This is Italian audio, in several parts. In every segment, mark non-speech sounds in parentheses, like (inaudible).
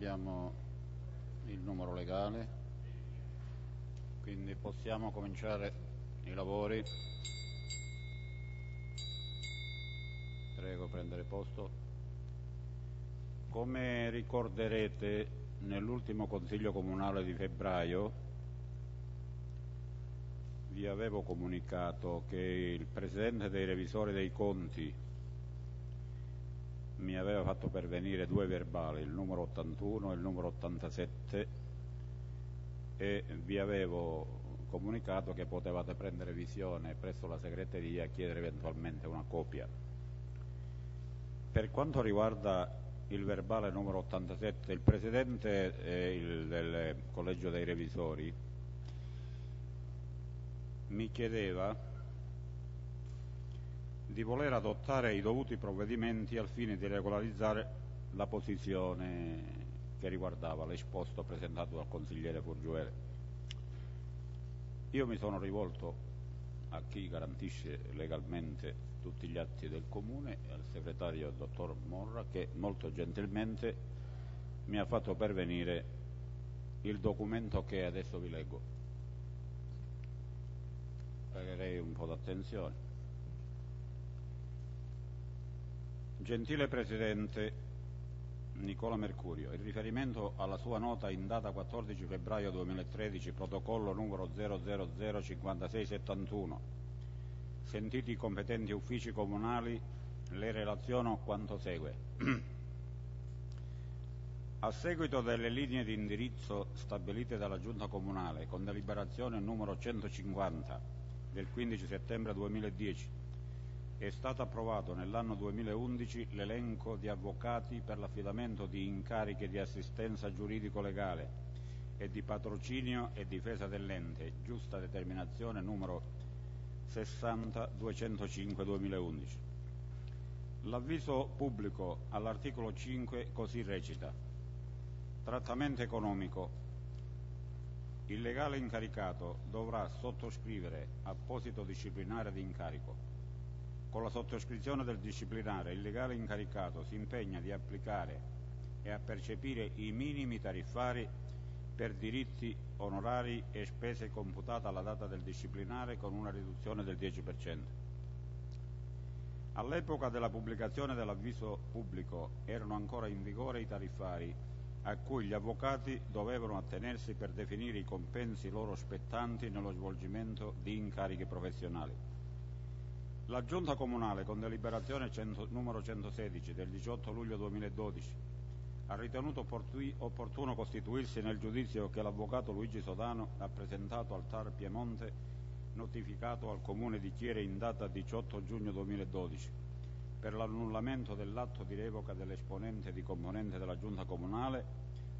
abbiamo il numero legale, quindi possiamo cominciare i lavori. Prego prendere posto. Come ricorderete nell'ultimo Consiglio Comunale di febbraio vi avevo comunicato che il Presidente dei Revisori dei Conti mi aveva fatto pervenire due verbali, il numero 81 e il numero 87, e vi avevo comunicato che potevate prendere visione presso la segreteria e chiedere eventualmente una copia. Per quanto riguarda il verbale numero 87, il Presidente il, del Collegio dei Revisori mi chiedeva di voler adottare i dovuti provvedimenti al fine di regolarizzare la posizione che riguardava l'esposto presentato dal consigliere Furgiuele. Io mi sono rivolto a chi garantisce legalmente tutti gli atti del Comune al segretario dottor Morra che molto gentilmente mi ha fatto pervenire il documento che adesso vi leggo. Pregherei un po' d'attenzione. Gentile Presidente Nicola Mercurio, in riferimento alla sua nota in data 14 febbraio 2013, protocollo numero 0005671, sentiti i competenti uffici comunali, le relaziono quanto segue. (clears throat) A seguito delle linee di indirizzo stabilite dalla Giunta Comunale con deliberazione numero 150 del 15 settembre 2010, è stato approvato nell'anno 2011 l'elenco di avvocati per l'affidamento di incarichi di assistenza giuridico-legale e di patrocinio e difesa dell'ente, giusta determinazione numero 60-205-2011. L'avviso pubblico all'articolo 5 così recita. Trattamento economico. Il legale incaricato dovrà sottoscrivere apposito disciplinare di incarico con la sottoscrizione del disciplinare il legale incaricato si impegna di applicare e a percepire i minimi tariffari per diritti onorari e spese computate alla data del disciplinare con una riduzione del 10%. All'epoca della pubblicazione dell'avviso pubblico erano ancora in vigore i tariffari a cui gli avvocati dovevano attenersi per definire i compensi loro spettanti nello svolgimento di incarichi professionali. La Giunta Comunale, con deliberazione 100, numero 116 del 18 luglio 2012, ha ritenuto opportuno costituirsi nel giudizio che l'avvocato Luigi Sodano ha presentato al TAR Piemonte notificato al Comune di Chiere in data 18 giugno 2012 per l'annullamento dell'atto di revoca dell'esponente di componente della Giunta Comunale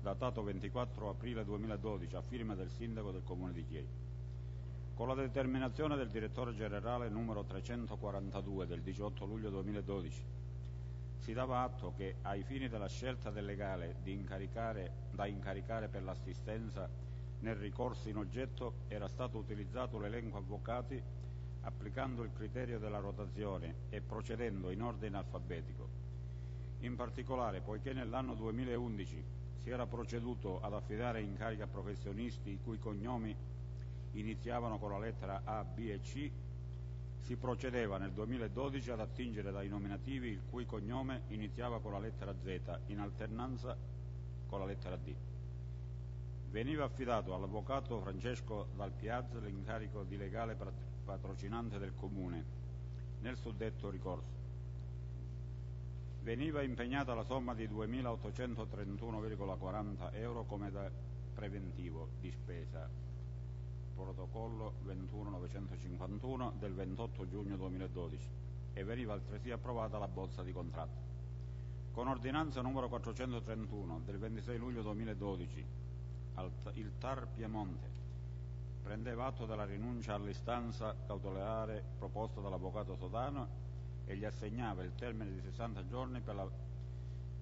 datato 24 aprile 2012 a firma del Sindaco del Comune di Chieri. Con la determinazione del direttore generale numero 342 del 18 luglio 2012 si dava atto che ai fini della scelta del legale da incaricare per l'assistenza nel ricorso in oggetto era stato utilizzato l'elenco avvocati applicando il criterio della rotazione e procedendo in ordine alfabetico. In particolare, poiché nell'anno 2011 si era proceduto ad affidare incarichi a professionisti i cui cognomi iniziavano con la lettera A, B e C, si procedeva nel 2012 ad attingere dai nominativi il cui cognome iniziava con la lettera Z, in alternanza con la lettera D. Veniva affidato all'avvocato Francesco Dal Piazza l'incarico di legale patrocinante del Comune nel suddetto ricorso. Veniva impegnata la somma di 2.831,40 euro come da preventivo di spesa protocollo 21951 del 28 giugno 2012 e veniva altresì approvata la bozza di contratto. Con ordinanza numero 431 del 26 luglio 2012 il TAR Piemonte prendeva atto della rinuncia all'istanza cautelare proposta dall'avvocato Sodano e gli assegnava il termine di 60 giorni per la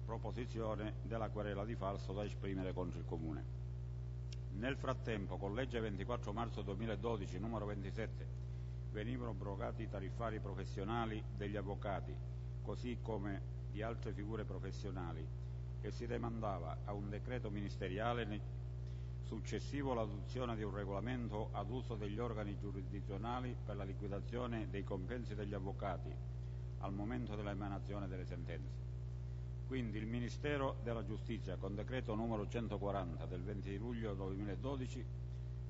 proposizione della querela di falso da esprimere contro il Comune. Nel frattempo, con legge 24 marzo 2012 numero 27, venivano abrogati i tariffari professionali degli avvocati, così come di altre figure professionali, e si demandava a un decreto ministeriale successivo l'adozione di un regolamento ad uso degli organi giurisdizionali per la liquidazione dei compensi degli avvocati al momento dell'emanazione delle sentenze. Quindi il Ministero della Giustizia, con decreto numero 140 del 20 luglio 2012,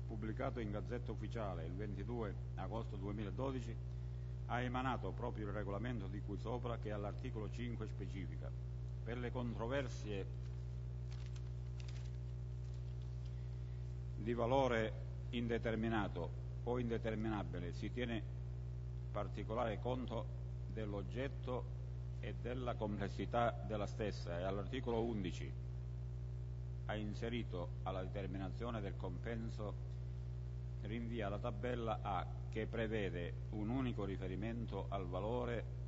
pubblicato in Gazzetta Ufficiale il 22 agosto 2012, ha emanato proprio il regolamento di cui sopra che all'articolo 5 specifica. Per le controversie di valore indeterminato o indeterminabile si tiene particolare conto dell'oggetto e della complessità della stessa e all'articolo 11 ha inserito alla determinazione del compenso rinvia la tabella A che prevede un unico riferimento al valore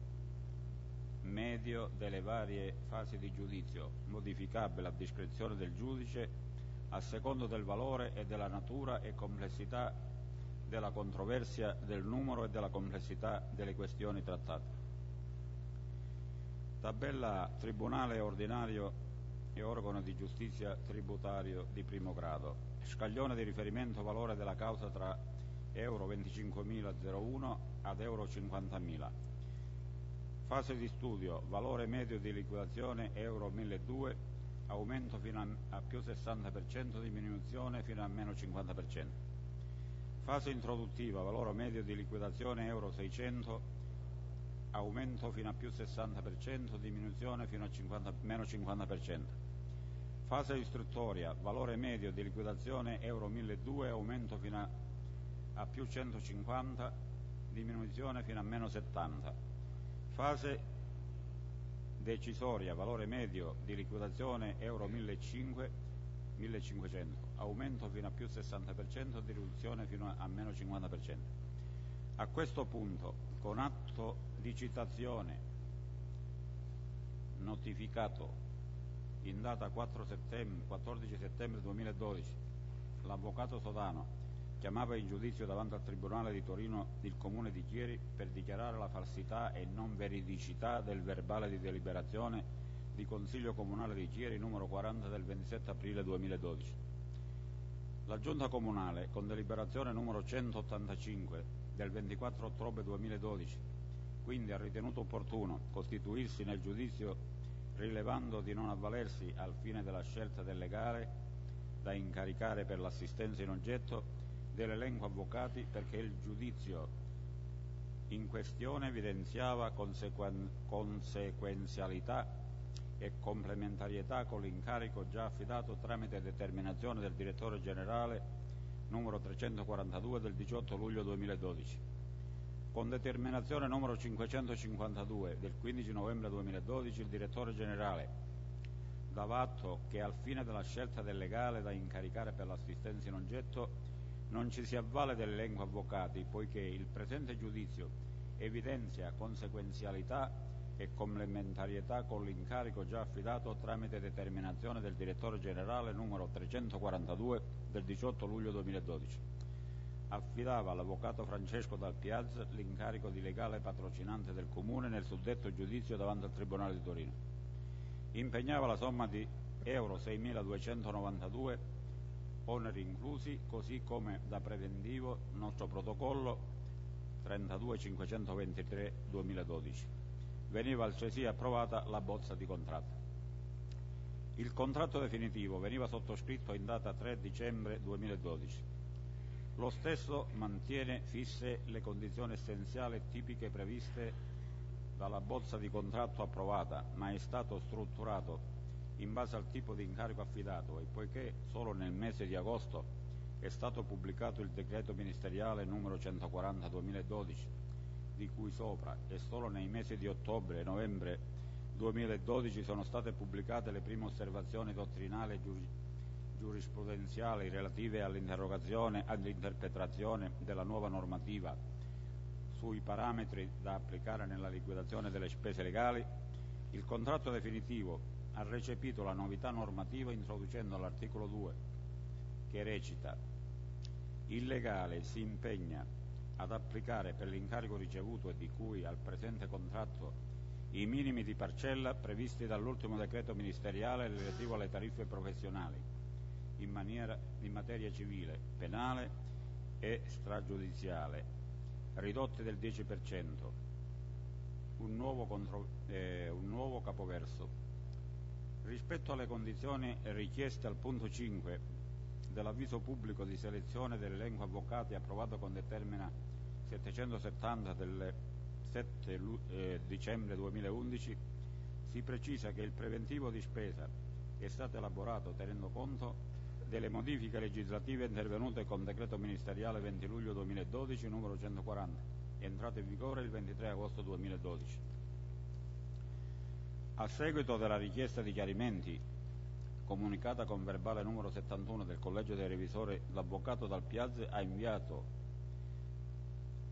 medio delle varie fasi di giudizio, modificabile a discrezione del giudice a secondo del valore e della natura e complessità della controversia, del numero e della complessità delle questioni trattate. Tabella Tribunale ordinario e organo di giustizia tributario di primo grado. Scaglione di riferimento valore della causa tra euro 25.001 ad euro 50.000. Fase di studio, valore medio di liquidazione euro 1.200, aumento fino a, più 60%, diminuzione fino a meno 50%. Fase introduttiva, valore medio di liquidazione euro 600, aumento fino a più 60%, diminuzione fino a 50, meno 50%. Fase istruttoria, valore medio di liquidazione euro 1200, aumento fino a, a più 150, diminuzione fino a meno 70. Fase decisoria, valore medio di liquidazione euro 1500, 1500, aumento fino a più 60%, riduzione fino a, a meno 50%. A questo punto, con atto di citazione notificato in data 4 settembre, 14 settembre 2012 l'avvocato Sodano chiamava in giudizio davanti al Tribunale di Torino il Comune di Chieri per dichiarare la falsità e non veridicità del verbale di deliberazione di Consiglio Comunale di Chieri numero 40 del 27 aprile 2012. La Giunta Comunale, con deliberazione numero 185 del 24 ottobre 2012, quindi ha ritenuto opportuno costituirsi nel giudizio rilevando di non avvalersi al fine della scelta del legale da incaricare per l'assistenza in oggetto dell'elenco avvocati perché il giudizio in questione evidenziava consequen- consequenzialità e complementarietà con l'incarico già affidato tramite determinazione del direttore generale numero 342 del 18 luglio 2012 con determinazione numero 552 del 15 novembre 2012 il direttore generale dava atto che al fine della scelta del legale da incaricare per l'assistenza in oggetto non ci si avvale dell'elenco avvocati poiché il presente giudizio evidenzia conseguenzialità e complementarietà con l'incarico già affidato tramite determinazione del direttore generale numero 342 del 18 luglio 2012 affidava all'avvocato Francesco Dal Piazza l'incarico di legale patrocinante del Comune nel suddetto giudizio davanti al Tribunale di Torino. Impegnava la somma di euro 6.292, oneri inclusi, così come da preventivo nostro protocollo 32523-2012. Veniva altresì approvata la bozza di contratto. Il contratto definitivo veniva sottoscritto in data 3 dicembre 2012 lo stesso mantiene fisse le condizioni essenziali e tipiche previste dalla bozza di contratto approvata, ma è stato strutturato in base al tipo di incarico affidato e poiché solo nel mese di agosto è stato pubblicato il decreto ministeriale numero 140 2012 di cui sopra e solo nei mesi di ottobre e novembre 2012 sono state pubblicate le prime osservazioni dottrinali e giurisprudenziali relative all'interrogazione e all'interpretazione della nuova normativa sui parametri da applicare nella liquidazione delle spese legali, il contratto definitivo ha recepito la novità normativa introducendo l'articolo 2 che recita il legale si impegna ad applicare per l'incarico ricevuto e di cui al presente contratto i minimi di parcella previsti dall'ultimo decreto ministeriale relativo alle tariffe professionali in, materia civile, penale e stragiudiziale, ridotti del 10%, un nuovo, contro, eh, un nuovo capoverso. Rispetto alle condizioni richieste al punto 5 dell'avviso pubblico di selezione dell'elenco avvocati approvato con determina 770 del 7 eh, dicembre 2011 si precisa che il preventivo di spesa è stato elaborato tenendo conto delle modifiche legislative intervenute con decreto ministeriale 20 luglio 2012 numero 140, entrato in vigore il 23 agosto 2012. A seguito della richiesta di chiarimenti comunicata con verbale numero 71 del Collegio dei Revisori, l'Avvocato Dal Piazze ha inviato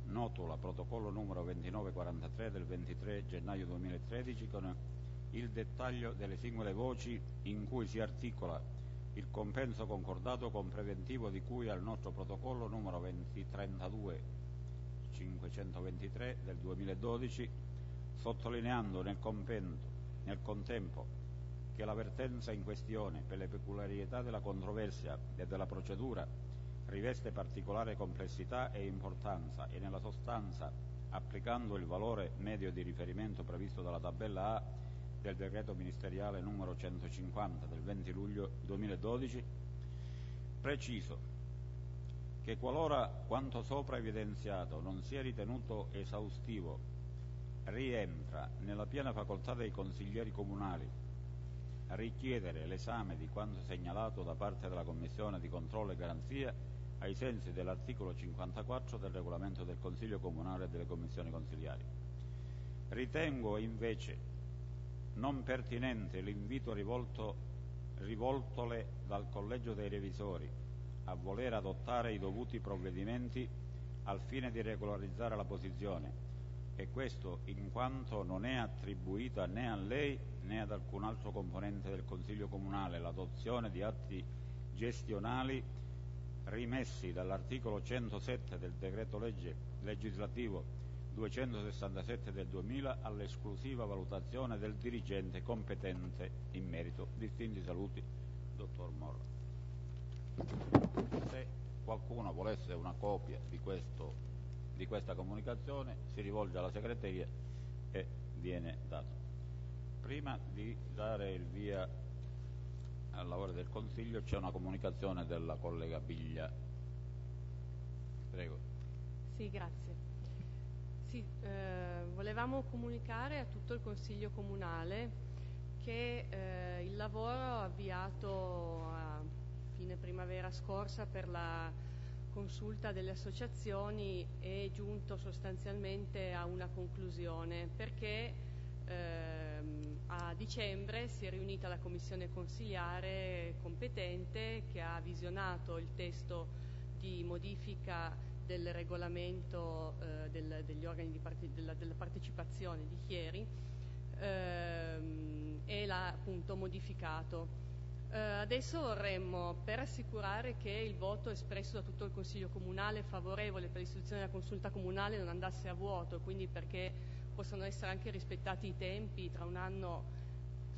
notola protocollo numero 2943 del 23 gennaio 2013 con il dettaglio delle singole voci in cui si articola il compenso concordato con preventivo di cui al nostro protocollo numero 2032 523 del 2012 sottolineando nel contempo che l'avvertenza in questione per le peculiarità della controversia e della procedura riveste particolare complessità e importanza e nella sostanza, applicando il valore medio di riferimento previsto dalla tabella A del decreto ministeriale numero 150 del 20 luglio 2012, preciso che qualora quanto sopra evidenziato non sia ritenuto esaustivo, rientra nella piena facoltà dei consiglieri comunali richiedere l'esame di quanto segnalato da parte della Commissione di controllo e garanzia ai sensi dell'articolo 54 del regolamento del Consiglio Comunale e delle Commissioni Consiliari. Ritengo invece non pertinente l'invito rivolto, rivoltole dal Collegio dei Revisori a voler adottare i dovuti provvedimenti al fine di regolarizzare la posizione e questo in quanto non è attribuita né a lei né ad alcun altro componente del Consiglio Comunale l'adozione di atti gestionali rimessi dall'articolo 107 del decreto legislativo 267 del 2000 all'esclusiva valutazione del dirigente competente in merito. Distinti saluti, dottor Morra. Se qualcuno volesse una copia di, questo, di questa comunicazione si rivolge alla segreteria e viene dato. Prima di dare il via al lavoro del Consiglio c'è una comunicazione della collega Biglia. Prego. Sì, grazie. Eh, volevamo comunicare a tutto il Consiglio Comunale che eh, il lavoro avviato a fine primavera scorsa per la consulta delle associazioni è giunto sostanzialmente a una conclusione perché ehm, a dicembre si è riunita la commissione consiliare competente che ha visionato il testo di modifica del regolamento eh, del, degli organi parte, della, della, partecipazione di Chieri ehm, e l'ha appunto modificato. Uh, adesso vorremmo, per assicurare che il voto espresso da tutto il Consiglio Comunale favorevole per l'istituzione della consulta comunale non andasse a vuoto, quindi perché possano essere anche rispettati i tempi, tra un anno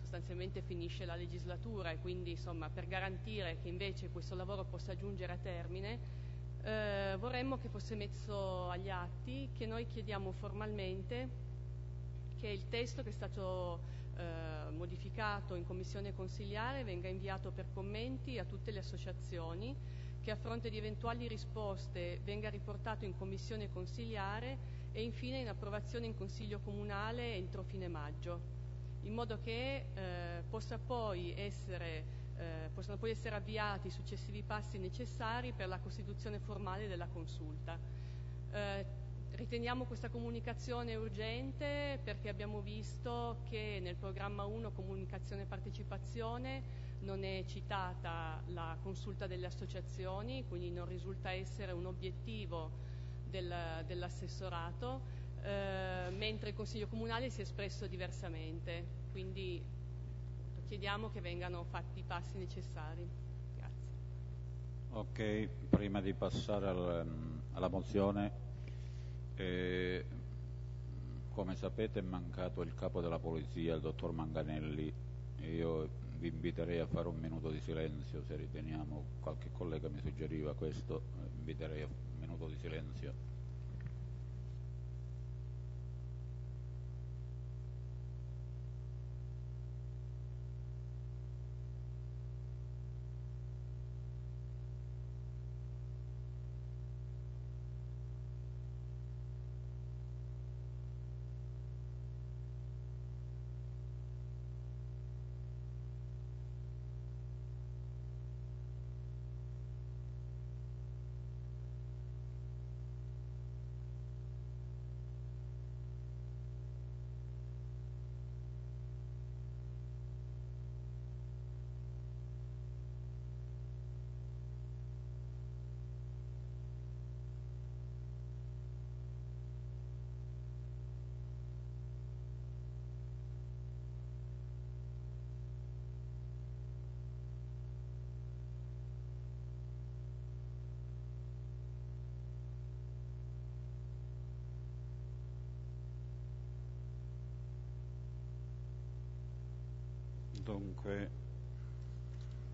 sostanzialmente finisce la legislatura e quindi insomma per garantire che invece questo lavoro possa giungere a termine eh, vorremmo che fosse messo agli atti che noi chiediamo formalmente che il testo che è stato eh, modificato in commissione consiliare venga inviato per commenti a tutte le associazioni, che a fronte di eventuali risposte venga riportato in commissione consiliare e infine in approvazione in Consiglio Comunale entro fine maggio, in modo che eh, possa poi essere, eh, possano poi essere avviati i successivi passi necessari per la costituzione formale della consulta. Eh, riteniamo questa comunicazione urgente perché abbiamo visto che nel programma 1 comunicazione e partecipazione non è citata la consulta delle associazioni, quindi non risulta essere un obiettivo del, dell'assessorato, eh, mentre il Consiglio Comunale si è espresso diversamente. Quindi chiediamo che vengano fatti i passi necessari. Grazie. Ok, prima di passare al, alla mozione, eh, come sapete è mancato il capo della polizia, il dottor Manganelli, io vi inviterei a fare un minuto di silenzio se riteniamo, qualche collega mi suggeriva questo, inviterei a un minuto di silenzio.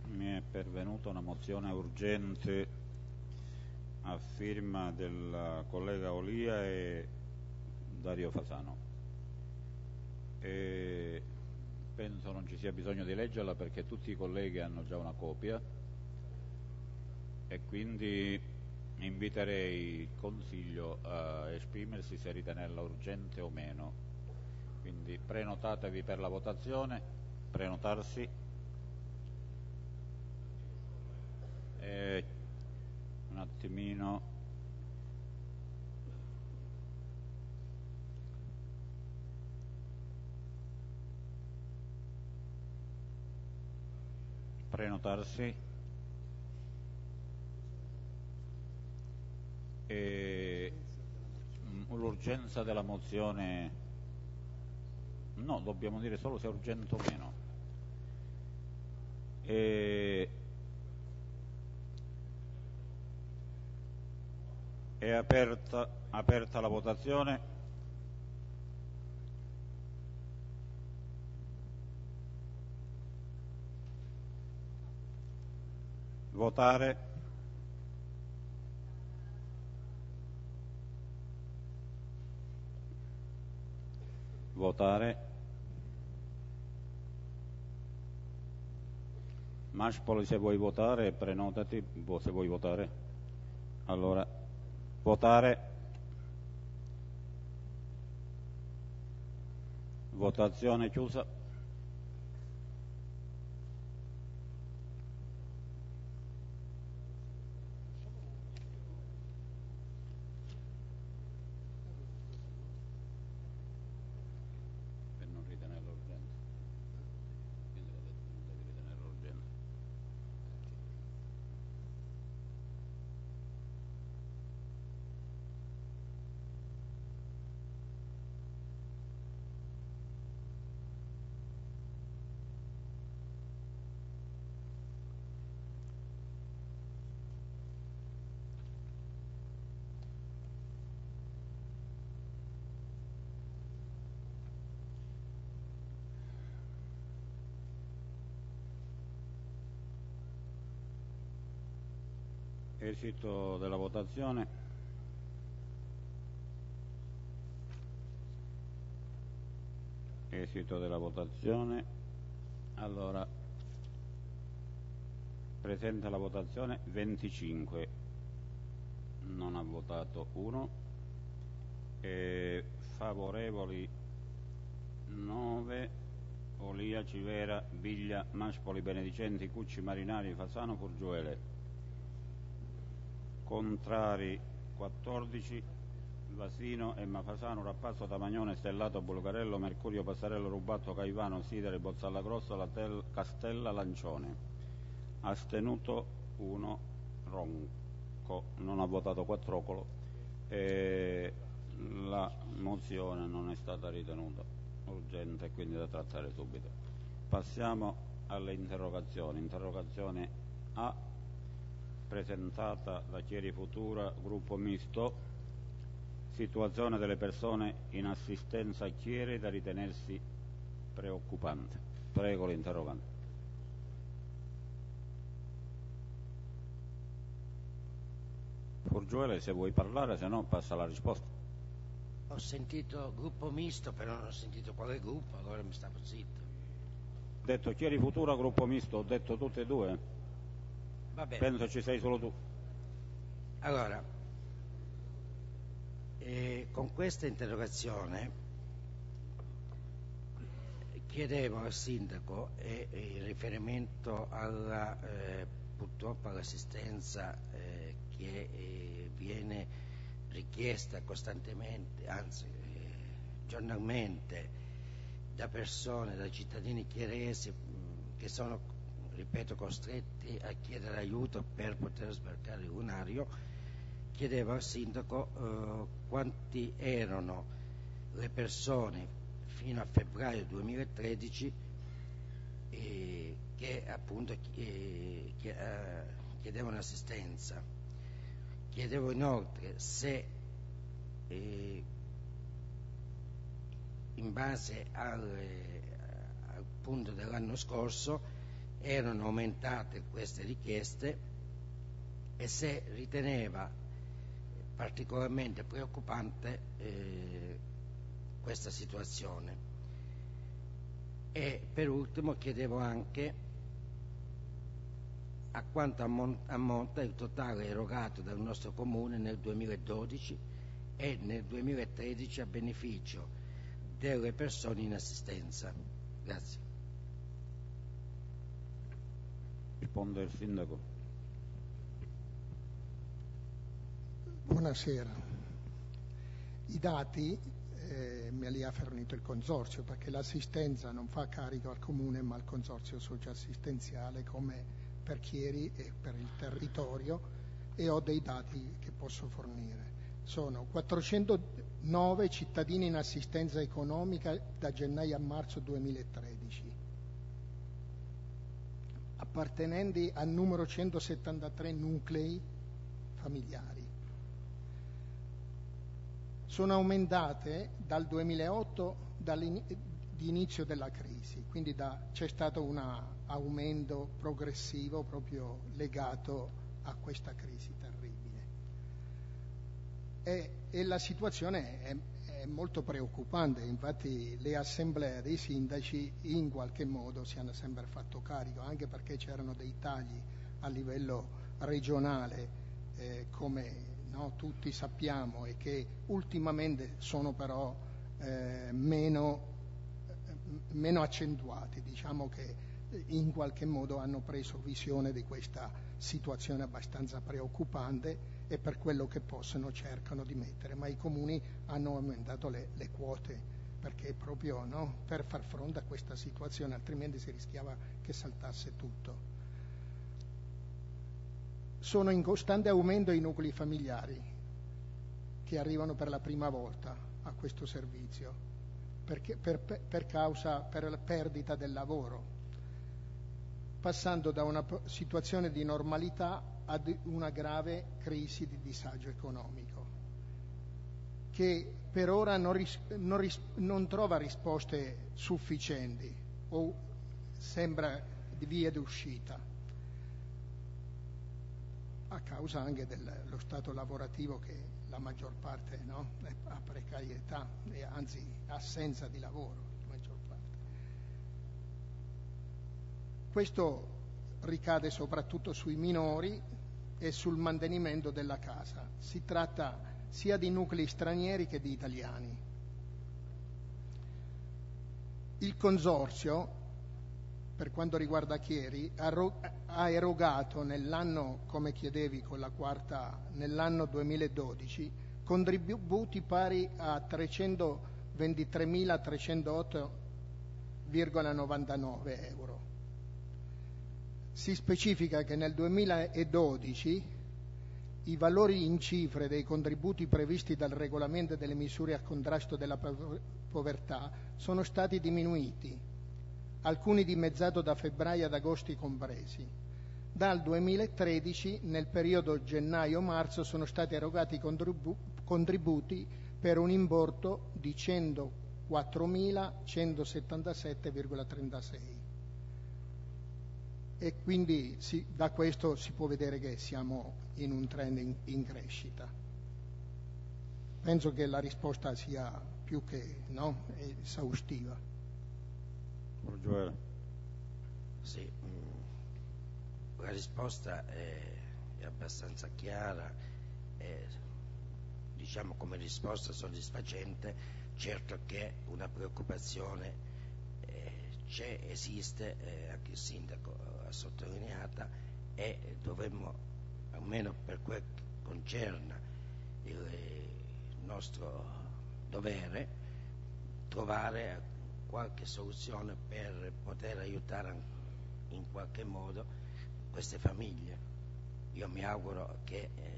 Mi è pervenuta una mozione urgente a firma del collega Olia e Dario Fasano. E penso non ci sia bisogno di leggerla perché tutti i colleghi hanno già una copia. E quindi inviterei il Consiglio a esprimersi se ritenerla urgente o meno. Quindi prenotatevi per la votazione prenotarsi. Eh, un attimino. Prenotarsi. E mm, l'urgenza della mozione no, dobbiamo dire solo se è urgente o meno e è aperta, aperta la votazione. Votare. Votare Maspoli se vuoi votare prenotati se vuoi votare. Allora votare. Votazione chiusa Esito della votazione. Esito della votazione. Allora, presenta la votazione 25, non ha votato 1, e favorevoli 9, Olia, Civera, Biglia, Maspoli, Benedicenti, Cucci, Marinari, Fasano, Furgiuele contrari 14, Vasino, Emma Fasano, Rappazzo, Tamagnone, Stellato, Bulgarello, Mercurio, Passarello, Rubatto, Caivano, Sidere, Bozzalla Grossa, Latel, Castella, Lancione. Astenuto 1, Ronco, non ha votato Quattrocolo e la mozione non è stata ritenuta urgente e quindi da trattare subito. Passiamo alle interrogazioni. Interrogazione A presentata da Chieri Futura, gruppo misto, situazione delle persone in assistenza a Chieri da ritenersi preoccupante. Prego l'interrogante. Furgiuele, se vuoi parlare, se no passa la risposta. Ho sentito gruppo misto, però non ho sentito quale gruppo, allora mi stavo zitto. Detto Chieri Futura, gruppo misto, ho detto tutte e due. Va bene. Penso ci sei solo tu. Allora, eh, con questa interrogazione chiedevo al sindaco e, e in riferimento alla, eh, purtroppo all'assistenza eh, che eh, viene richiesta costantemente, anzi eh, giornalmente da persone, da cittadini chieresi che sono, ripeto, costretti a chiedere aiuto per poter sbarcare il lunario, chiedevo al sindaco eh, quanti erano le persone fino a febbraio 2013 eh, che appunto eh, chiedevano assistenza. Chiedevo inoltre se eh, in base al, al punto dell'anno scorso erano aumentate queste richieste e se riteneva particolarmente preoccupante eh, questa situazione. E per ultimo chiedevo anche a quanto ammonta il totale erogato dal nostro comune nel 2012 e nel 2013 a beneficio delle persone in assistenza. Grazie. Risponde il sindaco. Buonasera. I dati eh, me li ha fornito il consorzio perché l'assistenza non fa carico al comune ma al consorzio socioassistenziale come per Chieri e per il territorio e ho dei dati che posso fornire. Sono 409 cittadini in assistenza economica da gennaio a marzo 2013, appartenenti al numero 173 nuclei familiari sono aumentate dal 2008 dall'inizio della crisi, quindi da, c'è stato un aumento progressivo proprio legato a questa crisi terribile. E, e la situazione è, è, molto preoccupante, infatti le assemblee dei sindaci in qualche modo si hanno sempre fatto carico, anche perché c'erano dei tagli a livello regionale eh, come no? tutti sappiamo e che ultimamente sono però eh, meno, meno accentuati, diciamo che in qualche modo hanno preso visione di questa situazione abbastanza preoccupante e per quello che possono cercano di mettere, ma i comuni hanno aumentato le, le quote perché proprio no, per far fronte a questa situazione, altrimenti si rischiava che saltasse tutto. Sono in costante aumento i nuclei familiari che arrivano per la prima volta a questo servizio perché, per, per causa per la perdita del lavoro, passando da una situazione di normalità ad una grave crisi di disagio economico, che per ora non, ris- non, ris- non trova risposte sufficienti o sembra di via d'uscita a causa anche dello stato lavorativo che la maggior parte no, ha precarietà e anzi assenza di lavoro. Questo ricade soprattutto sui minori e sul mantenimento della casa. Si tratta sia di nuclei stranieri che di italiani. Il consorzio per quanto riguarda Chieri, ha erogato nell'anno, come chiedevi con la quarta, nell'anno 2012, contributi pari a 323.308,99 euro. Si specifica che nel 2012 i valori in cifre dei contributi previsti dal regolamento delle misure a contrasto della povertà sono stati diminuiti alcuni dimezzato da febbraio ad agosto compresi. Dal 2013, nel periodo gennaio-marzo, sono stati erogati contribu- contributi per un importo di 104.177,36 e quindi si, da questo si può vedere che siamo in un trend in, in crescita. Penso che la risposta sia più che no, esaustiva. Borgioela. Sì, mm, la risposta è, è abbastanza chiara, è, diciamo come risposta soddisfacente, certo che una preoccupazione c'è, esiste, eh, anche il sindaco ha sottolineata e dovremmo, almeno per quel che concerne il, il nostro dovere, trovare qualche soluzione per poter aiutare in qualche modo queste famiglie. Io mi auguro che eh,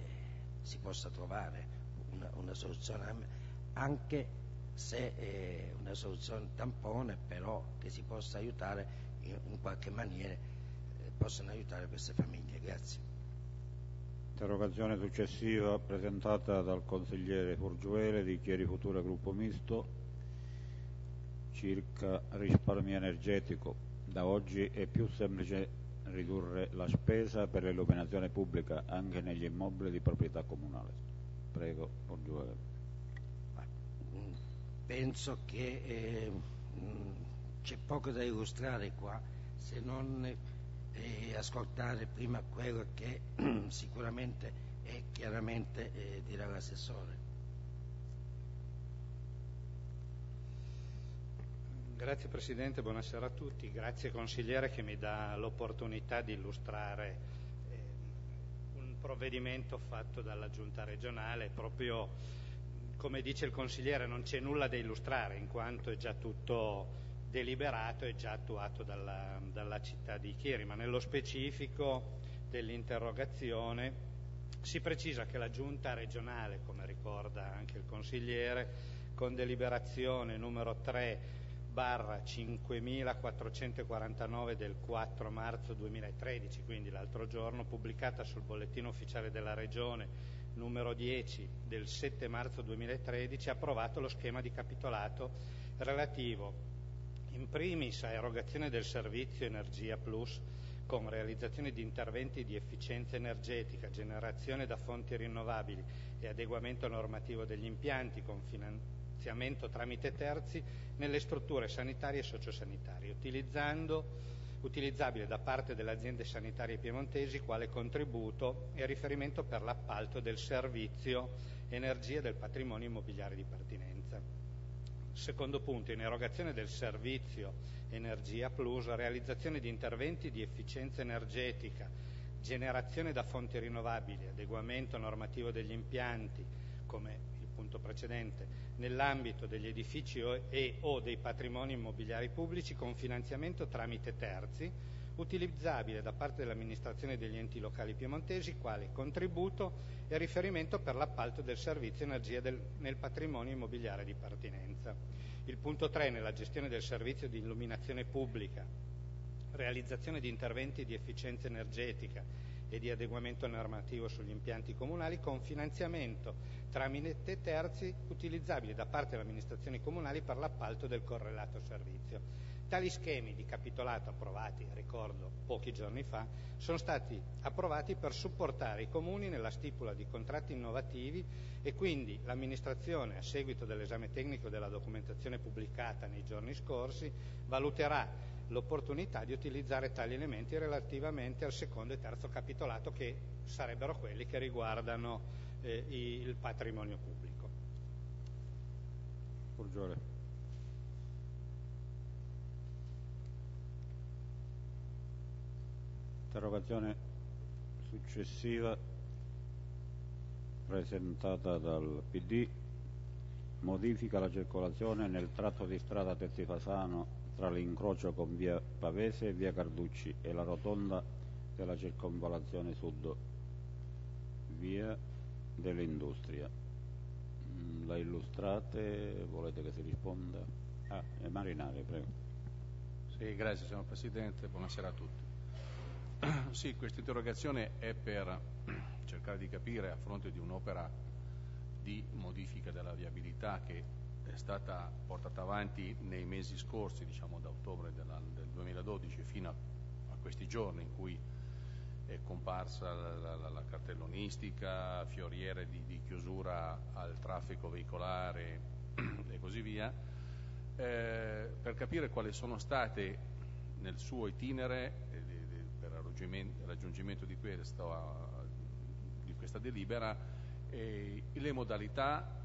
si possa trovare una, una, soluzione, anche se è una soluzione tampone, però che si possa aiutare in, qualche maniera, eh, possano aiutare queste famiglie. Grazie. Interrogazione successiva presentata dal consigliere Furgiuele di Chieri Futura Gruppo Misto circa risparmio energetico da oggi è più semplice ridurre la spesa per l'illuminazione pubblica anche negli immobili di proprietà comunale. Prego, Borgiuele. Penso che eh, c'è poco da illustrare qua se non eh, ascoltare prima quello che (clears throat) sicuramente e chiaramente eh, dirà l'assessore. Grazie Presidente, buonasera a tutti, grazie consigliere che mi dà l'opportunità di illustrare eh, un provvedimento fatto dalla Giunta regionale, proprio come dice il consigliere non c'è nulla da illustrare in quanto è già tutto deliberato e già attuato dalla, dalla città di Chieri, ma nello specifico dell'interrogazione si precisa che la Giunta regionale, come ricorda anche il consigliere, con deliberazione numero 3 barra 5449 del 4 marzo 2013, quindi l'altro giorno, pubblicata sul bollettino ufficiale della Regione numero 10 del 7 marzo 2013, ha approvato lo schema di capitolato relativo in primis a erogazione del servizio Energia Plus con realizzazione di interventi di efficienza energetica, generazione da fonti rinnovabili e adeguamento normativo degli impianti con finanziamento tramite terzi nelle strutture sanitarie e sociosanitarie, utilizzabile da parte delle aziende sanitarie piemontesi quale contributo e riferimento per l'appalto del servizio energia del patrimonio immobiliare di pertinenza. Secondo punto, in erogazione del servizio Energia Plus, realizzazione di interventi di efficienza energetica, generazione da fonti rinnovabili, adeguamento normativo degli impianti, come punto precedente, nell'ambito degli edifici e o dei patrimoni immobiliari pubblici con finanziamento tramite terzi, utilizzabile da parte dell'amministrazione degli enti locali piemontesi quale contributo e riferimento per l'appalto del servizio energia nel patrimonio immobiliare di pertinenza. Il punto 3 nella gestione del servizio di illuminazione pubblica, realizzazione di interventi di efficienza energetica e di adeguamento normativo sugli impianti comunali con finanziamento tramite terzi utilizzabili da parte delle amministrazioni comunali per l'appalto del correlato servizio. Tali schemi di capitolato approvati, ricordo, pochi giorni fa, sono stati approvati per supportare i comuni nella stipula di contratti innovativi e quindi l'amministrazione, a seguito dell'esame tecnico della documentazione pubblicata nei giorni scorsi, valuterà l'opportunità di utilizzare tali elementi relativamente al secondo e terzo capitolato che sarebbero quelli che riguardano eh, il patrimonio pubblico. Interrogazione successiva presentata dal PD modifica la circolazione nel tratto di strada Tezzifasano tra l'incrocio con via Pavese e via Carducci e la rotonda della circonvalazione sud, via dell'industria. Mm, la illustrate? Volete che si risponda? Ah, Marinari, prego. Sì, grazie signor Presidente, buonasera a tutti. (clears throat) Sì, questa interrogazione è per cercare di capire a fronte di un'opera di modifica della viabilità che è stata portata avanti nei mesi scorsi, diciamo da ottobre del 2012 fino a, a, questi giorni in cui è comparsa la, la, la cartellonistica, fioriere di, di, chiusura al traffico veicolare e così via, eh, per capire quali sono state nel suo itinere eh, per il raggiungimento di, questo, di questa delibera eh, le modalità,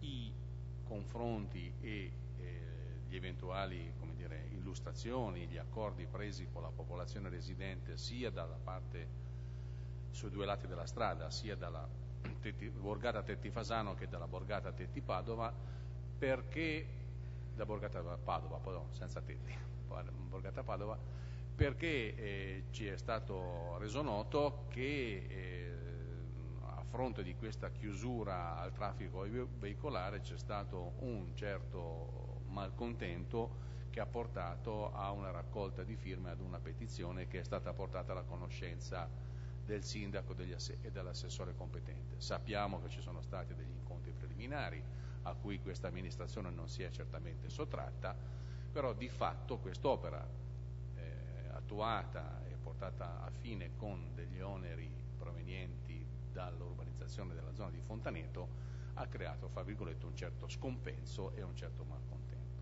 i confronti e eh, gli eventuali dire, illustrazioni, gli accordi presi con la popolazione residente sia dalla parte sui due lati della strada, sia dalla tetti, borgata Tetti Fasano che dalla borgata Tetti Padova, perché da borgata Padova, pardon, senza tetti, borgata Padova, perché eh, ci è stato reso noto che eh, fronte di questa chiusura al traffico veicolare c'è stato un certo malcontento che ha portato a una raccolta di firme ad una petizione che è stata portata alla conoscenza del sindaco e dell'assessore competente. Sappiamo che ci sono stati degli incontri preliminari a cui questa amministrazione non si è certamente sottratta, però di fatto quest'opera eh, attuata e portata a fine con degli oneri provenienti dall'urbanizzazione della zona di Fontaneto ha creato, un certo scompenso e un certo malcontento.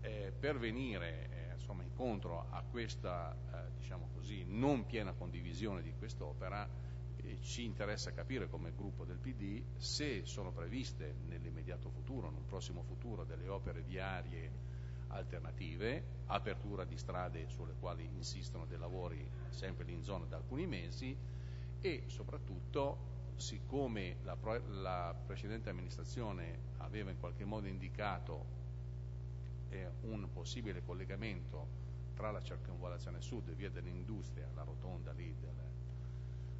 Eh, per venire eh, insomma, incontro a questa, eh, diciamo così, non piena condivisione di quest'opera, eh, ci interessa capire come gruppo del PD se sono previste nell'immediato futuro, in un prossimo futuro, delle opere viarie alternative, apertura di strade sulle quali insistono dei lavori sempre in zona da alcuni mesi, e soprattutto siccome la, la precedente amministrazione aveva in qualche modo indicato eh, un possibile collegamento tra la circonvallazione sud e via dell'industria, la rotonda lì del,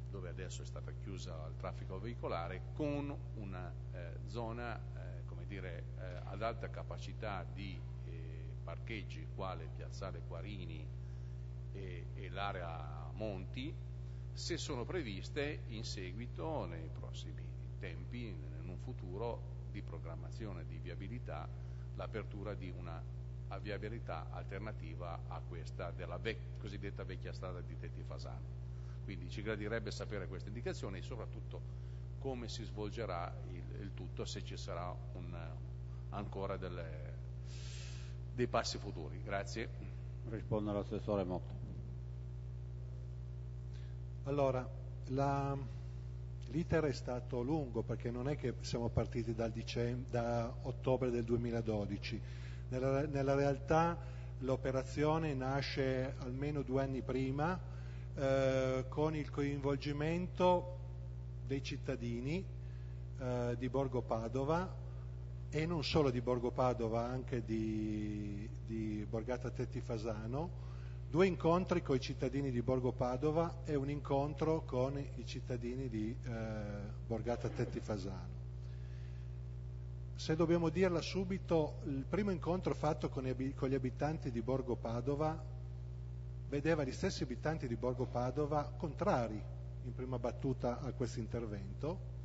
dove adesso è stata chiusa al traffico veicolare, con una eh, zona eh, come dire, eh, ad alta capacità di eh, parcheggi, quale Piazzale Quarini e, e l'area Monti, se sono previste in seguito nei prossimi tempi, in un futuro di programmazione di viabilità, l'apertura di una viabilità alternativa a questa della vec- cosiddetta vecchia strada di Tetti Fasano. Quindi ci gradirebbe sapere queste indicazioni e soprattutto come si svolgerà il, il tutto, se ci sarà un, ancora delle, dei passi futuri. Grazie. Risponde l'assessore Motto. Allora, la, l'iter è stato lungo perché non è che siamo partiti dicem- da ottobre del 2012. Nella, nella, realtà l'operazione nasce almeno due anni prima eh, con il coinvolgimento dei cittadini eh, di Borgo Padova e non solo di Borgo Padova, anche di, di Borgata Tetti Fasano due incontri con i cittadini di Borgo Padova e un incontro con i cittadini di eh, Borgata Tetti Fasano. Se dobbiamo dirla subito, il primo incontro fatto con, gli abitanti di Borgo Padova vedeva gli stessi abitanti di Borgo Padova contrari in prima battuta a questo intervento.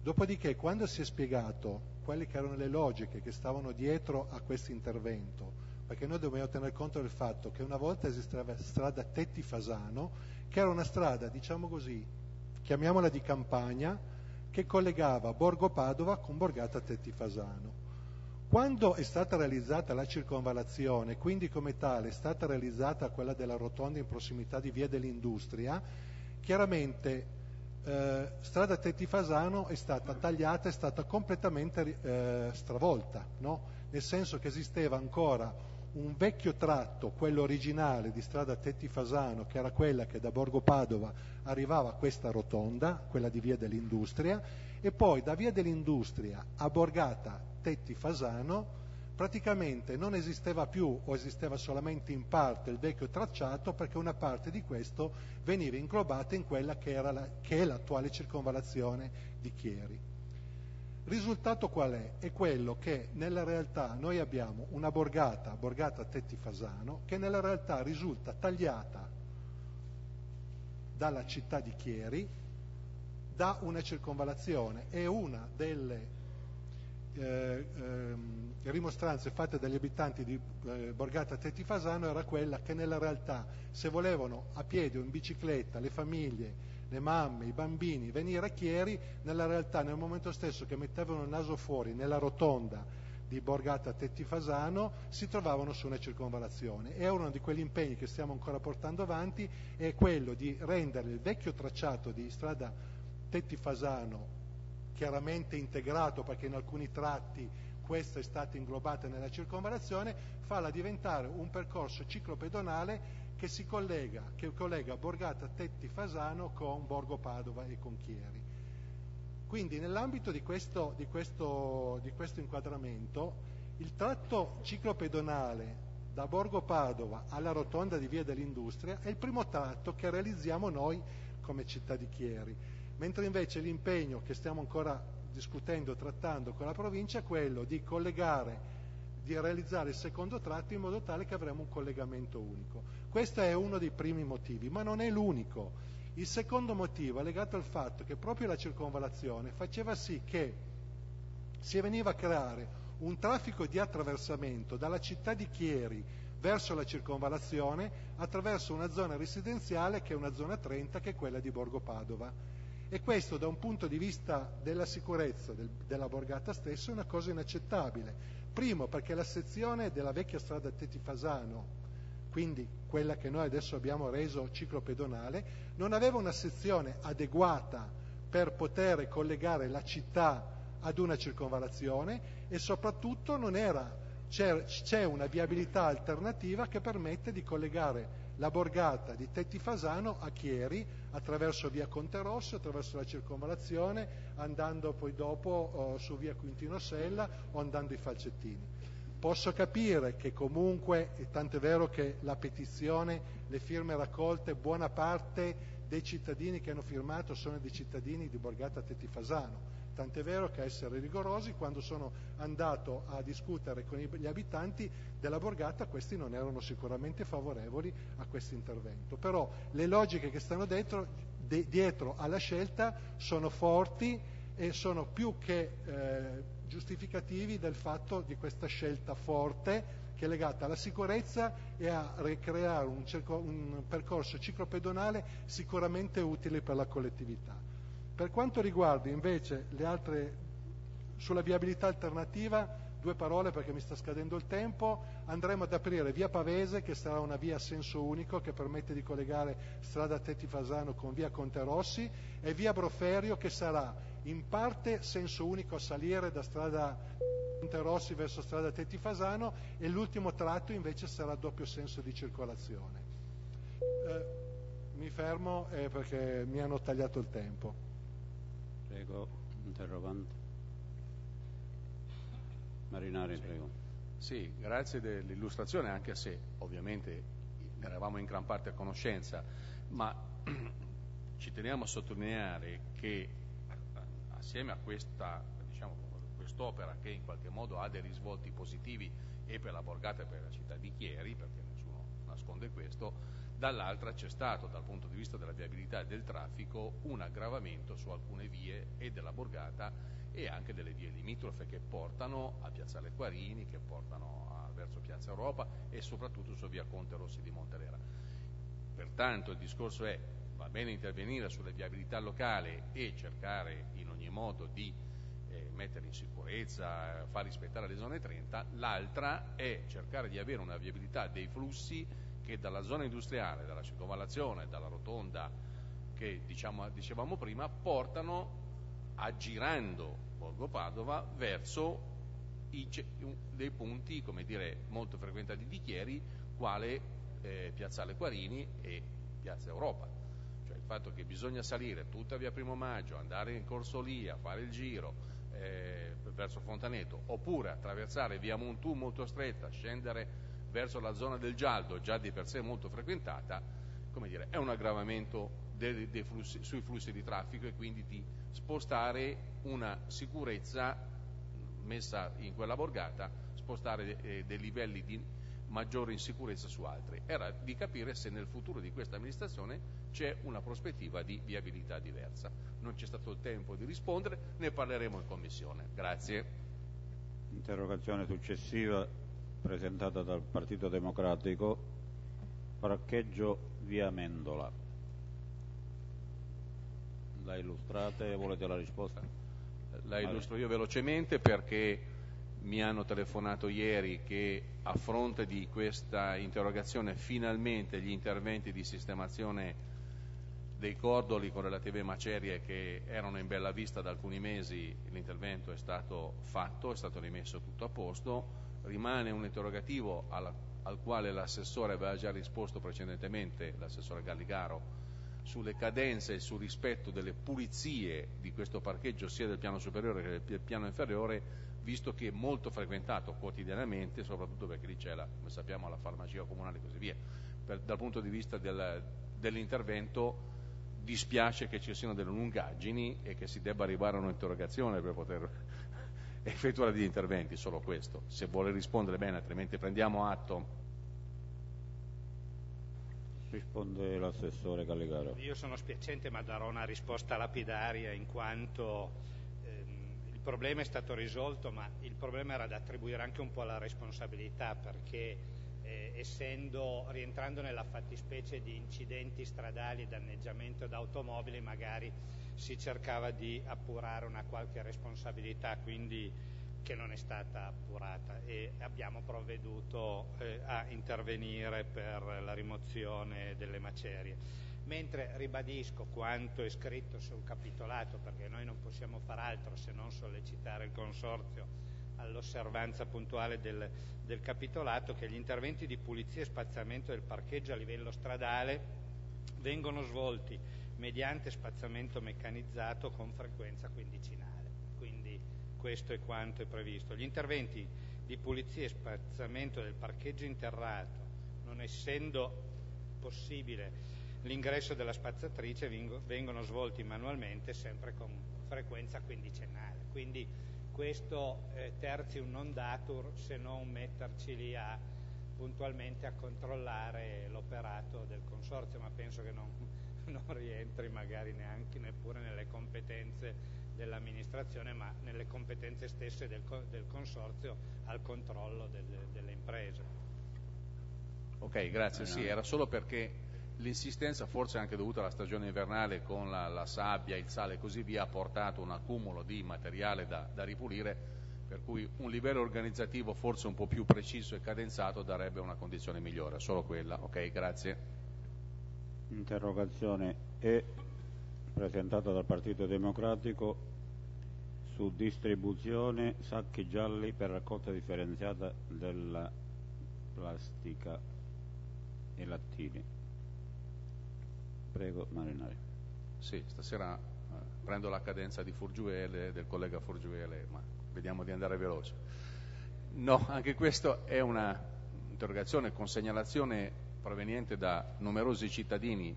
Dopodiché, quando si è spiegato quelle che erano le logiche che stavano dietro a questo intervento, perché noi dobbiamo tener conto del fatto che una volta esisteva strada Tetti Fasano, che era una strada, diciamo così, chiamiamola di campagna, che collegava Borgo Padova con Borgata Tetti Fasano. Quando è stata realizzata la circonvallazione, quindi come tale è stata realizzata quella della rotonda in prossimità di Via dell'Industria, chiaramente eh, strada Tetti Fasano è stata tagliata, è stata completamente eh, stravolta, no? nel senso che esisteva ancora un vecchio tratto, quello originale di strada Tetti Fasano, che era quella che da Borgo Padova arrivava a questa rotonda, quella di Via dell'Industria, e poi da Via dell'Industria a Borgata Tetti Fasano praticamente non esisteva più o esisteva solamente in parte il vecchio tracciato perché una parte di questo veniva inglobata in quella che, la, che è l'attuale circonvallazione di Chieri. Risultato qual è? È quello che nella realtà noi abbiamo una borgata, borgata Tetti Fasano, che nella realtà risulta tagliata dalla città di Chieri da una circonvalazione e una delle eh, ehm, rimostranze fatte dagli abitanti di eh, Borgata Tetifasano era quella che nella realtà se volevano a piedi o in bicicletta le famiglie, le mamme, i bambini venire a Chieri, nella realtà nel momento stesso che mettevano il naso fuori nella rotonda di Borgata Tettifasano si trovavano su una circonvalazione. E uno di quegli impegni che stiamo ancora portando avanti è quello di rendere il vecchio tracciato di strada Tettifasano chiaramente integrato perché in alcuni tratti questa è stata inglobata nella circonvalazione, farla diventare un percorso ciclopedonale che si collega, che collega Borgata Tetti Fasano con Borgo Padova e con Chieri. Quindi nell'ambito di questo, di, questo, di questo inquadramento il tratto ciclopedonale da Borgo Padova alla rotonda di Via dell'Industria è il primo tratto che realizziamo noi come città di Chieri mentre invece l'impegno che stiamo ancora discutendo, trattando con la provincia è quello di collegare, di realizzare il secondo tratto in modo tale che avremo un collegamento unico. Questo è uno dei primi motivi, ma non è l'unico. Il secondo motivo è legato al fatto che proprio la circonvalazione faceva sì che si veniva a creare un traffico di attraversamento dalla città di Chieri verso la circonvalazione attraverso una zona residenziale che è una zona 30 che è quella di Borgo Padova e questo da un punto di vista della sicurezza del, della borgata stessa è una cosa inaccettabile. Primo perché la sezione della vecchia strada Tetifasano, quindi quella che noi adesso abbiamo reso ciclopedonale, non aveva una sezione adeguata per poter collegare la città ad una circonvalazione e soprattutto non era, c'è una viabilità alternativa che permette di collegare la borgata di Tettifasano a Chieri attraverso via Conte Rosso, attraverso la circonvalazione, andando poi dopo oh, su via Quintino Sella o andando ai Falcettini. Posso capire che comunque, e tanto è vero che la petizione, le firme raccolte, buona parte dei cittadini che hanno firmato sono dei cittadini di Borgata Tettifasano, Tant'è vero che a essere rigorosi, quando sono andato a discutere con gli abitanti della borgata, questi non erano sicuramente favorevoli a questo intervento. Però le logiche che stanno dentro, de, dietro alla scelta sono forti e sono più che eh, giustificativi del fatto di questa scelta forte che è legata alla sicurezza e a ricreare un, cerco, un percorso ciclopedonale sicuramente utile per la collettività. Per quanto riguarda invece le altre, sulla viabilità alternativa, due parole perché mi sta scadendo il tempo, andremo ad aprire via Pavese che sarà una via a senso unico che permette di collegare strada Tetti Fasano con via Conte Rossi e via Broferio che sarà in parte senso unico a salire da strada Conte Rossi verso strada Tetti Fasano e l'ultimo tratto invece sarà doppio senso di circolazione. Eh, mi fermo eh, perché mi hanno tagliato il tempo. Prego, interrogante. Marinari, sì. prego. Sì, grazie dell'illustrazione, anche se ovviamente ne eravamo in gran parte a conoscenza, ma (clears throat) ci teniamo a sottolineare che assieme a questa, diciamo, quest'opera che in qualche modo ha dei risvolti positivi e per la borgata e per la città di Chieri, perché nessuno nasconde questo, dall'altra c'è stato dal punto di vista della viabilità e del traffico un aggravamento su alcune vie e della borgata e anche delle vie limitrofe che portano a Piazzale Quarini, che portano a, verso Piazza Europa e soprattutto su via Conte Rossi di Montelera. Pertanto il discorso è va bene intervenire sulle viabilità locali e cercare in ogni modo di eh, mettere in sicurezza, far rispettare le zone 30, l'altra è cercare di avere una viabilità dei flussi che dalla zona industriale, dalla circonvallazione, dalla rotonda che diciamo, dicevamo prima, portano aggirando Borgo Padova verso i, dei punti dire, molto frequentati di Chieri, quale eh, Piazzale Quarini e Piazza Europa. Cioè il fatto che bisogna salire tutta via Primo Maggio, andare in Corso Lia, fare il giro eh, verso Fontaneto, oppure attraversare via Montù molto stretta, scendere verso la zona del Gialdo, già di per sé molto frequentata, dire, è un aggravamento dei, dei flussi, sui flussi di traffico e quindi di spostare una sicurezza messa in quella borgata, spostare eh, dei livelli di maggiore insicurezza su altri. Era di capire se nel futuro di questa amministrazione c'è una prospettiva di viabilità diversa. Non c'è stato il tempo di rispondere, ne parleremo in commissione. Grazie. Interrogazione successiva presentata dal Partito Democratico, parcheggio via Mendola. La illustrate, volete la risposta? La illustro io velocemente perché mi hanno telefonato ieri che a fronte di questa interrogazione finalmente gli interventi di sistemazione dei cordoli con relative macerie che erano in bella vista da alcuni mesi, l'intervento è stato fatto, è stato rimesso tutto a posto, rimane un interrogativo alla, al quale l'assessore aveva già risposto precedentemente, l'assessore Galligaro, sulle cadenze e sul rispetto delle pulizie di questo parcheggio sia del piano superiore che del piano inferiore visto che è molto frequentato quotidianamente, soprattutto perché lì c'è, la, come sappiamo, la farmacia comunale e così via. Per, dal punto di vista del, dell'intervento dispiace che ci siano delle lungaggini e che si debba arrivare a un'interrogazione per poter effettuare degli interventi, solo questo. Se vuole rispondere bene, altrimenti prendiamo atto. Risponde l'assessore Galligaro. Io sono spiacente ma darò una risposta lapidaria in quanto il problema è stato risolto, ma il problema era da attribuire anche un po' alla responsabilità, perché eh, essendo, rientrando nella fattispecie di incidenti stradali, danneggiamento d'automobili, magari si cercava di appurare una qualche responsabilità, che non è stata appurata. E abbiamo provveduto eh, a intervenire per la rimozione delle macerie. Mentre ribadisco quanto è scritto sul capitolato, perché noi non possiamo far altro se non sollecitare il Consorzio all'osservanza puntuale del, del capitolato, che gli interventi di pulizia e spazzamento del parcheggio a livello stradale vengono svolti mediante spazzamento meccanizzato con frequenza quindicinale. Quindi questo è quanto è previsto. Gli interventi di pulizia e spazzamento del parcheggio interrato, non essendo possibile l'ingresso della spazzatrice vengono svolti manualmente sempre con frequenza quindicennale. Quindi questo eh, terzium non datur se non metterci lì a, puntualmente a controllare l'operato del consorzio, ma penso che non, non rientri magari neanche neppure nelle competenze dell'amministrazione, ma nelle competenze stesse del, del consorzio al controllo delle, delle imprese. Ok, grazie. Sì, era solo perché L'insistenza, forse anche dovuta alla stagione invernale con la, la, sabbia, il sale e così via, ha portato un accumulo di materiale da, da ripulire, per cui un livello organizzativo forse un po' più preciso e cadenzato darebbe una condizione migliore, solo quella. Ok, grazie. Interrogazione E presentata dal Partito Democratico su distribuzione sacchi gialli per raccolta differenziata della plastica e lattini. Prego, Marinari. Sì, stasera eh, prendo la cadenza di Furgiuele, del collega Furgiuele, ma vediamo di andare veloce. No, anche questa è una interrogazione con segnalazione proveniente da numerosi cittadini,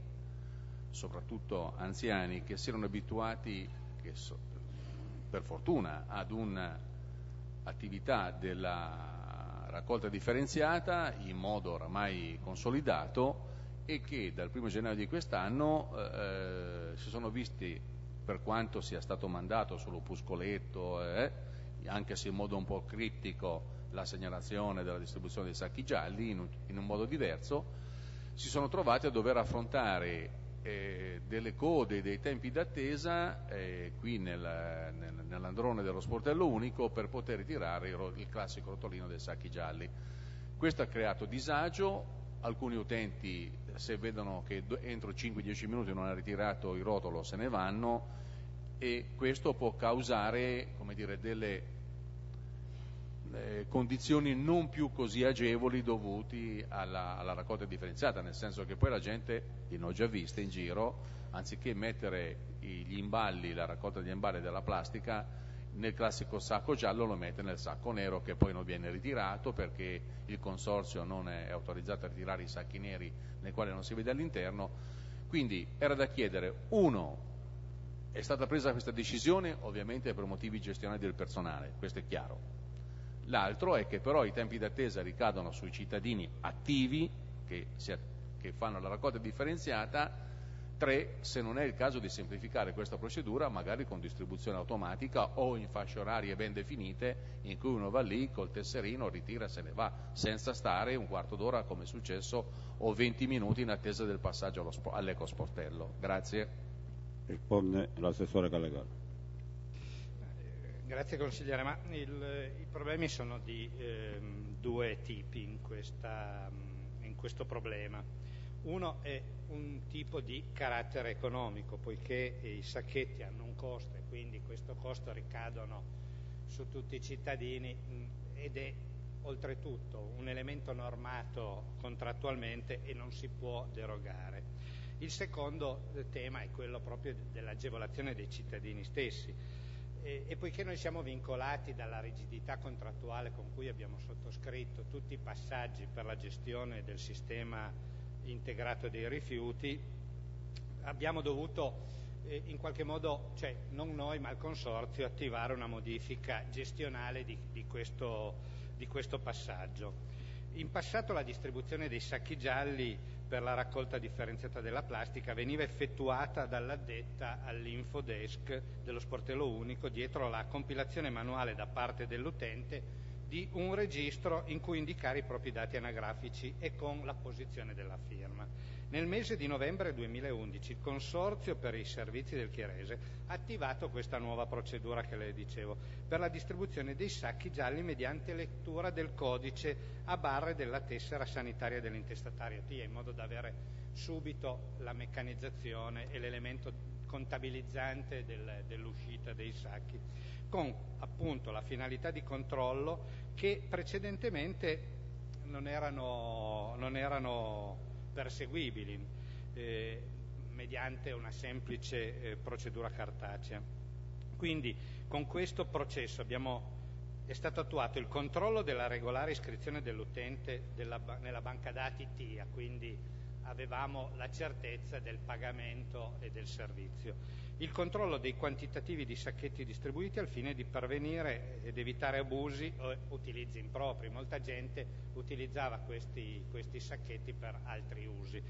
soprattutto anziani, che si erano abituati, so, per fortuna, ad un'attività della raccolta differenziata in modo oramai consolidato e che dal 1 gennaio di quest'anno eh, si sono visti, per quanto sia stato mandato sull'opuscoletto, eh, anche se in modo un po' criptico, la segnalazione della distribuzione dei sacchi gialli in un, in un modo diverso, si sono trovati a dover affrontare eh, delle code, dei tempi d'attesa eh, qui nel, nel, nell'androne dello sportello unico per poter ritirare il, il classico rotolino dei sacchi gialli. Questo ha creato disagio, alcuni utenti se vedono che entro 5-10 minuti non ha ritirato il rotolo se ne vanno e questo può causare dire, delle eh, condizioni non più così agevoli dovuti alla, alla, raccolta differenziata, nel senso che poi la gente, li ho già viste in giro, anziché mettere gli imballi, la raccolta degli imballi della plastica, nel classico sacco giallo lo mette nel sacco nero che poi non viene ritirato perché il consorzio non è autorizzato a ritirare i sacchi neri nei quali non si vede all'interno. Quindi era da chiedere, uno, è stata presa questa decisione ovviamente per motivi gestionali del personale, questo è chiaro. L'altro è che però i tempi d'attesa ricadono sui cittadini attivi che, si, che fanno la raccolta differenziata Tre, se non è il caso di semplificare questa procedura, magari con distribuzione automatica o in fasce orarie ben definite, in cui uno va lì col tesserino, ritira se ne va, senza stare un quarto d'ora come è successo o 20 minuti in attesa del passaggio all'ecosportello. Grazie. Risponde l'assessore Callegaro. Grazie consigliere, ma i problemi sono di eh, due tipi in, questo problema. Uno è un tipo di carattere economico, poiché i sacchetti hanno un costo e quindi questo costo ricadono su tutti i cittadini ed è oltretutto un elemento normato contrattualmente e non si può derogare. Il secondo tema è quello proprio dell'agevolazione dei cittadini stessi poiché noi siamo vincolati dalla rigidità contrattuale con cui abbiamo sottoscritto tutti i passaggi per la gestione del sistema integrato dei rifiuti, abbiamo dovuto eh, in qualche modo, cioè non noi ma il Consorzio, attivare una modifica gestionale di questo passaggio. In passato la distribuzione dei sacchi gialli per la raccolta differenziata della plastica veniva effettuata dall'addetta all'infodesk dello sportello unico dietro la compilazione manuale da parte dell'utente di un registro in cui indicare i propri dati anagrafici e con la posizione della firma. Nel mese di novembre 2011 il Consorzio per i servizi del Chiarese ha attivato questa nuova procedura che le dicevo per la distribuzione dei sacchi gialli mediante lettura del codice a barre della tessera sanitaria dell'intestatario TIA in modo da avere subito la meccanizzazione e l'elemento contabilizzante del, dell'uscita dei sacchi con appunto la finalità di controllo che precedentemente non erano perseguibili eh, mediante una semplice eh, procedura cartacea. Quindi con questo processo abbiamo, è stato attuato il controllo della regolare iscrizione dell'utente della, nella banca dati TIA, quindi avevamo la certezza del pagamento e del servizio il controllo dei quantitativi di sacchetti distribuiti al fine di prevenire ed evitare abusi o utilizzi impropri. Molta gente utilizzava questi, sacchetti per altri usi.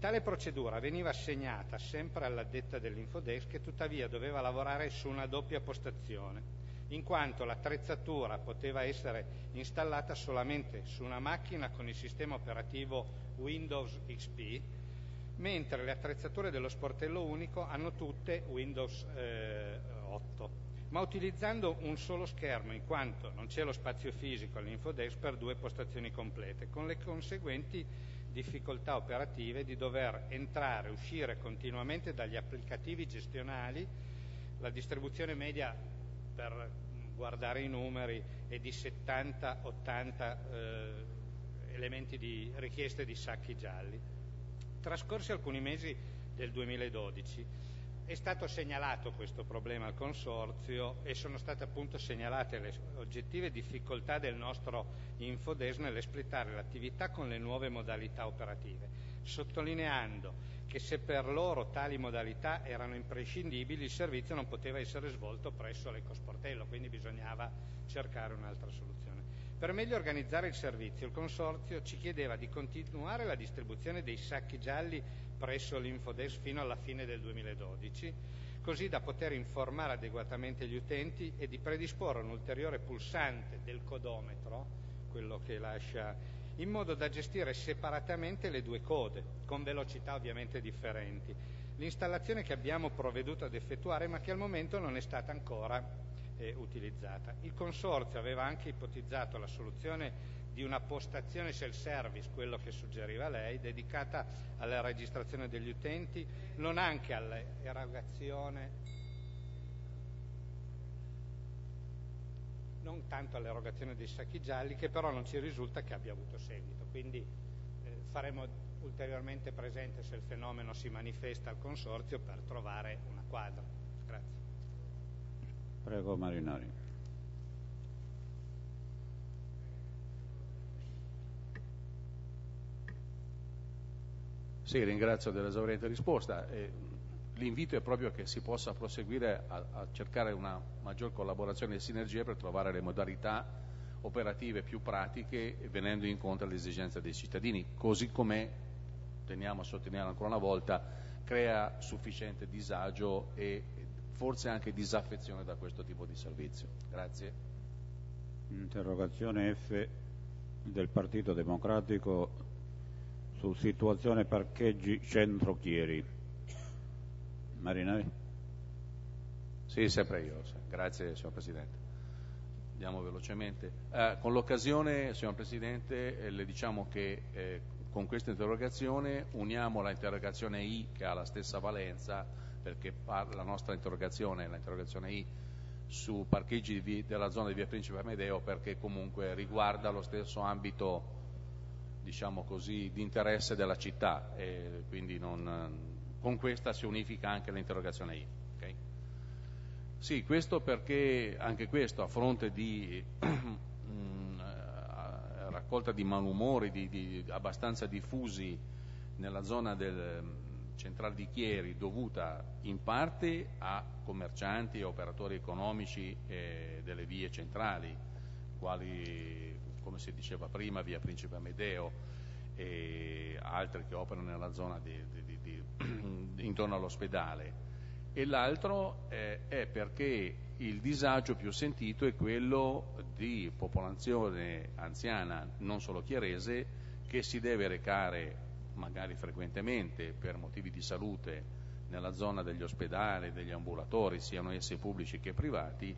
Tale procedura veniva assegnata sempre all'addetta dell'infodesk che tuttavia doveva lavorare su una doppia postazione, in quanto l'attrezzatura poteva essere installata solamente su una macchina con il sistema operativo Windows XP mentre le attrezzature dello sportello unico hanno tutte Windows eh, 8, ma utilizzando un solo schermo in quanto non c'è lo spazio fisico all'infodesk per due postazioni complete, con le conseguenti difficoltà operative di dover entrare e uscire continuamente dagli applicativi gestionali, la distribuzione media per guardare i numeri è di 70-80 eh, elementi di richieste di sacchi gialli. Trascorsi alcuni mesi del 2012 è stato segnalato questo problema al Consorzio e sono state appunto segnalate le oggettive difficoltà del nostro Infodes nell'espletare l'attività con le nuove modalità operative, sottolineando che se per loro tali modalità erano imprescindibili il servizio non poteva essere svolto presso l'ecosportello, quindi bisognava cercare un'altra soluzione. Per meglio organizzare il servizio, il Consorzio ci chiedeva di continuare la distribuzione dei sacchi gialli presso l'Infodes fino alla fine del 2012, così da poter informare adeguatamente gli utenti e di predisporre un ulteriore pulsante del codometro, quello che lascia, in modo da gestire separatamente le due code, con velocità ovviamente differenti. L'installazione che abbiamo provveduto ad effettuare, ma che al momento non è stata ancora eh, utilizzata. Il Consorzio aveva anche ipotizzato la soluzione di una postazione self-service, quello che suggeriva lei, dedicata alla registrazione degli utenti, non anche all'erogazione non tanto all'erogazione dei sacchi gialli, che però non ci risulta che abbia avuto seguito. Quindi eh, faremo ulteriormente presente se il fenomeno si manifesta al Consorzio per trovare una quadra. L'invito è proprio che si possa proseguire a, a, cercare una maggior collaborazione e sinergia per trovare le modalità operative più pratiche venendo incontro alle esigenze dei cittadini, così come, teniamo a sottolineare ancora una volta, crea sufficiente disagio e forse anche disaffezione da questo tipo di servizio. Grazie. Interrogazione F del Partito Democratico su situazione parcheggi centro Chieri. Marinari? Sì, sempre io. Grazie, signor Presidente. Andiamo velocemente. Eh, con l'occasione, signor Presidente, eh, le diciamo che eh, con questa interrogazione uniamo la interrogazione I che ha la stessa valenza perché la nostra interrogazione, l'interrogazione I su parcheggi di, della zona di via Principe Amedeo perché comunque riguarda lo stesso ambito diciamo così, di interesse della città e quindi non, con questa si unifica anche l'interrogazione I. Okay? Sì, questo perché anche questo a fronte di (clears throat) mm, raccolta di malumori di, di, abbastanza diffusi nella zona del centrale di Chieri dovuta in parte a commercianti e operatori economici eh, delle vie centrali, quali come si diceva prima via Principe Amedeo e altri che operano nella zona di, di, di, (clears throat) intorno all'ospedale. E l'altro eh, è perché il disagio più sentito è quello di popolazione anziana, non solo chiarese, che si deve recare magari frequentemente per motivi di salute nella zona degli ospedali, degli ambulatori, siano essi pubblici che privati,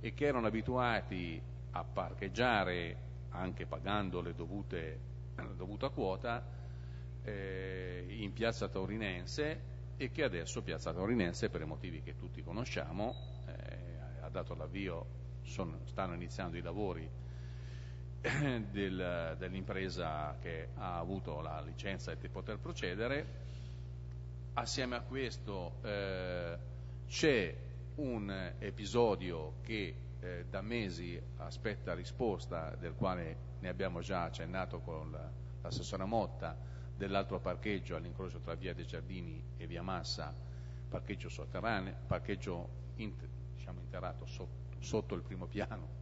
e che erano abituati a parcheggiare anche pagando le dovute, dovuta quota eh, in piazza Taurinense e che adesso piazza Taurinense per i motivi che tutti conosciamo eh, ha dato l'avvio, sono, stanno iniziando i lavori del, dell'impresa che ha avuto la licenza di poter procedere. Assieme a questo eh, c'è un episodio che eh, da mesi aspetta risposta, del quale ne abbiamo già accennato con l'assessora Motta, dell'altro parcheggio all'incrocio tra via dei Giardini e via Massa, parcheggio sotterraneo, parcheggio inter, diciamo interrato sotto, sotto il primo piano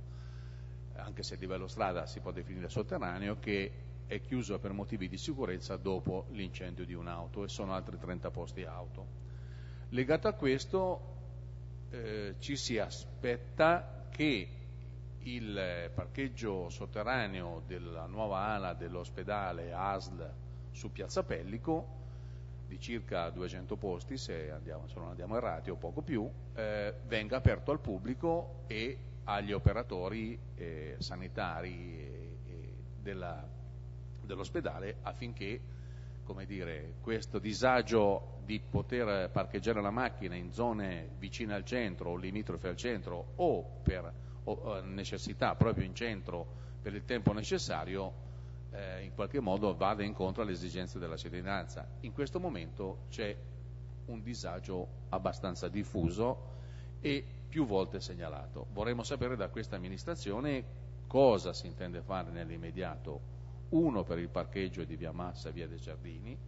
anche se a livello strada si può definire sotterraneo, che è chiuso per motivi di sicurezza dopo l'incendio di un'auto e sono altri 30 posti auto. Legato a questo eh, ci si aspetta che il parcheggio sotterraneo della nuova ala dell'ospedale ASL su Piazza Pellico di circa 200 posti, se, andiamo, se non andiamo errati o poco più, eh, venga aperto al pubblico e agli operatori eh, sanitari eh, della, dell'ospedale affinché dire, questo disagio di poter parcheggiare la macchina in zone vicine al centro o limitrofe al centro o per o, necessità proprio in centro per il tempo necessario eh, in qualche modo vada incontro alle esigenze della cittadinanza. In questo momento c'è un disagio abbastanza diffuso e più volte segnalato. Vorremmo sapere da questa amministrazione cosa si intende fare nell'immediato, uno per il parcheggio di via Massa e via dei Giardini,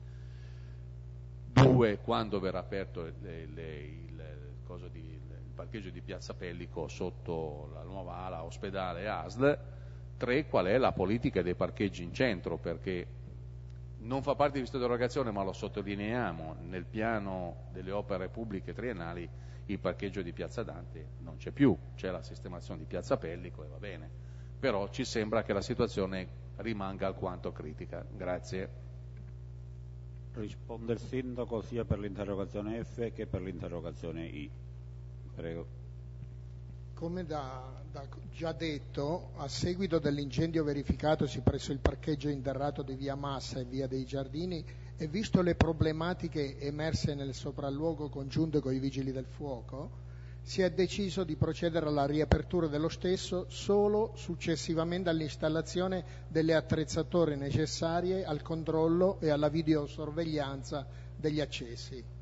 due quando verrà aperto le, le, il, il, di, il, parcheggio di Piazza Pellico sotto la nuova ala ospedale ASL, tre qual è la politica dei parcheggi in centro, perché non fa parte di questa erogazione ma lo sottolineiamo nel piano delle opere pubbliche triennali il parcheggio di Piazza Dante non c'è più, c'è la sistemazione di Piazza Pellico e va bene, però ci sembra che la situazione rimanga alquanto critica. Grazie. Risponde il Sindaco sia per l'interrogazione F che per l'interrogazione I. Prego. Come da, da già detto, a seguito dell'incendio verificatosi presso il parcheggio interrato di via Massa e via dei Giardini, e visto le problematiche emerse nel sopralluogo congiunte con i vigili del fuoco, si è deciso di procedere alla riapertura dello stesso solo successivamente all'installazione delle attrezzature necessarie al controllo e alla videosorveglianza degli accessi.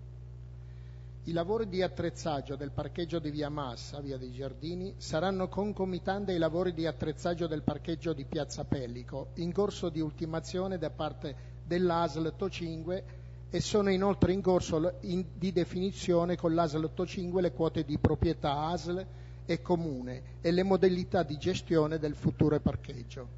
I lavori di attrezzaggio del parcheggio di via Massa, via dei Giardini, saranno concomitanti ai lavori di attrezzaggio del parcheggio di piazza Pellico, in corso di ultimazione da parte dell'ASL Tocingue e sono inoltre in corso di definizione con l'ASL Tocingue le quote di proprietà ASL e comune e le modalità di gestione del futuro parcheggio.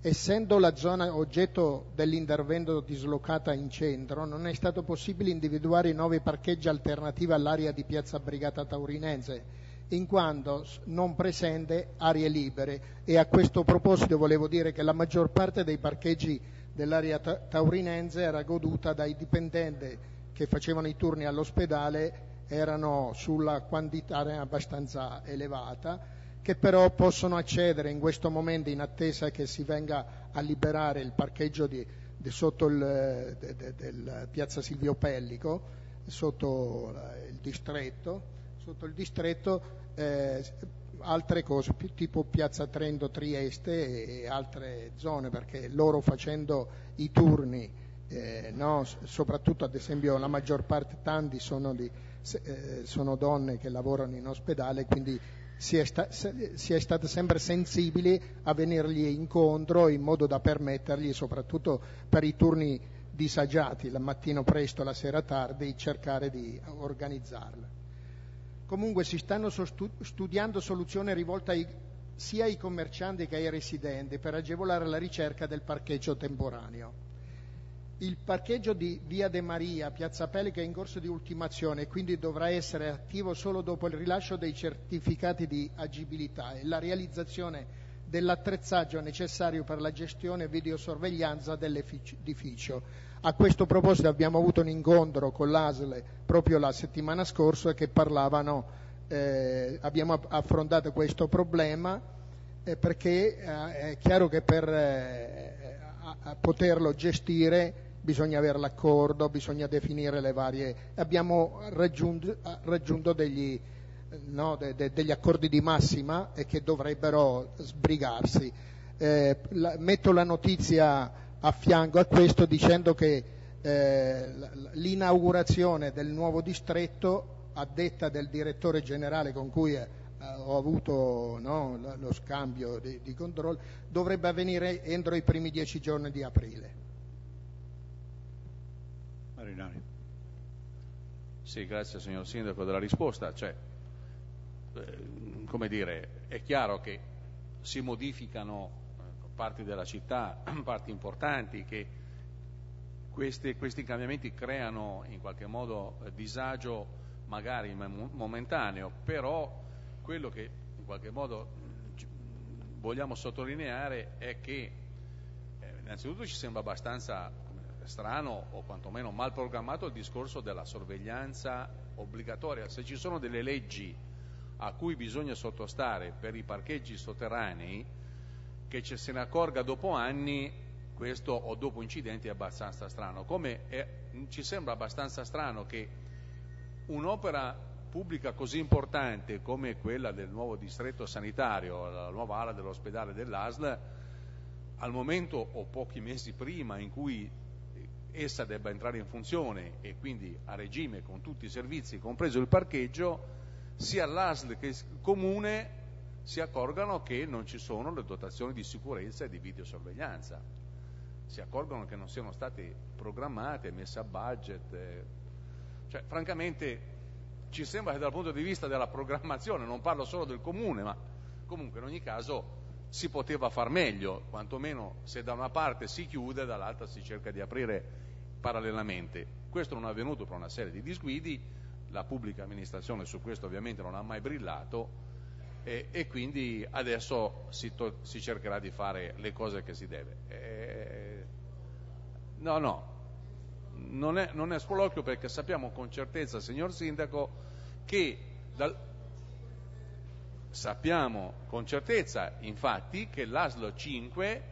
Essendo la zona oggetto dell'intervento dislocata in centro, non è stato possibile individuare nuovi parcheggi alternativi all'area di Piazza Brigata Taurinense, in quanto non presente aree libere. E a questo proposito volevo dire che la maggior parte dei parcheggi dell'area taurinense era goduta dai dipendenti che facevano i turni all'ospedale, erano sulla quantità abbastanza elevata, che però possono accedere in questo momento in attesa che si venga a liberare il parcheggio di, di sotto il de, de, del piazza Silvio Pellico, sotto il distretto, sotto il distretto eh, altre cose, tipo Piazza Trento Trieste e altre zone, perché loro facendo i turni, eh, no, soprattutto ad esempio la maggior parte, tanti sono, di, eh, sono donne che lavorano in ospedale, quindi si è, sta, si è stati sempre sensibili a venirgli incontro in modo da permettergli, soprattutto per i turni disagiati, la mattina presto, la sera tardi, cercare di organizzarla. Comunque si stanno studiando soluzioni rivolte ai, sia ai commercianti che ai residenti per agevolare la ricerca del parcheggio temporaneo. Il parcheggio di Via De Maria, Piazza Pelica è in corso di ultimazione e quindi dovrà essere attivo solo dopo il rilascio dei certificati di agibilità e la realizzazione dell'attrezzaggio necessario per la gestione e videosorveglianza dell'edificio. A questo proposito abbiamo avuto un incontro con l'ASL proprio la settimana scorsa che parlavano, eh, abbiamo affrontato questo problema eh, perché eh, è chiaro che per eh, poterlo gestire bisogna avere l'accordo, bisogna definire le varie... abbiamo raggiunto, raggiunto degli, no, de, de, degli, accordi di massima e che dovrebbero sbrigarsi. Eh, la, metto la notizia a fianco a questo dicendo che eh, l'inaugurazione del nuovo distretto, a detta del direttore generale con cui eh, ho avuto no, lo scambio di, di controllo, dovrebbe avvenire entro i primi dieci giorni di aprile. Marinari. Sì, grazie signor Sindaco della risposta. Cioè, eh, come dire, è chiaro che si modificano parti della città, (clears throat) parti importanti, che questi, questi cambiamenti creano in qualche modo eh, disagio magari momentaneo, però quello che in qualche modo vogliamo sottolineare è che eh, innanzitutto ci sembra abbastanza strano o quantomeno mal programmato il discorso della sorveglianza obbligatoria. Se ci sono delle leggi a cui bisogna sottostare per i parcheggi sotterranei, che ce se ne accorga dopo anni, questo o dopo incidenti è abbastanza strano. Come è, ci sembra abbastanza strano che un'opera pubblica così importante come quella del nuovo distretto sanitario, la nuova ala dell'ospedale dell'ASL, al momento o pochi mesi prima in cui essa debba entrare in funzione e quindi a regime con tutti i servizi, compreso il parcheggio, sia l'ASL che il comune si accorgano che non ci sono le dotazioni di sicurezza e di videosorveglianza, si accorgono che non siano state programmate, messe a budget. Eh. Cioè, francamente ci sembra che dal punto di vista della programmazione, non parlo solo del comune, ma comunque in ogni caso si poteva far meglio, quantomeno se da una parte si chiude, dall'altra si cerca di aprire parallelamente. Questo non è avvenuto per una serie di disguidi, la pubblica amministrazione su questo ovviamente non ha mai brillato, e, e quindi adesso si, to- si, cercherà di fare le cose che si deve. E, no, no, non è, non è sproloquio perché sappiamo con certezza, signor Sindaco, che dal, sappiamo con certezza infatti che l'ASLO 5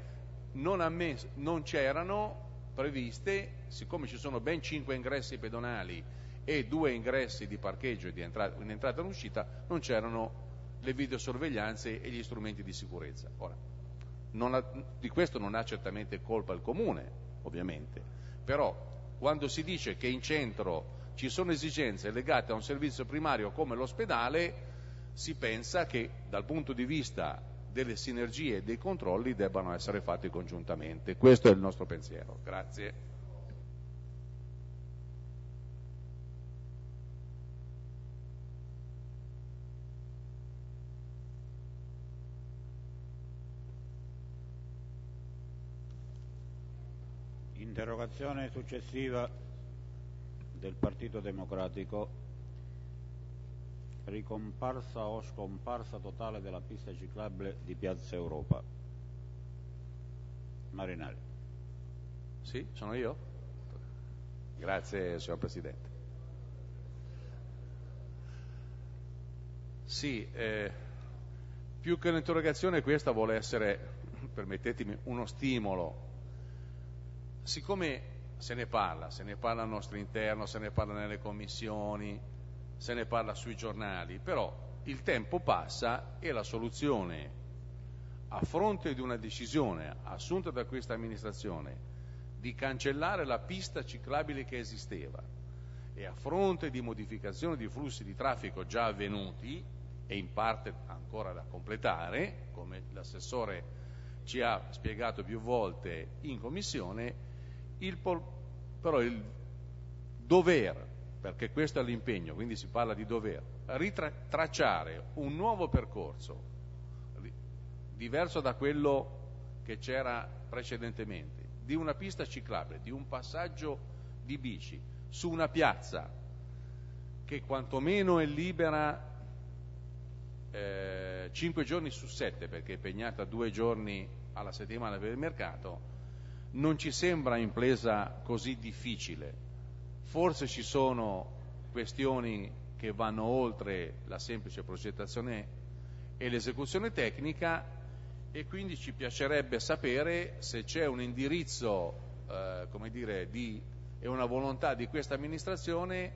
non, ammesso, non c'erano previste, siccome ci sono ben 5 ingressi pedonali e due ingressi di parcheggio di entrata, in entrata e in uscita, non c'erano le videosorveglianze e gli strumenti di sicurezza. Ora, ha, di questo non ha certamente colpa il Comune, ovviamente, però quando si dice che in centro ci sono esigenze legate a un servizio primario come l'ospedale, si pensa che dal punto di vista delle sinergie e dei controlli debbano essere fatti congiuntamente. Questo è il nostro pensiero. Grazie. Interrogazione successiva del Partito Democratico Ricomparsa o scomparsa totale della pista ciclabile di Piazza Europa. Marinari. Sì, sono io? Grazie, signor Presidente. Sì, eh, più che un'interrogazione questa vuole essere, permettetemi, uno stimolo. Siccome se ne parla, se ne parla al nostro interno, se ne parla nelle commissioni, se ne parla sui giornali, però il tempo passa e la soluzione a fronte di una decisione assunta da questa amministrazione di cancellare la pista ciclabile che esisteva e a fronte di modificazioni di flussi di traffico già avvenuti e in parte ancora da completare, come l'assessore ci ha spiegato più volte in commissione, il, però il dover, perché questo è l'impegno, quindi si parla di dover, ritracciare un nuovo percorso diverso da quello che c'era precedentemente, di una pista ciclabile, di un passaggio di bici su una piazza che quantomeno è libera eh, 5 giorni su 7 perché è impegnata due giorni alla settimana per il mercato, non ci sembra impresa così difficile. Forse ci sono questioni che vanno oltre la semplice progettazione e l'esecuzione tecnica e quindi ci piacerebbe sapere se c'è un indirizzo eh, come dire, di, e una volontà di questa amministrazione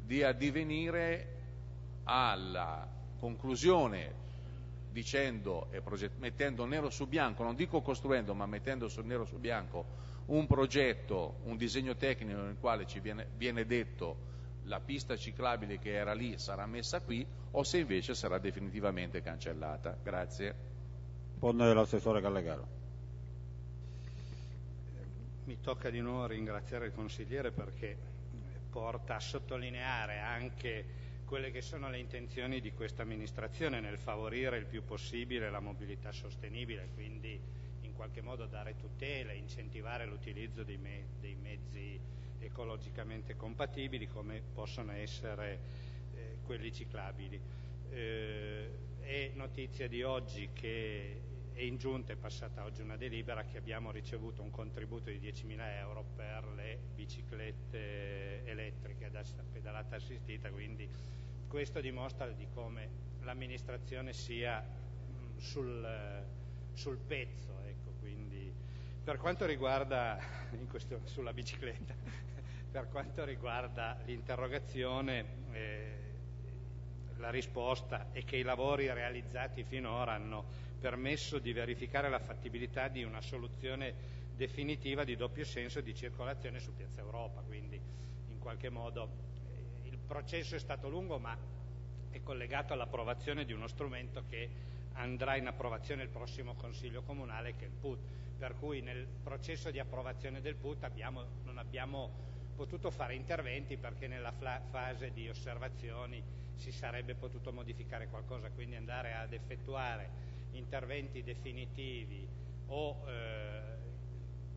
di addivenire alla conclusione dicendo e mettendo nero su bianco, non dico costruendo, ma mettendo nero su bianco un progetto, un disegno tecnico nel quale ci viene, viene detto la pista ciclabile che era lì sarà messa qui o se invece sarà definitivamente cancellata. Grazie. Ponte dell'assessore Callegaro. Mi tocca di nuovo ringraziare il consigliere perché porta a sottolineare anche quelle che sono le intenzioni di questa amministrazione nel favorire il più possibile la mobilità sostenibile, quindi qualche modo dare tutela, incentivare l'utilizzo dei, me dei mezzi ecologicamente compatibili come possono essere eh, quelli ciclabili. Eh, è notizia di oggi che è in giunta, è passata oggi una delibera che abbiamo ricevuto un contributo di 10.000 euro per le biciclette elettriche ad pedalata assistita, quindi questo dimostra di come l'amministrazione sia sul, sul, pezzo. (laughs) Per quanto riguarda, l'interrogazione, eh, la risposta è che i lavori realizzati finora hanno permesso di verificare la fattibilità di una soluzione definitiva di doppio senso di circolazione su Piazza Europa, qualche modo processo è stato lungo ma è collegato all'approvazione di uno strumento che andrà in approvazione il prossimo Consiglio Comunale che è il PUT, per cui nel processo di approvazione del PUT non abbiamo potuto fare interventi perché nella fase di osservazioni si sarebbe potuto modificare qualcosa, quindi andare ad effettuare interventi definitivi o eh,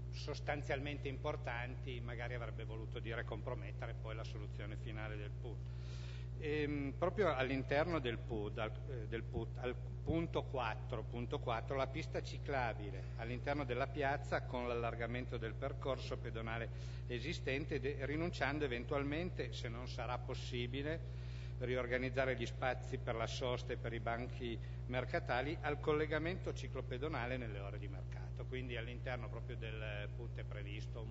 sostanzialmente importanti magari avrebbe voluto dire compromettere poi la soluzione finale del PUT. Ehm, proprio all'interno del al, eh, al punto 4.4, la pista ciclabile all'interno della piazza con l'allargamento del percorso pedonale esistente, rinunciando eventualmente, se non sarà possibile, riorganizzare gli spazi per la sosta e per i banchi mercatali al collegamento ciclopedonale nelle ore di mercato. Quindi all'interno proprio del PUT è previsto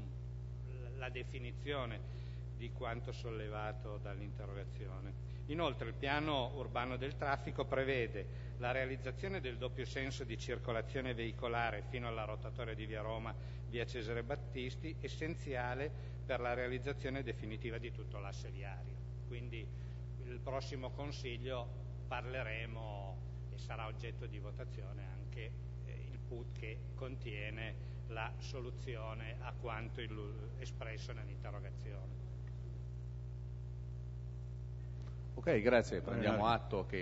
la definizione di quanto sollevato dall'interrogazione. Inoltre il piano urbano del traffico prevede la realizzazione del doppio senso di circolazione veicolare fino alla rotatoria di via Roma, via Cesare Battisti, essenziale per la realizzazione definitiva di tutto l'asse viario. Quindi il prossimo Consiglio parleremo e sarà oggetto di votazione anche PUT che contiene la soluzione a quanto espresso nell'interrogazione. Ok, grazie, prendiamo atto che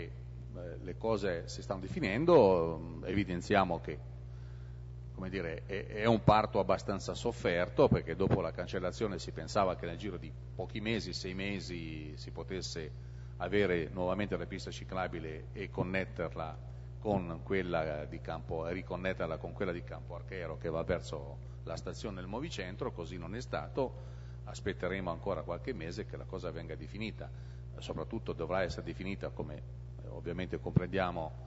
eh, le cose si stanno definendo, evidenziamo che come dire, è, è, un parto abbastanza sofferto perché dopo la cancellazione si pensava che nel giro di pochi mesi, sei mesi, si potesse avere nuovamente la pista ciclabile e connetterla con quella di campo, riconnetterla con quella di Campo Archero che va verso la stazione del Movicentro, così non è stato, aspetteremo ancora qualche mese che la cosa venga definita, soprattutto dovrà essere definita come ovviamente comprendiamo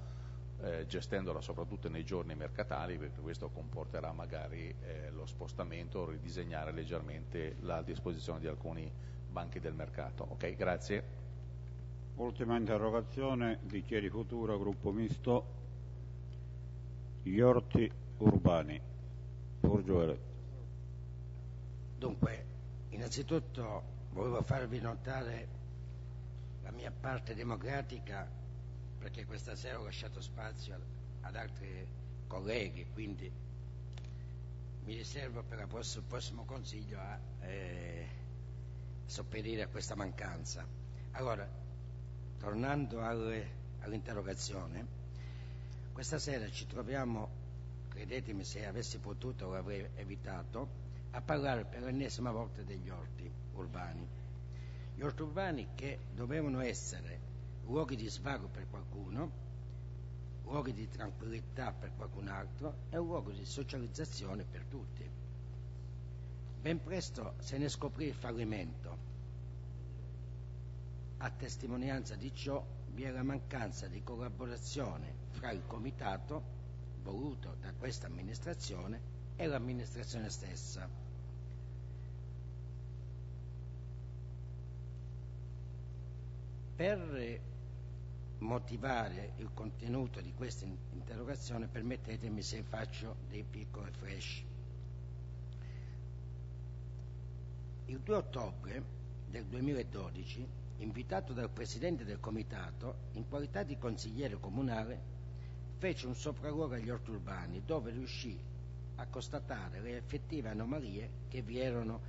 eh, gestendola soprattutto nei giorni mercatali perché questo comporterà magari eh, lo spostamento o ridisegnare leggermente la disposizione di alcuni banchi del mercato. Ok, grazie. Ultima interrogazione di Chieri Futuro, gruppo misto, gli orti urbani. Purgioele. Dunque, innanzitutto volevo farvi notare la mia parte democratica perché questa sera ho lasciato spazio ad altri colleghi, quindi mi riservo per il prossimo, consiglio a eh, sopperire a questa mancanza. Allora, tornando alle, all'interrogazione, questa sera ci troviamo, credetemi se avessi potuto lo avrei evitato, a parlare per l'ennesima volta degli orti urbani. Gli orti urbani che dovevano essere luoghi di svago per qualcuno, luoghi di tranquillità per qualcun altro e un luogo di socializzazione per tutti. Ben presto se ne scoprì il fallimento. A testimonianza di ciò vi è la mancanza di collaborazione fra il comitato voluto da questa amministrazione e l'amministrazione stessa. Per motivare il contenuto di questa interrogazione, permettetemi se faccio dei piccoli flash. Il 2 ottobre del 2012, invitato dal Presidente del Comitato, in qualità di consigliere comunale, fece un sopralluogo agli orti urbani dove riuscì a constatare le effettive anomalie che, erano,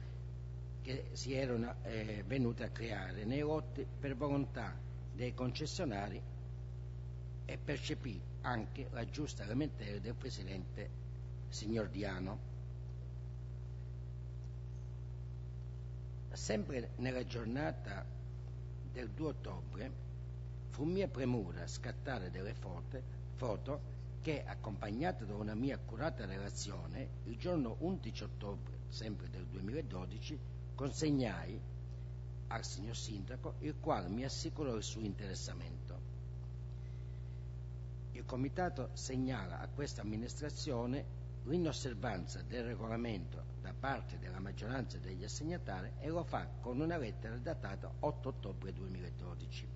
che si erano eh, venute a creare nei lotti per volontà dei concessionari e percepì anche la giusta lamentela del presidente signor Diano. Sempre nella giornata del 2 ottobre fu mia premura scattare delle foto, foto che, accompagnate da una mia accurata relazione, il giorno 11 ottobre, sempre del 2012, consegnai al signor Sindaco, il quale mi assicurò il suo interessamento. Il Comitato segnala a questa amministrazione l'inosservanza del regolamento da parte della maggioranza degli assegnatari e lo fa con una lettera datata 8 ottobre 2012.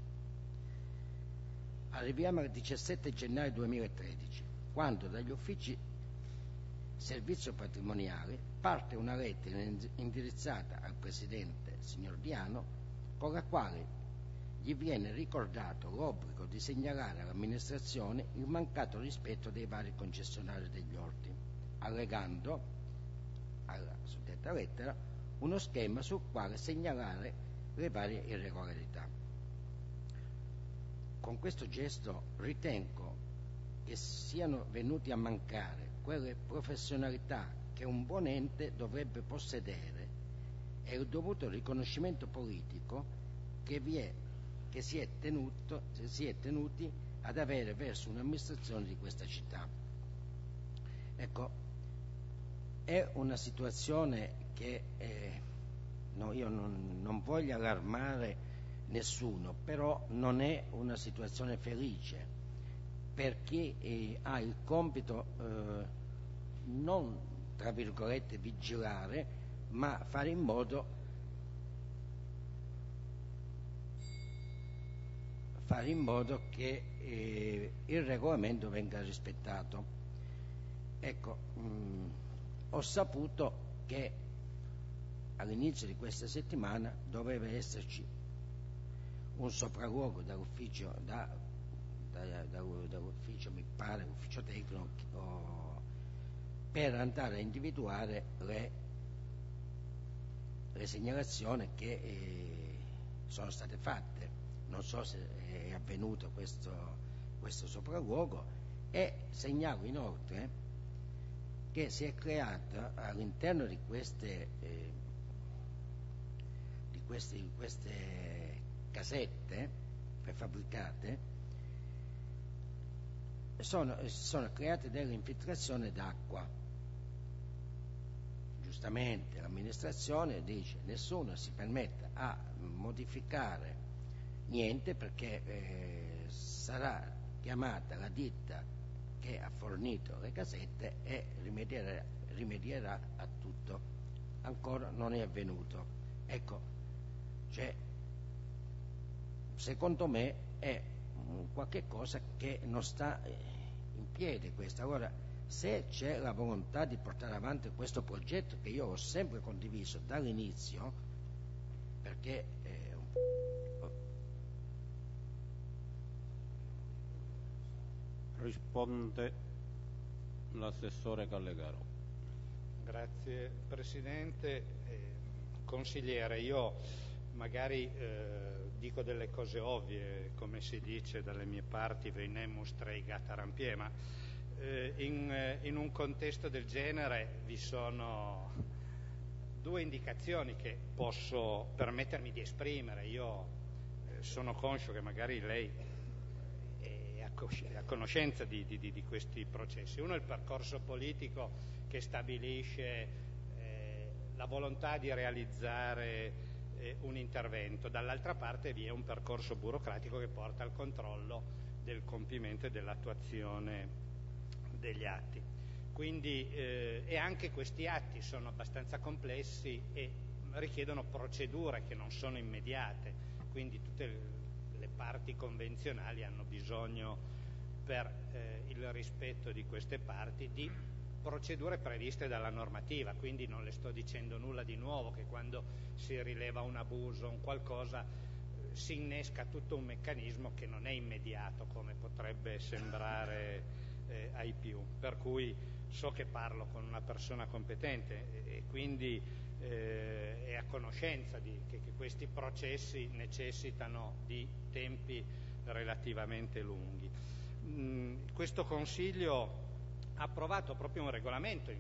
Arriviamo al 17 gennaio 2013, quando dagli uffici servizio patrimoniale parte una lettera indirizzata al Presidente, signor Diano, con la quale gli viene ricordato l'obbligo di segnalare all'amministrazione il mancato rispetto dei vari concessionari degli orti, allegando alla suddetta lettera uno schema sul quale segnalare le varie irregolarità. Con questo gesto ritengo che siano venuti a mancare quelle professionalità che un buon ente dovrebbe possedere e il dovuto riconoscimento politico che, è, che si, è tenuto, si è tenuti ad avere verso un'amministrazione di questa città. Ecco, è una situazione che eh, no, io non, non, voglio allarmare nessuno, però non è una situazione felice per chi eh, ha il compito eh, non tra virgolette, vigilare, ma fare in modo fare in modo che eh, il regolamento venga rispettato. Ecco, mh, mm, ho saputo che all'inizio di questa settimana doveva esserci un sopralluogo dall'ufficio, da, da, da, dall'ufficio mi pare, ufficio tecnico per andare a individuare le, le segnalazioni che eh, sono state fatte. Non so se è avvenuto questo, questo sopralluogo e segnalo inoltre che si è creata all'interno di queste, eh, di queste, di queste casette prefabbricate sono, sono create delle infiltrazioni d'acqua giustamente l'amministrazione dice nessuno si permette a modificare niente perché eh, sarà chiamata la ditta che ha fornito le casette e rimedierà, rimedierà a tutto. Ancora non è avvenuto. Ecco, cioè, secondo me è qualche cosa che non sta eh, in piedi questo. Allora, se c'è la volontà di portare avanti questo progetto che io ho sempre condiviso dall'inizio, perché eh, risponde l'assessore Callegaro. Grazie Presidente. Eh, consigliere, io magari eh, dico delle cose ovvie, come si dice dalle mie parti, venemus stregata rampie, ma eh, in, eh, in un contesto del genere vi sono due indicazioni che posso permettermi di esprimere. Io sono conscio che magari lei è a conoscenza di, di, di, questi processi. Uno è il percorso politico che stabilisce eh, la volontà di realizzare un intervento, dall'altra parte vi è un percorso burocratico che porta al controllo del compimento e dell'attuazione degli atti. Eh, e anche questi atti sono abbastanza complessi e richiedono procedure che non sono immediate, quindi tutte le parti convenzionali hanno bisogno per eh, il rispetto di queste parti di procedure previste dalla normativa, quindi non le sto dicendo nulla di nuovo che quando si rileva un abuso, un qualcosa, eh, si innesca tutto un meccanismo che non è immediato come potrebbe sembrare eh, ai più, per cui so che parlo con una persona competente e, e quindi eh, è a conoscenza di, che, che, questi processi necessitano di tempi relativamente lunghi. Mm, questo Consiglio approvato proprio un regolamento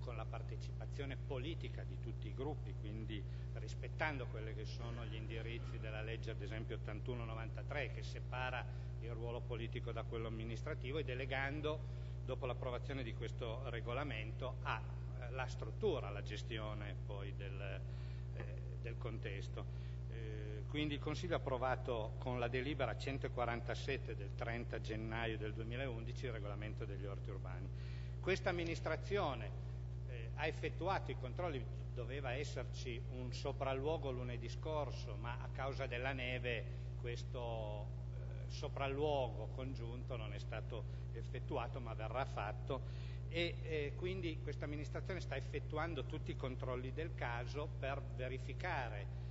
con la partecipazione politica di tutti i gruppi, quindi rispettando quelli che sono gli indirizzi della legge ad esempio 8193 che separa il ruolo politico da quello amministrativo e delegando dopo l'approvazione di questo regolamento alla struttura, alla gestione del, eh, del contesto. Quindi il Consiglio ha approvato con la delibera 147 del 30 gennaio del 2011 il regolamento degli orti urbani. Questa amministrazione eh, ha effettuato i controlli, doveva esserci un sopralluogo lunedì scorso, ma a causa della neve questo eh, sopralluogo congiunto non è stato effettuato ma verrà fatto e eh, quindi questa amministrazione sta effettuando tutti i controlli del caso per verificare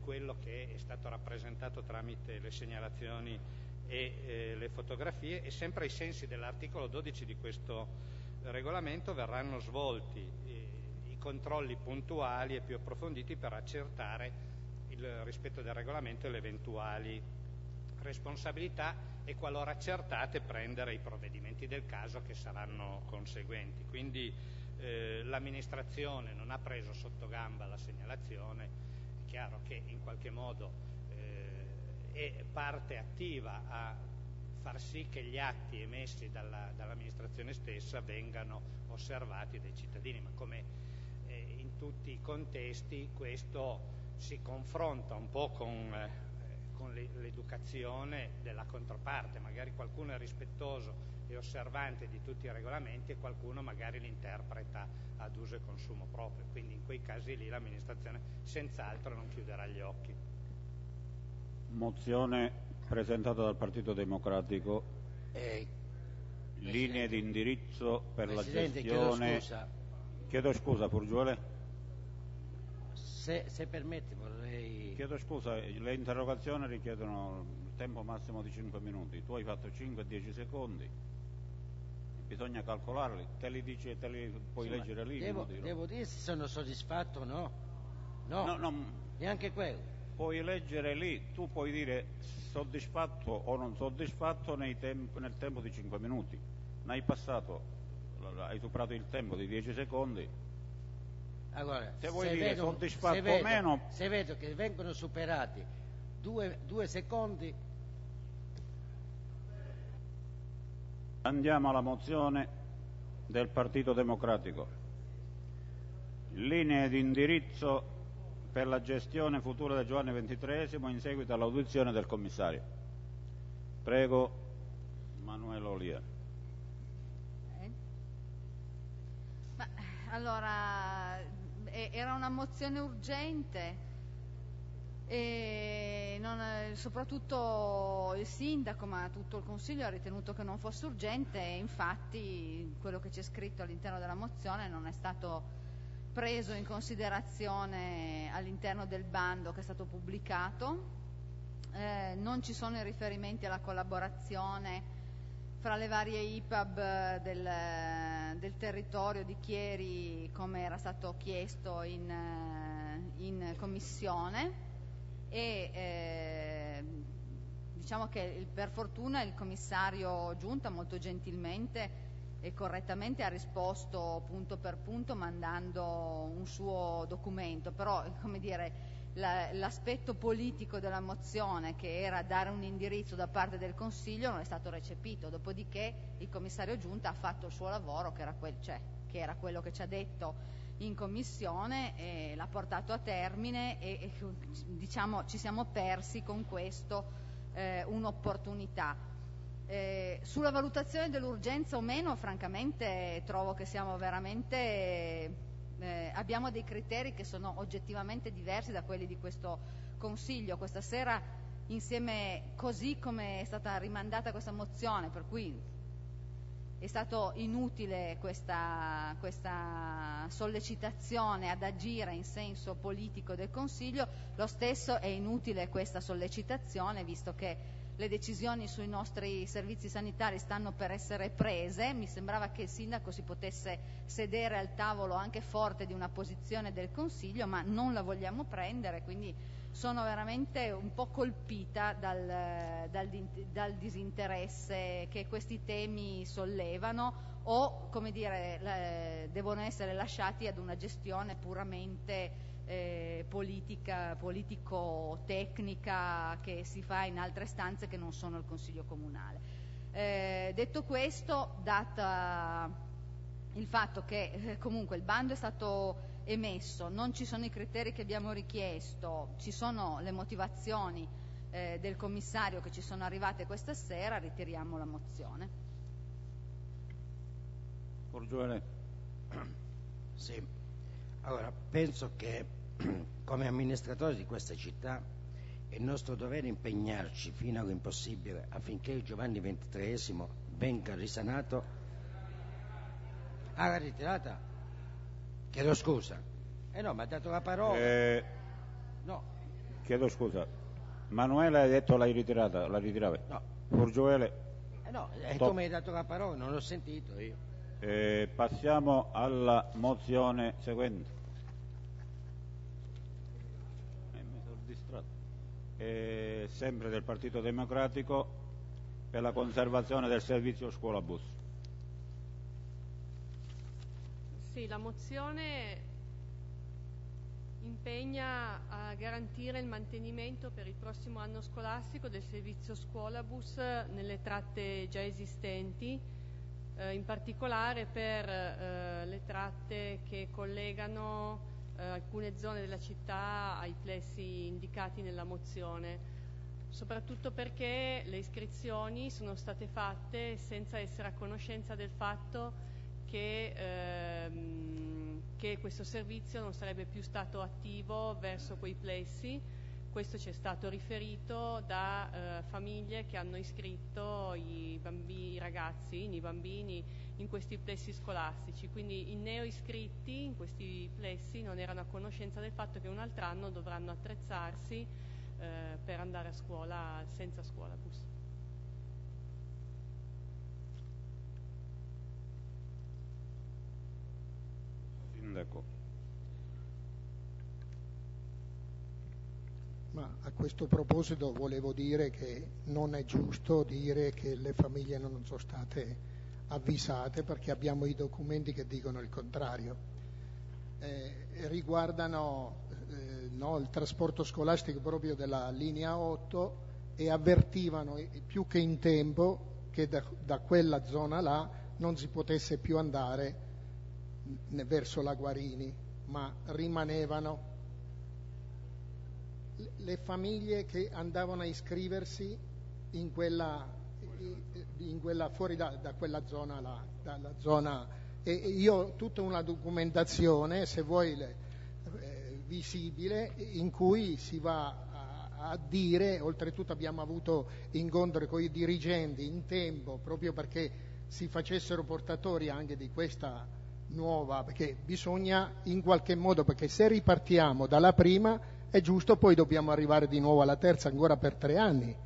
quello che è stato rappresentato tramite le segnalazioni e eh, le fotografie e sempre ai sensi dell'articolo 12 di questo regolamento verranno svolti eh, i controlli puntuali e più approfonditi per accertare il rispetto del regolamento e le eventuali responsabilità e qualora accertate prendere i provvedimenti del caso che saranno conseguenti. Quindi eh, l'amministrazione non ha preso sotto gamba la segnalazione, chiaro che in qualche modo eh, è parte attiva a far sì che gli atti emessi dalla, dall'amministrazione stessa vengano osservati dai cittadini, ma come eh, in tutti i contesti questo si confronta un po' con eh, con l'educazione della controparte, magari qualcuno è rispettoso e osservante di tutti i regolamenti e qualcuno magari li interpreta ad uso e consumo proprio, quindi in quei casi lì l'amministrazione senz'altro non chiuderà gli occhi. Mozione presentata dal Partito Democratico. Eh, linee di indirizzo per Presidente, la gestione. Chiedo scusa. Chiedo scusa, Purgiuole. Se, se permette vorrei... Chiedo scusa, le interrogazioni richiedono il tempo massimo di 5 minuti, tu hai fatto 5-10 secondi, bisogna calcolarli, te li dici te li puoi Sì, leggere lì. Devo, devo dire se sono soddisfatto o no. No, No, no, neanche quello. puoi leggere lì, tu puoi dire soddisfatto o non soddisfatto nei temp- nel tempo di 5 minuti. Ne hai passato hai superato il tempo di 10 secondi. Allora, se vuoi dire vedo, soddisfatto vedo, o meno... Se vedo che vengono superati due, due secondi... Andiamo alla mozione del Partito Democratico. Linee di indirizzo per la gestione futura del Giovanni XXIII in seguito all'audizione del commissario. Prego, Manuela Olia. Eh? allora, era una mozione urgente e non, soprattutto il sindaco ma tutto il consiglio ha ritenuto che non fosse urgente e infatti quello che c'è scritto all'interno della mozione non è stato preso in considerazione all'interno del bando che è stato pubblicato. Eh, non ci sono i riferimenti alla collaborazione fra le varie IPAB del, del territorio di Chieri come era stato chiesto in, eh, in commissione e eh, diciamo che per fortuna il commissario Giunta molto gentilmente e correttamente ha risposto punto per punto mandando un suo documento, però come dire l'aspetto politico della mozione, che era dare un indirizzo da parte del Consiglio, non è stato recepito. Dopodiché il commissario Giunta ha fatto il suo lavoro, che era, cioè, che era quello che ci ha detto in commissione, l'ha portato a termine e, e diciamo, ci siamo persi con questo eh, un'opportunità. Eh, sulla valutazione dell'urgenza o meno, francamente trovo che siamo veramente eh, abbiamo dei criteri che sono oggettivamente diversi da quelli di questo Consiglio. Questa sera, insieme, così come è stata rimandata questa mozione, per cui è stato inutile questa, questa, sollecitazione ad agire in senso politico del Consiglio, lo stesso è inutile questa sollecitazione, visto che le decisioni sui nostri servizi sanitari stanno per essere prese, mi sembrava che il sindaco si potesse sedere al tavolo anche forte di una posizione del Consiglio, ma non la vogliamo prendere, quindi sono veramente un po' colpita dal, dal, dal disinteresse che questi temi sollevano o, come dire, devono essere lasciati ad una gestione puramente eh, politica, politico-tecnica che si fa in altre stanze che non sono il Consiglio Comunale. Eh, detto questo, data il fatto che eh, comunque il bando è stato emesso, non ci sono i criteri che abbiamo richiesto, ci sono le motivazioni eh, del commissario che ci sono arrivate questa sera, ritiriamo la mozione. Forgione. Sì. Allora, penso che (clears throat) come amministratori di questa città è nostro dovere impegnarci fino all'impossibile affinché il Giovanni XXIII venga risanato. Ah, la ritirata? Chiedo scusa. Eh no, mi ha dato la parola. Eh, no. Chiedo scusa. Manuela hai detto l'hai ritirata, la ritiravi? No. Furgioele? Eh no, e tu mi hai dato la parola, non l'ho sentito io. Eh, passiamo alla mozione seguente. eh, sempre del Partito Democratico, per la conservazione del servizio scuola bus. Sì, la mozione impegna a garantire il mantenimento per il prossimo anno scolastico del servizio scuola bus nelle tratte già esistenti, eh, in particolare per eh, le tratte che collegano eh, alcune zone della città ai plessi indicati nella mozione, soprattutto perché le iscrizioni sono state fatte senza essere a conoscenza del fatto che, ehm, che questo servizio non sarebbe più stato attivo verso quei plessi. Questo ci è stato riferito da eh, famiglie che hanno iscritto i, bambini, i ragazzini, i bambini in questi plessi scolastici, quindi i neoiscritti in questi plessi non erano a conoscenza del fatto che un altro anno dovranno attrezzarsi eh, per andare a scuola senza scuola Sindaco. Ma a questo proposito volevo dire che non è giusto dire che le famiglie non sono state avvisate perché abbiamo i documenti che dicono il contrario. Eh, riguardano eh, no, il trasporto scolastico proprio della linea 8 e avvertivano più che in tempo che da, da quella zona là non si potesse più andare verso la Guarini, ma rimanevano le famiglie che andavano a iscriversi in quella, in quella fuori da, da, quella zona là, dalla zona e io ho tutta una documentazione, se vuoi le, eh, visibile, in cui si va a, a, dire, oltretutto abbiamo avuto incontri con i dirigenti in tempo proprio perché si facessero portatori anche di questa nuova, perché bisogna in qualche modo, perché se ripartiamo dalla prima è giusto, poi dobbiamo arrivare di nuovo alla terza ancora per tre anni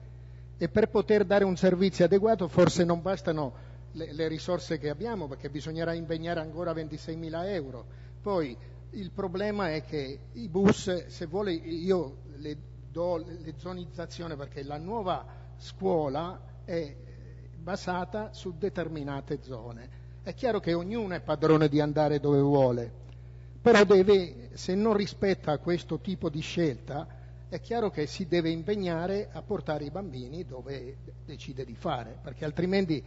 e per poter dare un servizio adeguato forse non bastano le, le risorse che abbiamo perché bisognerà impegnare ancora 26 mila euro. Poi il problema è che i bus, se vuole io le do le zonizzazione perché la nuova scuola è basata su determinate zone. È chiaro che ognuno è padrone di andare dove vuole, però deve, se non rispetta questo tipo di scelta, è chiaro che si deve impegnare a portare i bambini dove decide di fare, perché altrimenti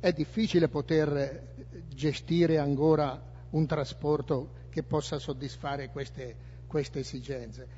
è difficile poter gestire ancora un trasporto che possa soddisfare queste, queste esigenze.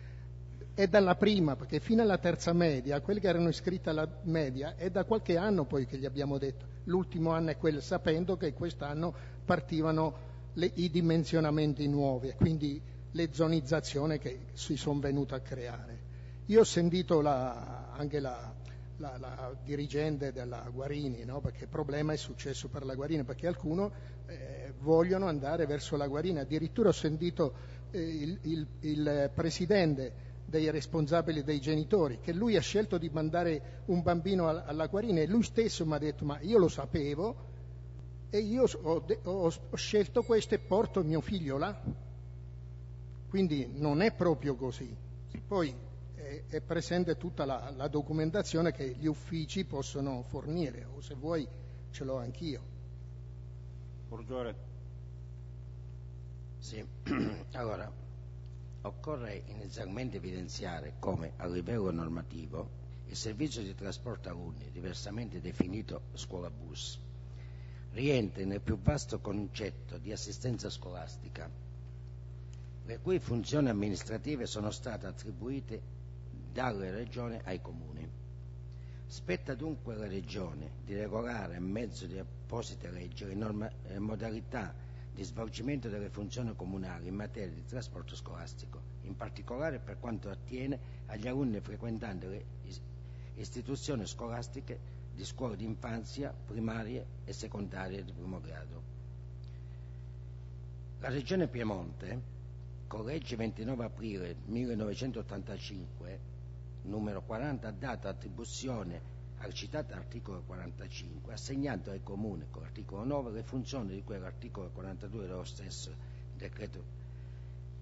È dalla prima, perché fino alla terza media, quelli che erano iscritti alla media, è da qualche anno poi che gli abbiamo detto. L'ultimo anno è quello, sapendo che quest'anno partivano le, i dimensionamenti nuovi, quindi le zonizzazioni che si sono venute a creare. Io ho sentito la, anche la, la, la, dirigente della Guarini, no? perché il problema è successo per la Guarini, perché alcuni eh, vogliono andare verso la Guarini. Addirittura ho sentito eh, il, il, il, presidente dei responsabili dei genitori che lui ha scelto di mandare un bambino alla, Guarini e lui stesso mi ha detto ma io lo sapevo e io ho, ho, ho scelto questo e porto mio figlio là. Quindi non è proprio così. Poi è, è presente tutta la, la, documentazione che gli uffici possono fornire, o se vuoi ce l'ho anch'io. Borgiore. Sì, (clears throat) allora occorre inizialmente evidenziare come a livello normativo il servizio di trasporto alunni, diversamente definito scuola bus, rientra nel più vasto concetto di assistenza scolastica, le cui funzioni amministrative sono state attribuite dalle regioni ai comuni. Spetta dunque alla regione di regolare a mezzo di apposite leggi le, norma, modalità di svolgimento delle funzioni comunali in materia di trasporto scolastico, in particolare per quanto attiene agli alunni frequentanti le istituzioni scolastiche di scuole d'infanzia, primarie e secondarie di primo grado. La Regione Piemonte, con legge 29 aprile 1985, numero 40 ha dato attribuzione al citato articolo 45, assegnando ai comuni con l'articolo 9 le funzioni di quell'articolo 42 dello stesso decreto,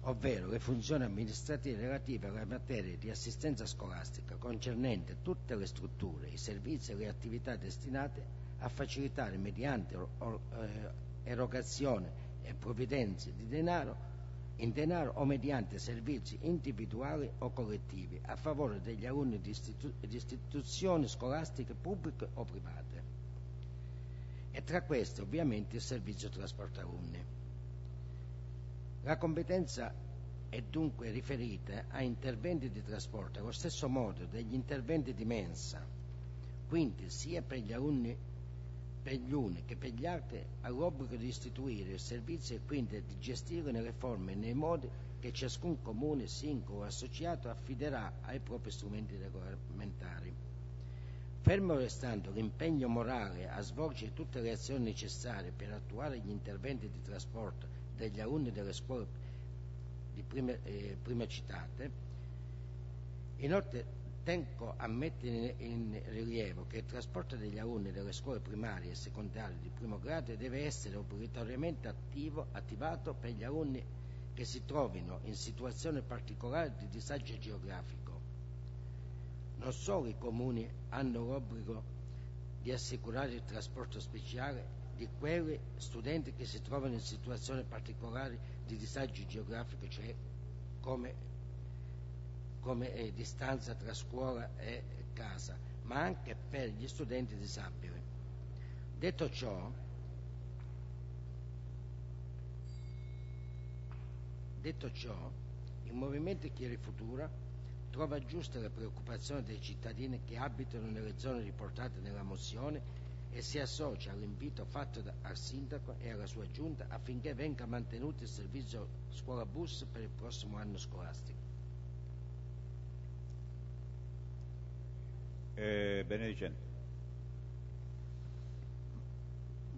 ovvero le funzioni amministrative relative alle materie di assistenza scolastica concernente tutte le strutture, i servizi e le attività destinate a facilitare mediante eh, erogazione e provvidenze di denaro in denaro o mediante servizi individuali o collettivi a favore degli alunni di, istitu- di istituzioni scolastiche pubbliche o private. E tra queste ovviamente il servizio trasporto alunni. La competenza è dunque riferita a interventi di trasporto allo stesso modo degli interventi di mensa, quindi sia per gli alunni per gli uni che per gli altri ha l'obbligo di istituire il servizio e quindi di gestirlo nelle forme e nei modi che ciascun comune, singolo o associato affiderà ai propri strumenti regolamentari. Fermo restando l'impegno morale a svolgere tutte le azioni necessarie per attuare gli interventi di trasporto degli alunni delle scuole prima, eh, prima citate, inoltre Tengo a mettere in rilievo che il trasporto degli alunni delle scuole primarie e secondarie di primo grado deve essere obbligatoriamente attivo, attivato per gli alunni che si trovino in situazioni particolari di disagio geografico. Non solo i comuni hanno l'obbligo di assicurare il trasporto speciale di quegli studenti che si trovano in situazioni particolari di disagio geografico, cioè come, come distanza tra scuola e casa, ma anche per gli studenti disabili. Detto ciò, detto ciò, il Movimento Chieri Futura trova giusta la preoccupazione dei cittadini che abitano nelle zone riportate nella mozione e si associa all'invito fatto da, al sindaco e alla sua giunta affinché venga mantenuto il servizio scuola bus per il prossimo anno scolastico. Eh, Benedicente.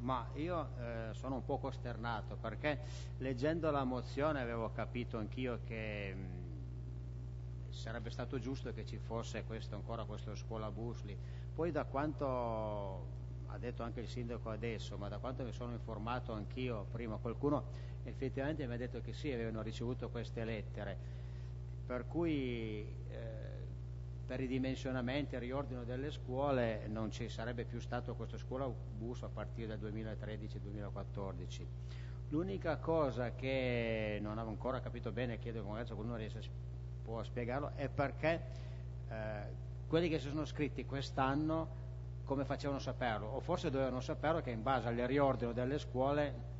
Ma io eh, sono un po' costernato perché leggendo la mozione avevo capito anch'io che mh, sarebbe stato giusto che ci fosse questo, ancora questo scuola bus lì. Poi da quanto ha detto anche il sindaco adesso, ma da quanto mi sono informato anch'io prima, qualcuno effettivamente mi ha detto che sì, avevano ricevuto queste lettere, per cui eh, per i dimensionamenti e il riordino delle scuole non ci sarebbe più stato questo scuola bus a partire dal 2013-2014. L'unica cosa che non avevo ancora capito bene, chiedo che magari qualcuno riesce, può spiegarlo, è perché eh, quelli che si sono iscritti quest'anno come facevano a saperlo, o forse dovevano saperlo che in base al riordino delle scuole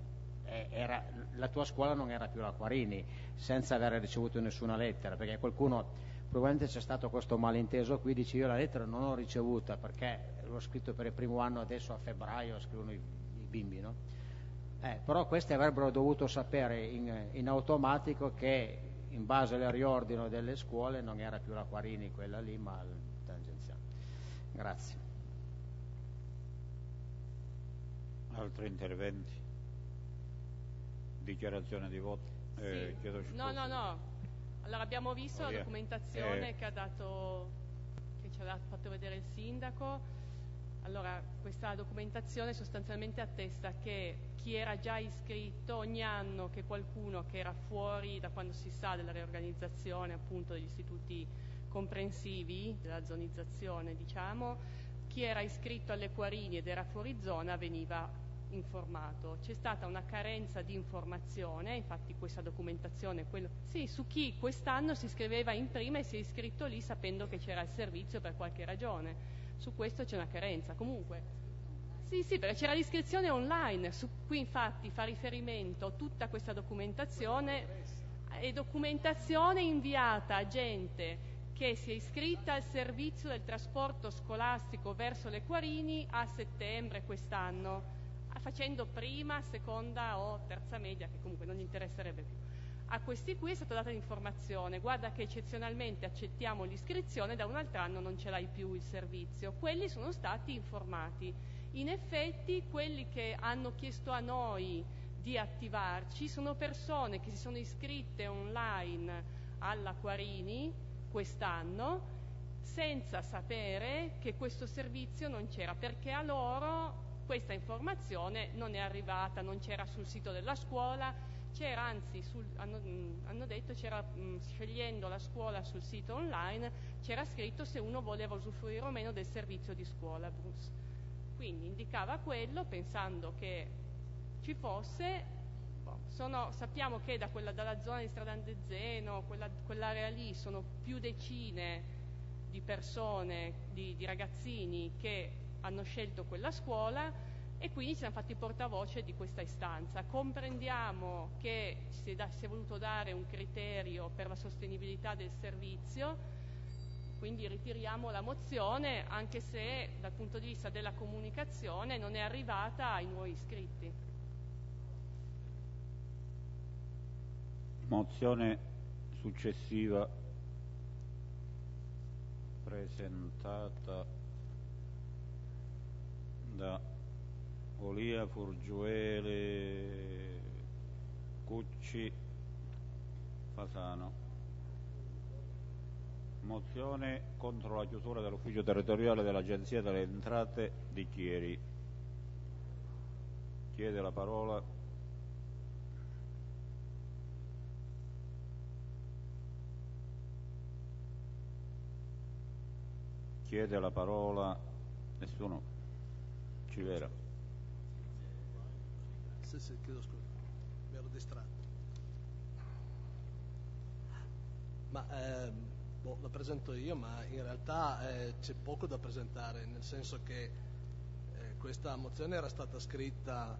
eh, era, la tua scuola non era più la Quarini, senza aver ricevuto nessuna lettera, perché qualcuno probabilmente c'è stato questo malinteso qui, dice io la lettera non l'ho ricevuta perché l'ho scritto per il primo anno, adesso a febbraio scrivono i, i bimbi, no? Eh, però questi avrebbero dovuto sapere in, in, automatico che in base al riordino delle scuole non era più la Quarini quella lì, ma il tangenziale. Grazie. Altri interventi? Dichiarazione di voto? Eh, sì. no, no, no. Allora abbiamo visto la documentazione eh. che, dato, che ci ha fatto vedere il sindaco. Allora, questa documentazione sostanzialmente attesta che chi era già iscritto ogni anno che qualcuno che era fuori da quando si sa della riorganizzazione appunto degli istituti comprensivi, della zonizzazione diciamo, chi era iscritto alle Quarini ed era fuori zona veniva informato. C'è stata una carenza di informazione, infatti questa documentazione, quello, sì, su chi quest'anno si iscriveva in prima e si è iscritto lì sapendo che c'era il servizio per qualche ragione. Su questo c'è una carenza. Comunque, sì, sì, perché c'era l'iscrizione online, su cui infatti fa riferimento tutta questa documentazione e documentazione inviata a gente che si è iscritta al servizio del trasporto scolastico verso le Quarini a settembre quest'anno facendo prima, seconda o terza media, che comunque non gli interesserebbe più. A questi qui è stata data l'informazione, guarda che eccezionalmente accettiamo l'iscrizione, da un altro anno non ce l'hai più il servizio. Quelli sono stati informati. In effetti quelli che hanno chiesto a noi di attivarci sono persone che si sono iscritte online alla Quarini quest'anno senza sapere che questo servizio non c'era, perché a loro questa informazione non è arrivata, non c'era sul sito della scuola, c'era anzi, sul, hanno, mh, hanno, detto, c'era mh, scegliendo la scuola sul sito online, c'era scritto se uno voleva usufruire o meno del servizio di scuola bus. Quindi indicava quello pensando che ci fosse, boh, sono, sappiamo che da quella, dalla zona di Stradandezzeno, quella, quell'area lì, sono più decine di persone, di, di ragazzini che hanno scelto quella scuola e quindi ci siamo fatti portavoce di questa istanza. Comprendiamo che si è, da, si è voluto dare un criterio per la sostenibilità del servizio, quindi ritiriamo la mozione anche se dal punto di vista della comunicazione non è arrivata ai nuovi iscritti. Mozione successiva presentata da Olia, Furgiuele, Cucci, Fasano. Mozione contro la chiusura dell'ufficio territoriale dell'Agenzia delle Entrate di Chieri. Chiede la parola chiede la parola nessuno Civera. sì, sì, chiedo scusa, mi ero distratto. Ma ehm, boh, la presento io, ma in realtà eh, c'è poco da presentare, nel senso che eh, questa mozione era stata scritta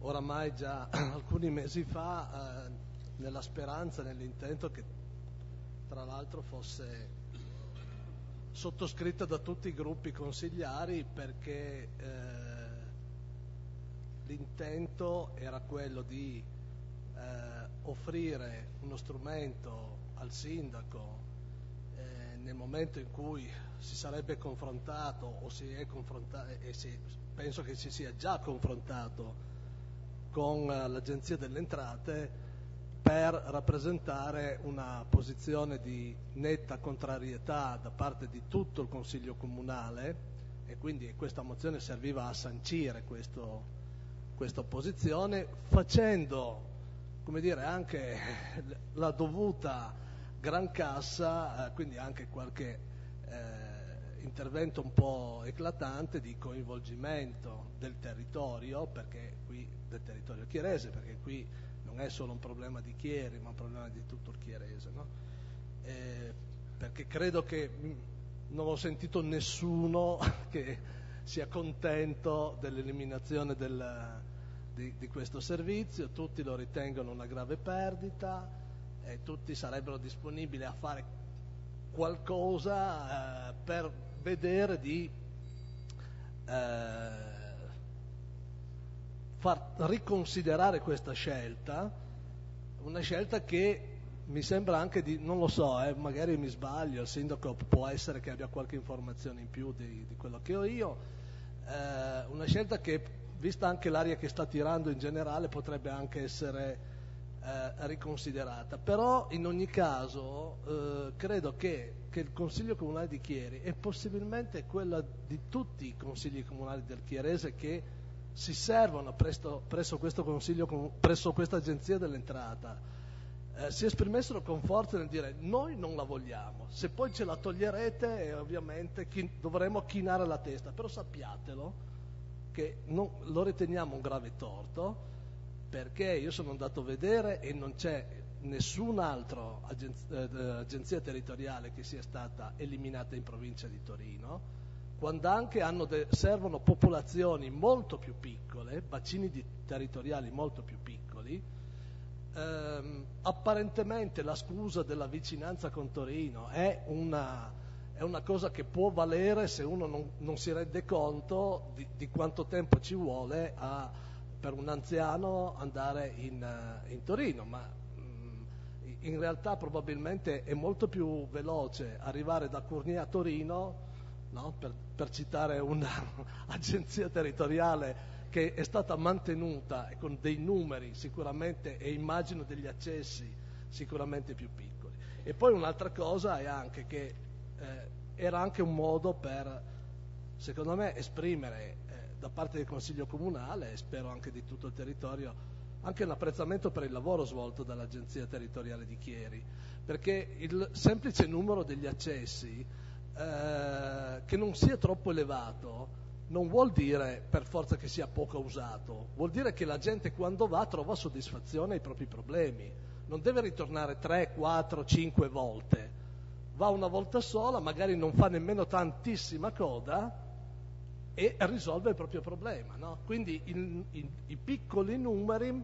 oramai già (clears throat) alcuni mesi fa eh, nella speranza, nell'intento che tra l'altro fosse sottoscritta da tutti i gruppi consigliari perché eh, l'intento era quello di eh, offrire uno strumento al sindaco eh, nel momento in cui si sarebbe confrontato o si è confrontato e si, penso che si sia già confrontato con eh, l'Agenzia delle Entrate per rappresentare una posizione di netta contrarietà da parte di tutto il Consiglio Comunale e quindi questa mozione serviva a sancire questo, questa posizione facendo dire, anche la dovuta gran cassa, eh, quindi anche qualche eh, intervento un po' eclatante di coinvolgimento del territorio, perché qui del territorio chierese, perché qui non è solo un problema di Chieri, ma un problema di tutto il Chierese, no? eh, perché credo che mh, non ho sentito nessuno (laughs) che sia contento dell'eliminazione del, di, di, questo servizio, tutti lo ritengono una grave perdita e tutti sarebbero disponibili a fare qualcosa eh, per vedere di eh, far riconsiderare questa scelta, una scelta che mi sembra anche di, non lo so, eh, magari mi sbaglio, il sindaco può essere che abbia qualche informazione in più di, di quello che ho io, eh, una scelta che, vista anche l'aria che sta tirando in generale, potrebbe anche essere eh, riconsiderata. Però in ogni caso eh, credo che, che, il Consiglio Comunale di Chieri è possibilmente quella di tutti i consigli comunali del Chierese che si servono presso, presso questo consiglio, presso questa agenzia dell'entrata, eh, si esprimessero con forza nel dire noi non la vogliamo, se poi ce la toglierete eh, ovviamente chi, dovremo chinare la testa, però sappiatelo che non, lo riteniamo un grave torto perché io sono andato a vedere e non c'è nessun'altra agenzia, eh, agenzia territoriale che sia stata eliminata in provincia di Torino quando anche de- servono popolazioni molto più piccole, bacini di- territoriali molto più piccoli, ehm, apparentemente la scusa della vicinanza con Torino è una, è una cosa che può valere se uno non, non si rende conto di, di, quanto tempo ci vuole a, per un anziano andare in, in Torino, ma mm, in realtà probabilmente è molto più veloce arrivare da Curnia a Torino no? per, per, citare un'agenzia (laughs) territoriale che è stata mantenuta con dei numeri sicuramente e immagino degli accessi sicuramente più piccoli. E poi un'altra cosa è anche che eh, era anche un modo per, secondo me, esprimere eh, da parte del Consiglio Comunale e spero anche di tutto il territorio anche un apprezzamento per il lavoro svolto dall'Agenzia Territoriale di Chieri, perché il semplice numero degli accessi eh, che non sia troppo elevato non vuol dire per forza che sia poco usato, vuol dire che la gente quando va trova soddisfazione ai propri problemi, non deve ritornare 3, 4, 5 volte, va una volta sola, magari non fa nemmeno tantissima coda e risolve il proprio problema. No? Quindi il, il, i piccoli numeri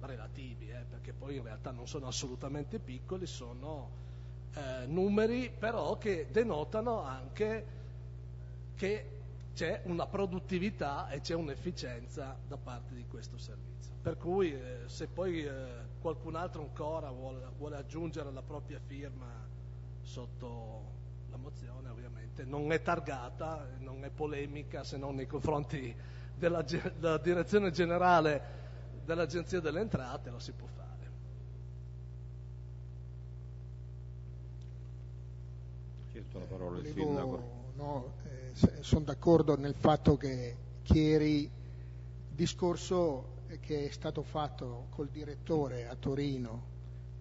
relativi, eh, perché poi in realtà non sono assolutamente piccoli, sono eh, numeri però che denotano anche che c'è una produttività e c'è un'efficienza da parte di questo servizio. Per cui eh, se poi eh, qualcun altro ancora vuole, vuole, aggiungere la propria firma sotto la mozione, ovviamente non è targata, non è polemica se non nei confronti della, della direzione generale dell'Agenzia delle Entrate, lo si può fare. chiesto la parola il sindaco. No, eh, sono d'accordo nel fatto che Chieri, discorso che è stato fatto col direttore a Torino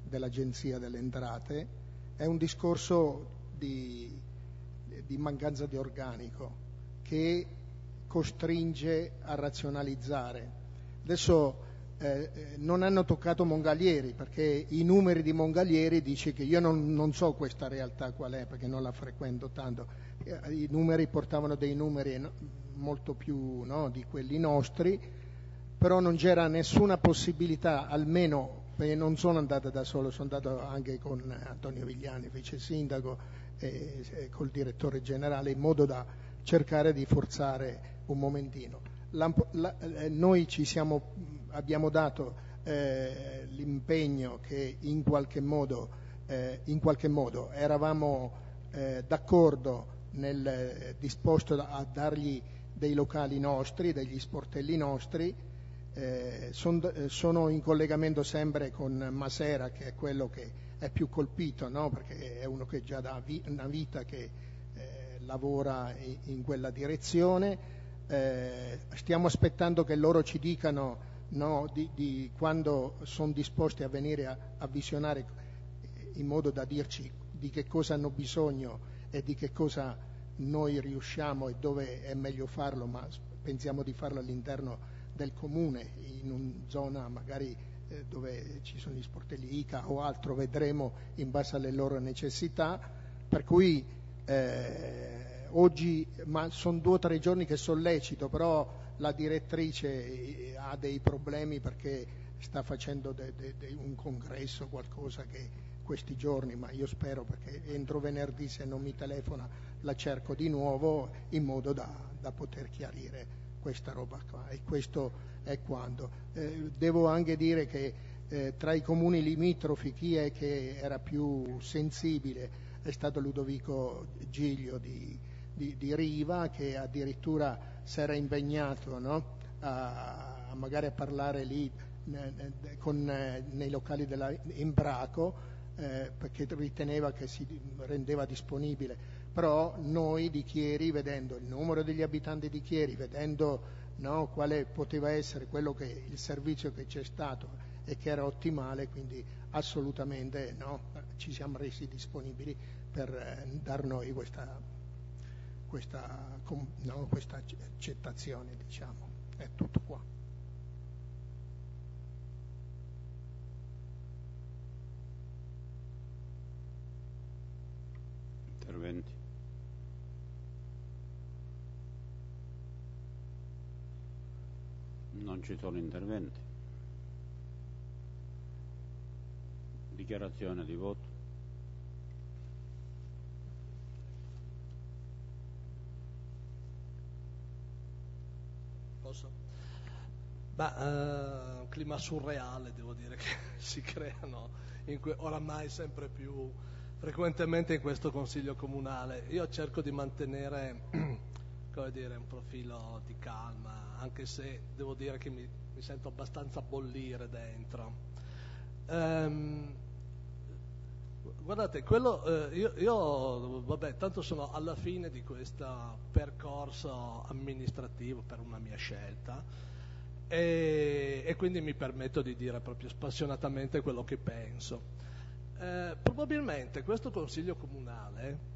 dell'Agenzia delle Entrate, è un discorso di, di mancanza di organico che costringe a razionalizzare. Adesso eh, eh, non hanno toccato Mongalieri, perché i numeri di Mongalieri dice che io non, non so questa realtà qual è, perché non la frequento tanto, eh, i numeri portavano dei numeri molto più no, di quelli nostri, però non c'era nessuna possibilità, almeno perché non sono andato da solo, sono andato anche con Antonio Vigliani, vice sindaco, e, e col direttore generale, in modo da cercare di forzare un momentino. La, la, noi ci siamo, abbiamo dato eh, l'impegno che in qualche modo, eh, in qualche modo eravamo eh, d'accordo nel disposto a dargli dei locali nostri, degli sportelli nostri, eh, son, eh, sono in collegamento sempre con Masera che è quello che è più colpito, no? perché è uno che già da vi- una vita che eh, lavora in, in, quella direzione. Eh, stiamo aspettando che loro ci dicano no, di, di quando sono disposti a venire a, a visionare in modo da dirci di che cosa hanno bisogno e di che cosa noi riusciamo e dove è meglio farlo, ma pensiamo di farlo all'interno del comune, in una zona magari eh, dove ci sono gli sportelli ICA o altro, vedremo in base alle loro necessità, per cui eh, oggi, ma sono due o tre giorni che sollecito, però la direttrice eh, ha dei problemi perché sta facendo de, de, de un congresso, qualcosa che questi giorni, ma io spero perché entro venerdì se non mi telefona la cerco di nuovo in modo da, da poter chiarire questa roba qua e questo è quando. Eh, devo anche dire che eh, tra i comuni limitrofi chi è che era più sensibile è stato Ludovico Giglio di, di, di Riva che addirittura si era impegnato no? a, a, magari a parlare lì eh, con, nei locali della Imbraco eh, perché riteneva che si rendeva disponibile però noi di Chieri, vedendo il numero degli abitanti di Chieri, vedendo no, quale poteva essere che, il servizio che c'è stato e che era ottimale, quindi assolutamente no, ci siamo resi disponibili per eh, dar noi questa, questa, no, questa accettazione, diciamo. È tutto qua. Interventi. Non ci sono interventi. Dichiarazione di voto. Beh, uh, un clima surreale, devo dire, che (laughs) si creano que- oramai sempre più frequentemente in questo Consiglio Comunale. Io cerco di mantenere (clears throat) dire, un profilo di calma, anche se devo dire che mi, mi sento abbastanza bollire dentro. Um, guardate, quello, eh, io, io, vabbè, tanto sono alla fine di questo percorso amministrativo per una mia scelta e, e quindi mi permetto di dire proprio spassionatamente quello che penso. Eh, probabilmente questo consiglio comunale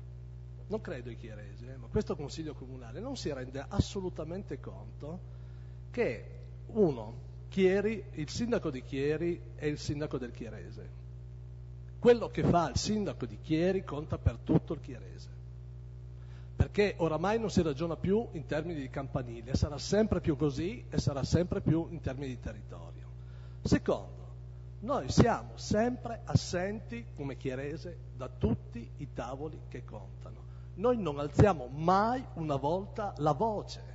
non credo ai chieresi, eh, ma questo Consiglio Comunale non si rende assolutamente conto che, uno, Chieri, il sindaco di Chieri è il sindaco del Chierese. Quello che fa il sindaco di Chieri conta per tutto il Chierese. Perché oramai non si ragiona più in termini di campanile, sarà sempre più così e sarà sempre più in termini di territorio. Secondo, noi siamo sempre assenti come Chierese da tutti i tavoli che contano noi non alziamo mai una volta la voce.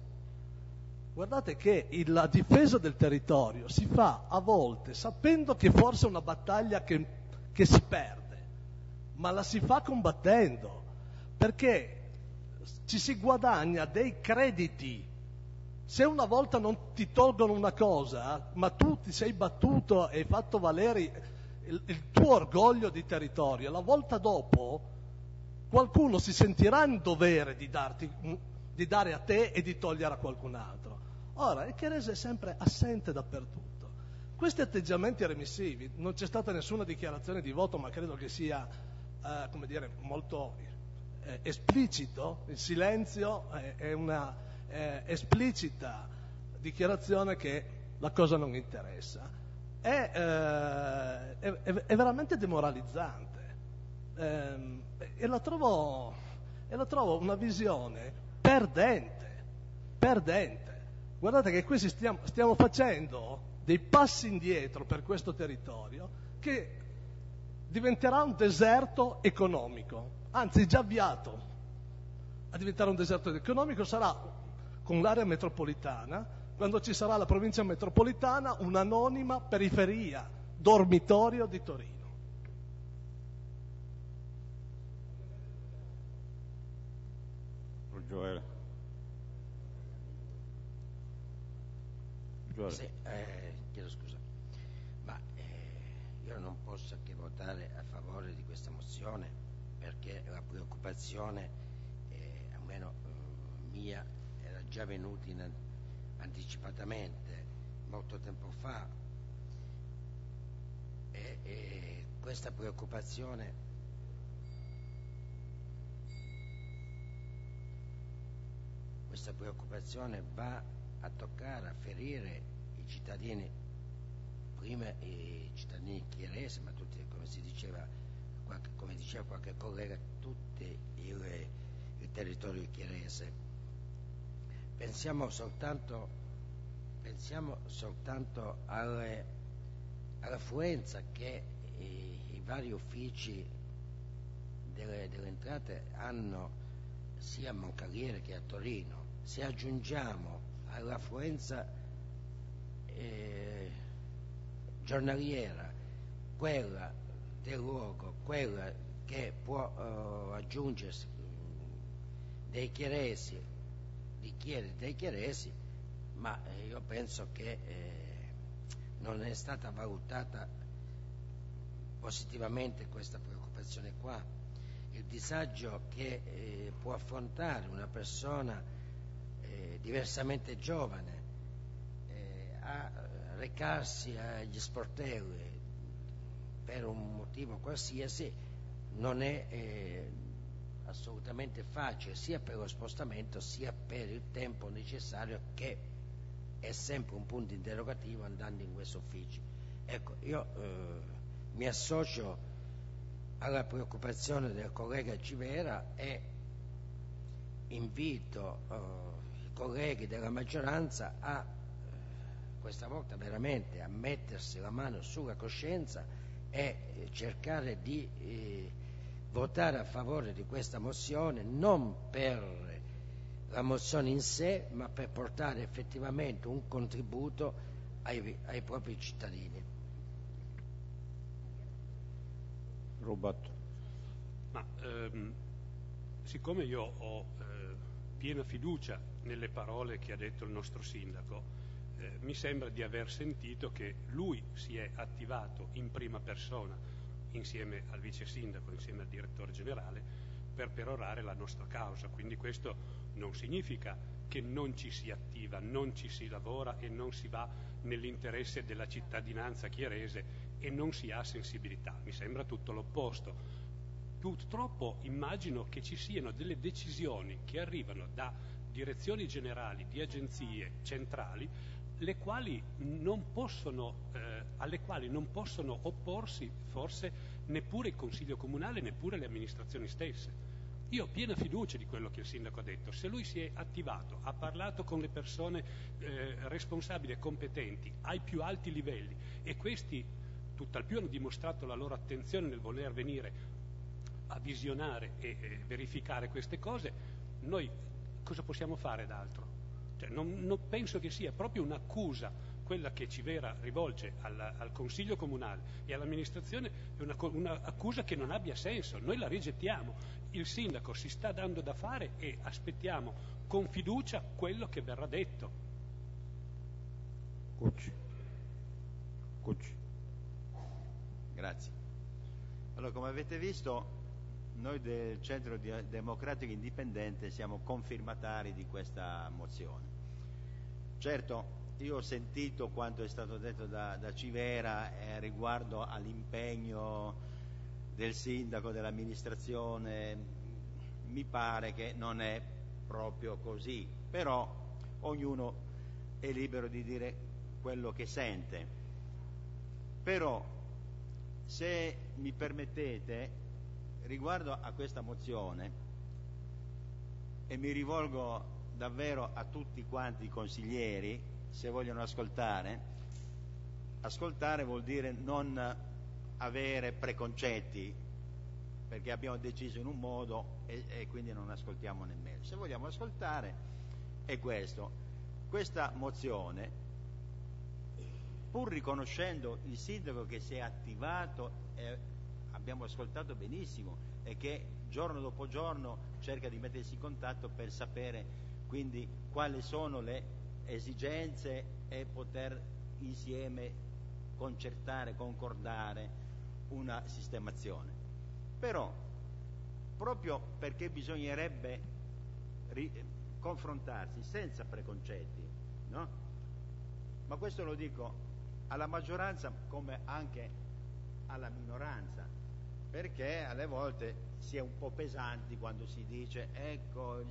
Guardate che la difesa del territorio si fa a volte sapendo che forse è una battaglia che, che si perde, ma la si fa combattendo, perché ci si guadagna dei crediti. Se una volta non ti tolgono una cosa, ma tu ti sei battuto e hai fatto valere il, il tuo orgoglio di territorio, la volta dopo qualcuno si sentirà in dovere di, darti, di dare a te e di togliere a qualcun altro. Ora, il Chiarese è sempre assente dappertutto. Questi atteggiamenti remissivi, non c'è stata nessuna dichiarazione di voto, ma credo che sia, eh, dire, molto eh, esplicito, il silenzio è, è una eh, esplicita dichiarazione che la cosa non interessa, è, eh, è, è veramente demoralizzante. Eh, e, la trovo, e la trovo una visione perdente, perdente. Guardate che qui stiamo, stiamo facendo dei passi indietro per questo territorio che diventerà un deserto economico, anzi già avviato a diventare un deserto economico sarà con l'area metropolitana, quando ci sarà la provincia metropolitana, un'anonima periferia, dormitorio di Torino. Gioele. Gioele. Sì, eh, chiedo scusa, ma eh, io non posso che votare a favore di questa mozione perché la preoccupazione, eh, almeno eh, mia, era già venuta anticipatamente molto tempo fa. E, e questa preoccupazione questa preoccupazione va a toccare, a ferire i cittadini, prima i cittadini chieresi, ma tutti, come si diceva, come diceva qualche collega, tutti il, il territorio chierese. Pensiamo soltanto, pensiamo soltanto alle, all'affluenza che i, i, vari uffici delle, delle entrate hanno sia a Moncaliere che a Torino se aggiungiamo all'affluenza eh, giornaliera quella del luogo, quella che può eh, aggiungersi dei chieresi, di chieri dei chieresi, ma eh, io penso che eh, non è stata valutata positivamente questa preoccupazione qua. Il disagio che può affrontare una persona diversamente giovane a recarsi agli sportelli per un motivo qualsiasi non è eh, assolutamente facile sia per lo spostamento sia per il tempo necessario che è sempre un punto interrogativo andando in questo ufficio. Ecco, io eh, mi associo alla preoccupazione del collega Civera e invito eh, colleghi della maggioranza a questa volta veramente a mettersi la mano sulla coscienza e cercare di eh, votare a favore di questa mozione non per la mozione in sé ma per portare effettivamente un contributo ai, ai propri cittadini. Rubato. Ma ehm, siccome io ho eh, piena fiducia nelle parole che ha detto il nostro sindaco, eh, mi sembra di aver sentito che lui si è attivato in prima persona insieme al vice sindaco, insieme al direttore generale, per perorare la nostra causa. Quindi questo non significa che non ci si attiva, non ci si lavora e non si va nell'interesse della cittadinanza chierese e non si ha sensibilità. Mi sembra tutto l'opposto. Purtroppo immagino che ci siano delle decisioni che arrivano da direzioni generali di agenzie centrali quali possono, eh, alle quali non possono opporsi forse neppure il Consiglio Comunale, neppure le amministrazioni stesse. Io ho piena fiducia di quello che il sindaco ha detto. Se lui si è attivato, ha parlato con le persone eh, responsabili e competenti ai più alti livelli e questi tutt'al più hanno dimostrato la loro attenzione nel voler venire a visionare e, e verificare queste cose, noi cosa possiamo fare d'altro? Cioè, non, non, penso che sia proprio un'accusa quella che Civera rivolge al, al Consiglio Comunale e all'amministrazione, è un'accusa una che non abbia senso, noi la rigettiamo, il sindaco si sta dando da fare e aspettiamo con fiducia quello che verrà detto. Cucci. Cucci. Grazie. Allora, come avete visto, noi del Centro Democratico Indipendente siamo confermatari di questa mozione. Certo, io ho sentito quanto è stato detto da, da Civera eh, riguardo all'impegno del sindaco, dell'amministrazione, mi pare che non è proprio così, però ognuno è libero di dire quello che sente. Però, se mi permettete, riguardo a questa mozione, e mi rivolgo davvero a tutti quanti i consiglieri, se vogliono ascoltare, ascoltare vuol dire non avere preconcetti, perché abbiamo deciso in un modo e, e quindi non ascoltiamo nemmeno. Se vogliamo ascoltare è questo. Questa mozione, pur riconoscendo il sindaco che si è attivato, e abbiamo ascoltato benissimo, e che giorno dopo giorno cerca di mettersi in contatto per sapere quindi quali sono le esigenze e poter insieme concertare, concordare una sistemazione. Però, proprio perché bisognerebbe ri- confrontarsi senza preconcetti, no? Ma questo lo dico alla maggioranza come anche alla minoranza, perché alle volte si è un po' pesanti quando si dice ecco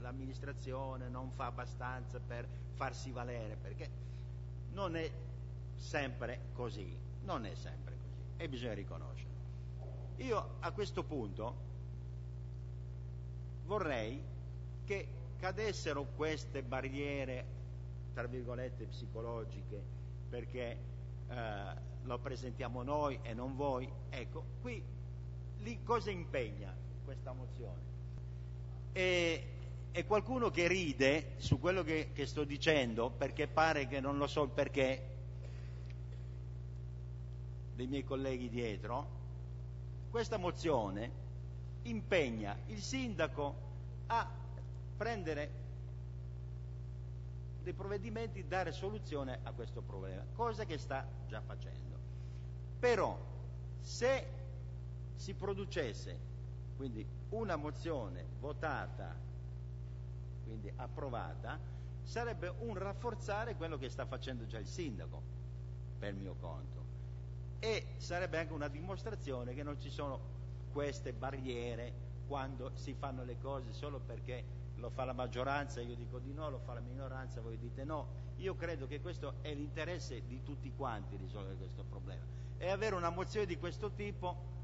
l'amministrazione non fa abbastanza per farsi valere, perché non è sempre così, non è sempre così e bisogna riconoscerlo. Io a questo punto vorrei che cadessero queste barriere, tra virgolette, psicologiche, perché eh, lo presentiamo noi e non voi. Ecco, qui lì cosa impegna questa mozione? E, e qualcuno che ride su quello che, che sto dicendo, perché pare che non lo so il perché, dei miei colleghi dietro, questa mozione impegna il sindaco a prendere dei provvedimenti, dare soluzione a questo problema, cosa che sta già facendo. Però se si producesse quindi una mozione votata, quindi approvata, sarebbe un rafforzare quello che sta facendo già il sindaco, per mio conto e sarebbe anche una dimostrazione che non ci sono queste barriere quando si fanno le cose solo perché lo fa la maggioranza, io dico di no, lo fa la minoranza, voi dite no. Io credo che questo è l'interesse di tutti quanti risolvere questo problema. E avere una mozione di questo tipo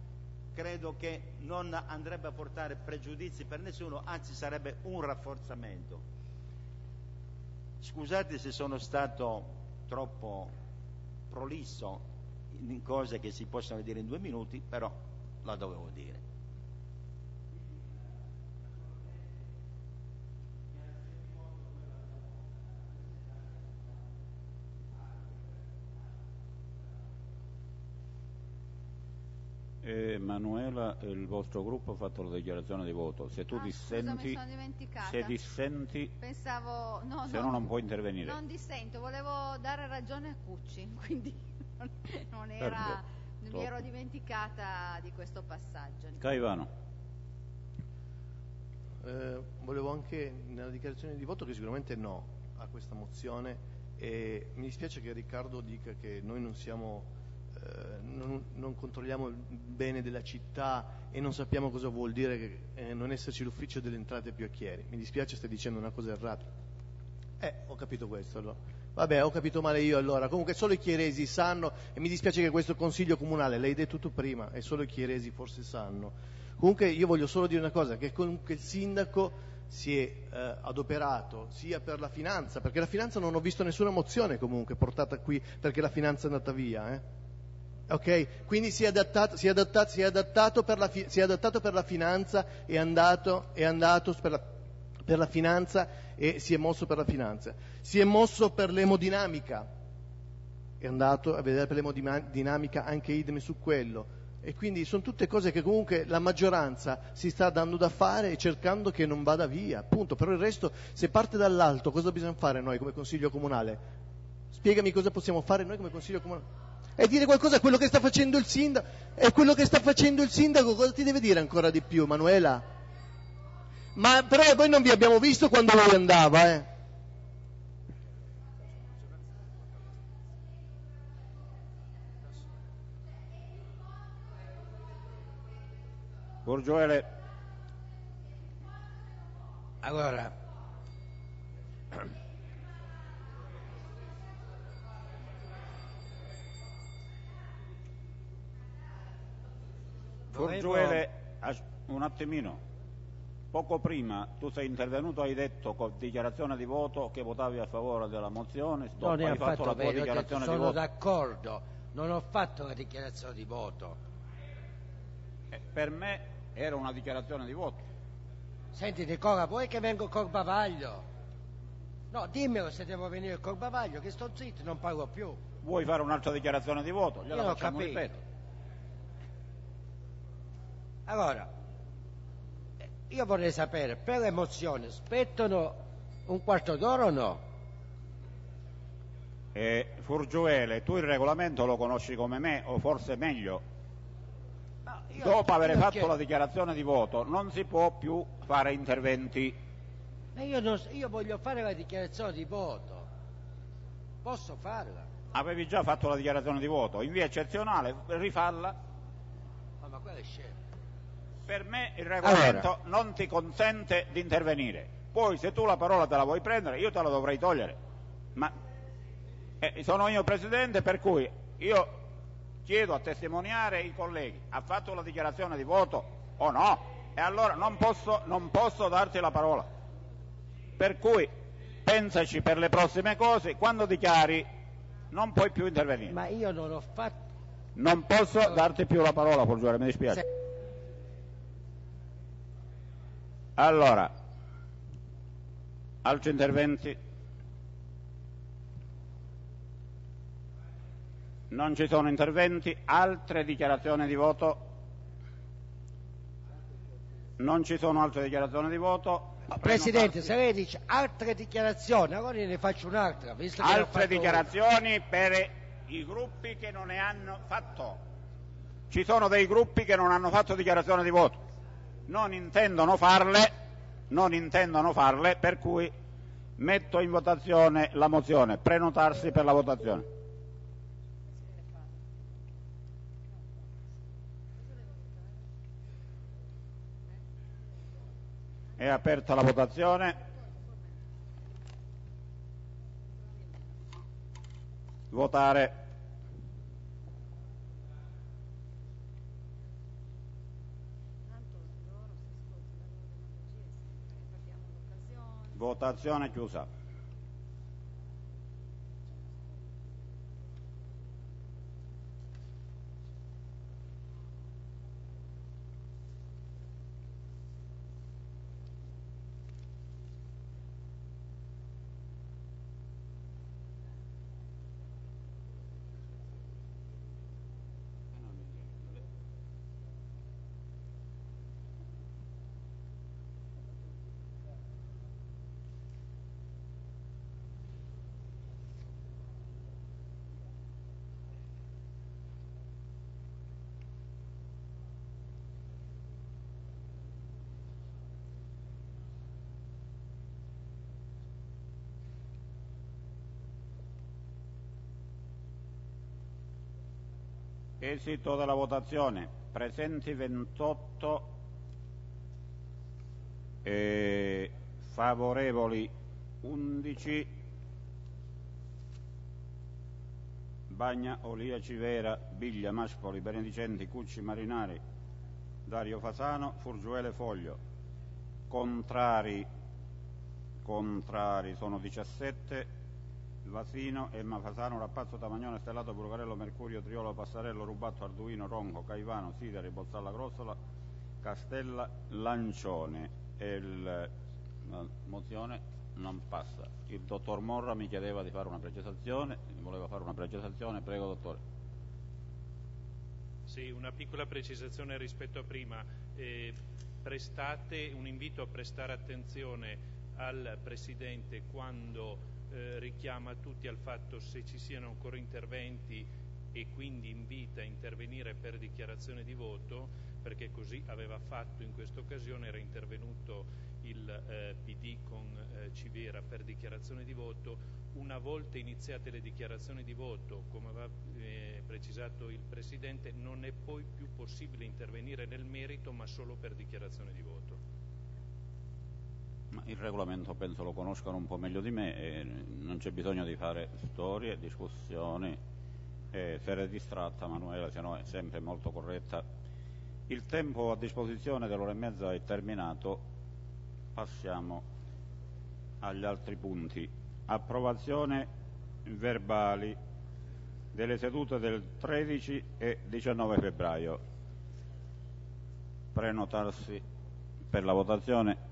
credo che non andrebbe a portare pregiudizi per nessuno, anzi sarebbe un rafforzamento. Scusate se sono stato troppo prolisso in cose che si possono dire in due minuti, però la dovevo dire. Emanuela, il vostro gruppo ha fatto la dichiarazione di voto. Se tu ah, dissenti, scusa, se dissenti, Pensavo, no, se no, no non puoi intervenire. Non dissento, volevo dare ragione a Cucci, (laughs) quindi non era, non mi ero dimenticata di questo passaggio. Caivano. Eh, volevo anche nella dichiarazione di voto che sicuramente no a questa mozione e mi dispiace che Riccardo dica che noi non siamo non, non, controlliamo il bene della città e non sappiamo cosa vuol dire che, eh, non esserci l'ufficio delle entrate più acchiere. Mi dispiace stai dicendo una cosa errata. Eh, ho capito questo allora. Vabbè, ho capito male io allora. Comunque solo i chieresi sanno, e mi dispiace che questo consiglio comunale, l'hai detto tu prima, e solo i chieresi forse sanno. Comunque io voglio solo dire una cosa, che comunque il sindaco si è eh, adoperato sia per la finanza, perché la finanza non ho visto nessuna mozione comunque portata qui perché la finanza è andata via. Eh? Ok? Quindi si è adattato, si è adattato, si è adattato, per, la, si è adattato per la finanza, è andato, è andato per la, per la finanza e si è mosso per la finanza. Si è mosso per l'emodinamica, è andato a vedere per l'emodinamica anche idem su quello. E quindi sono tutte cose che comunque la maggioranza si sta dando da fare e cercando che non vada via, appunto. Però il resto, se parte dall'alto, cosa bisogna fare noi come Consiglio Comunale? Spiegami cosa possiamo fare noi come Consiglio Comunale. E dire qualcosa a quello che sta facendo il sindaco. E quello che sta facendo il sindaco, cosa ti deve dire ancora di più, Manuela? Ma però poi non vi abbiamo visto quando lui andava, eh. Borgioele. Allora, Furgiuele, as- un attimino. Poco prima tu sei intervenuto e hai detto con dichiarazione di voto che votavi a favore della mozione, stop, Non hai fatto la tua vero, ho detto dichiarazione di sono voto. d'accordo, non ho fatto la dichiarazione di voto. Eh, Per me era una dichiarazione di voto. Senti Nicola, vuoi che vengo col bavaglio? No, dimmelo se devo venire col bavaglio, che sto zitto, non parlo più. Vuoi fare un'altra dichiarazione di voto? Gliela Io facciamo capito. ripetere. Allora, io vorrei sapere, per le mozioni, aspettano un quarto d'ora o no? Eh, Furgiuele, tu il regolamento lo conosci come me, o forse meglio. Io- Dopo aver fatto chiedo- la dichiarazione di voto non si può più fare interventi. Ma io, non io voglio fare la dichiarazione di voto. Posso farla? Avevi già fatto la dichiarazione di voto, in via eccezionale rifalla. Oh, ma quella è scema. Per me il regolamento non ti consente di intervenire. Poi se tu la parola te la vuoi prendere, io te la dovrei togliere. Ma eh, sono io presidente, per cui io chiedo a testimoniare i colleghi, ha fatto la dichiarazione di voto o no? E allora non posso, non posso darti la parola. Per cui pensaci per le prossime cose, quando dichiari non puoi più intervenire. Ma io non ho fatto... Non posso darti più la parola, Fulgiore, mi dispiace. Allora, altri interventi? Non ci sono interventi, altre dichiarazioni di voto? Non ci sono altre dichiarazioni di voto. Presidente, se lei dice altre dichiarazioni, allora io ne faccio un'altra. Visto che Altre dichiarazioni per i gruppi che non ne hanno fatto. Ci sono dei gruppi che non hanno fatto dichiarazione di voto. Non intendono farle, non intendono farle, per cui metto in votazione la mozione. Prenotarsi per la votazione. È aperta la votazione. Votare. Votazione chiusa. Esito della votazione. Presenti 28, eh, favorevoli 11, Bagna, Olia, Civera, Biglia, Maspoli, Benedicenti, Cucci, Marinari, Dario Fasano, Furgiuele, Foglio. Contrari, contrari sono 17, Vasino, Emma Fasano, Rappazzo, Tamagnone, Stellato, Burgarello, Mercurio, Triolo, Passarello, Rubatto, Arduino, Ronco, Caivano, Sideri, Bozzalla Grossola, Castella, Lancione. Il- la mozione non passa. Il dottor Morra mi chiedeva di fare una precisazione, voleva fare una precisazione, prego dottore. Sì, una piccola precisazione rispetto a prima. Eh, prestate un invito a prestare attenzione al Presidente quando richiama tutti al fatto se ci siano ancora interventi e quindi invita a intervenire per dichiarazione di voto, perché così aveva fatto in questa occasione, era intervenuto il eh, PD con eh, Civera per dichiarazione di voto. Una volta iniziate le dichiarazioni di voto, come aveva eh, precisato il Presidente, non è poi più possibile intervenire nel merito, ma solo per dichiarazione di voto. Ma il regolamento penso lo conoscano un po' meglio di me e non c'è bisogno di fare storie, discussioni. E era distratta Manuela, se no è sempre molto corretta Il tempo a disposizione dell'ora e mezza è terminato, passiamo agli altri punti. Approvazione verbali delle sedute del 13 e 19 febbraio. Prenotarsi per la votazione.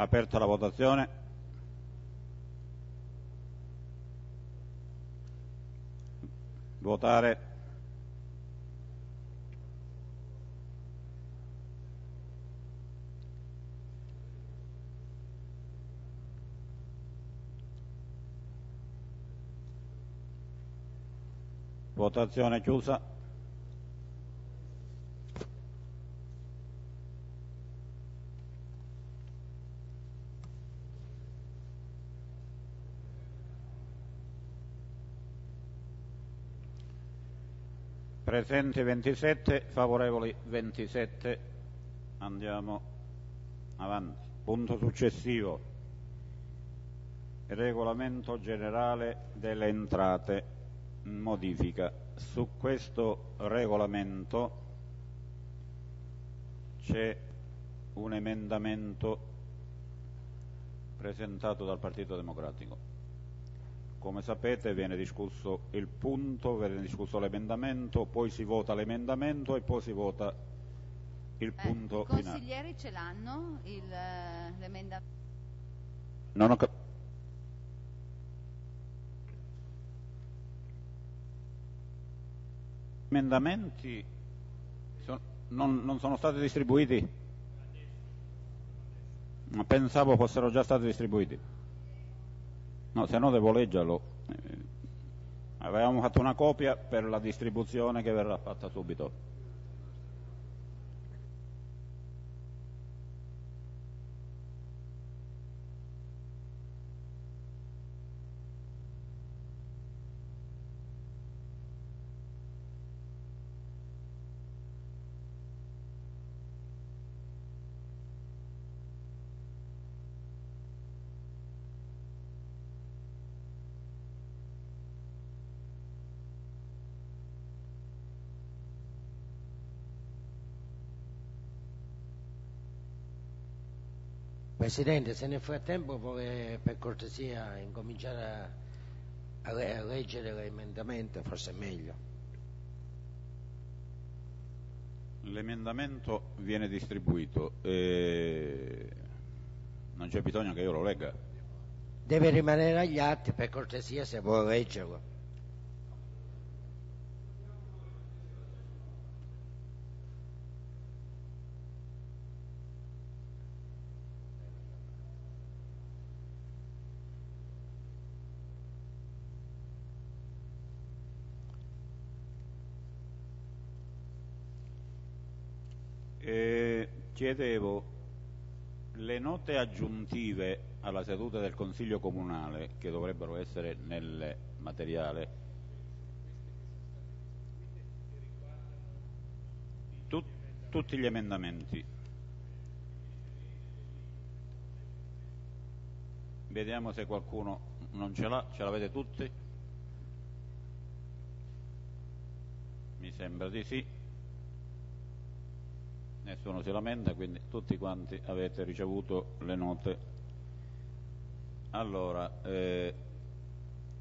Aperta la votazione. Votare. Votazione chiusa. Presenti 27, favorevoli 27. Andiamo avanti. Punto successivo. Regolamento generale delle entrate. Modifica. Su questo regolamento c'è un emendamento presentato dal Partito Democratico. Come sapete viene discusso il punto, viene discusso l'emendamento, poi si vota l'emendamento e poi si vota il Eh, punto I finale. consiglieri ce l'hanno il, eh, l'emendamento? Non ho cap- emendamenti so- non, non sono stati distribuiti? Ma pensavo fossero già stati distribuiti. No, se no devo leggerlo. Eh, Avevamo fatto una copia per la distribuzione che verrà fatta subito. Presidente, se nel frattempo vuole per cortesia incominciare a, a le- a leggere l'emendamento, forse è meglio. L'emendamento viene distribuito e non c'è bisogno che io lo legga. Deve rimanere agli atti per cortesia se vuole leggerlo. E chiedevo le note aggiuntive alla seduta del Consiglio Comunale che dovrebbero essere nel materiale. Tut- tutti gli emendamenti. Vediamo se qualcuno non ce l'ha, ce l'avete tutti? Mi sembra di sì. Nessuno si lamenta, quindi tutti quanti avete ricevuto le note. Allora, eh,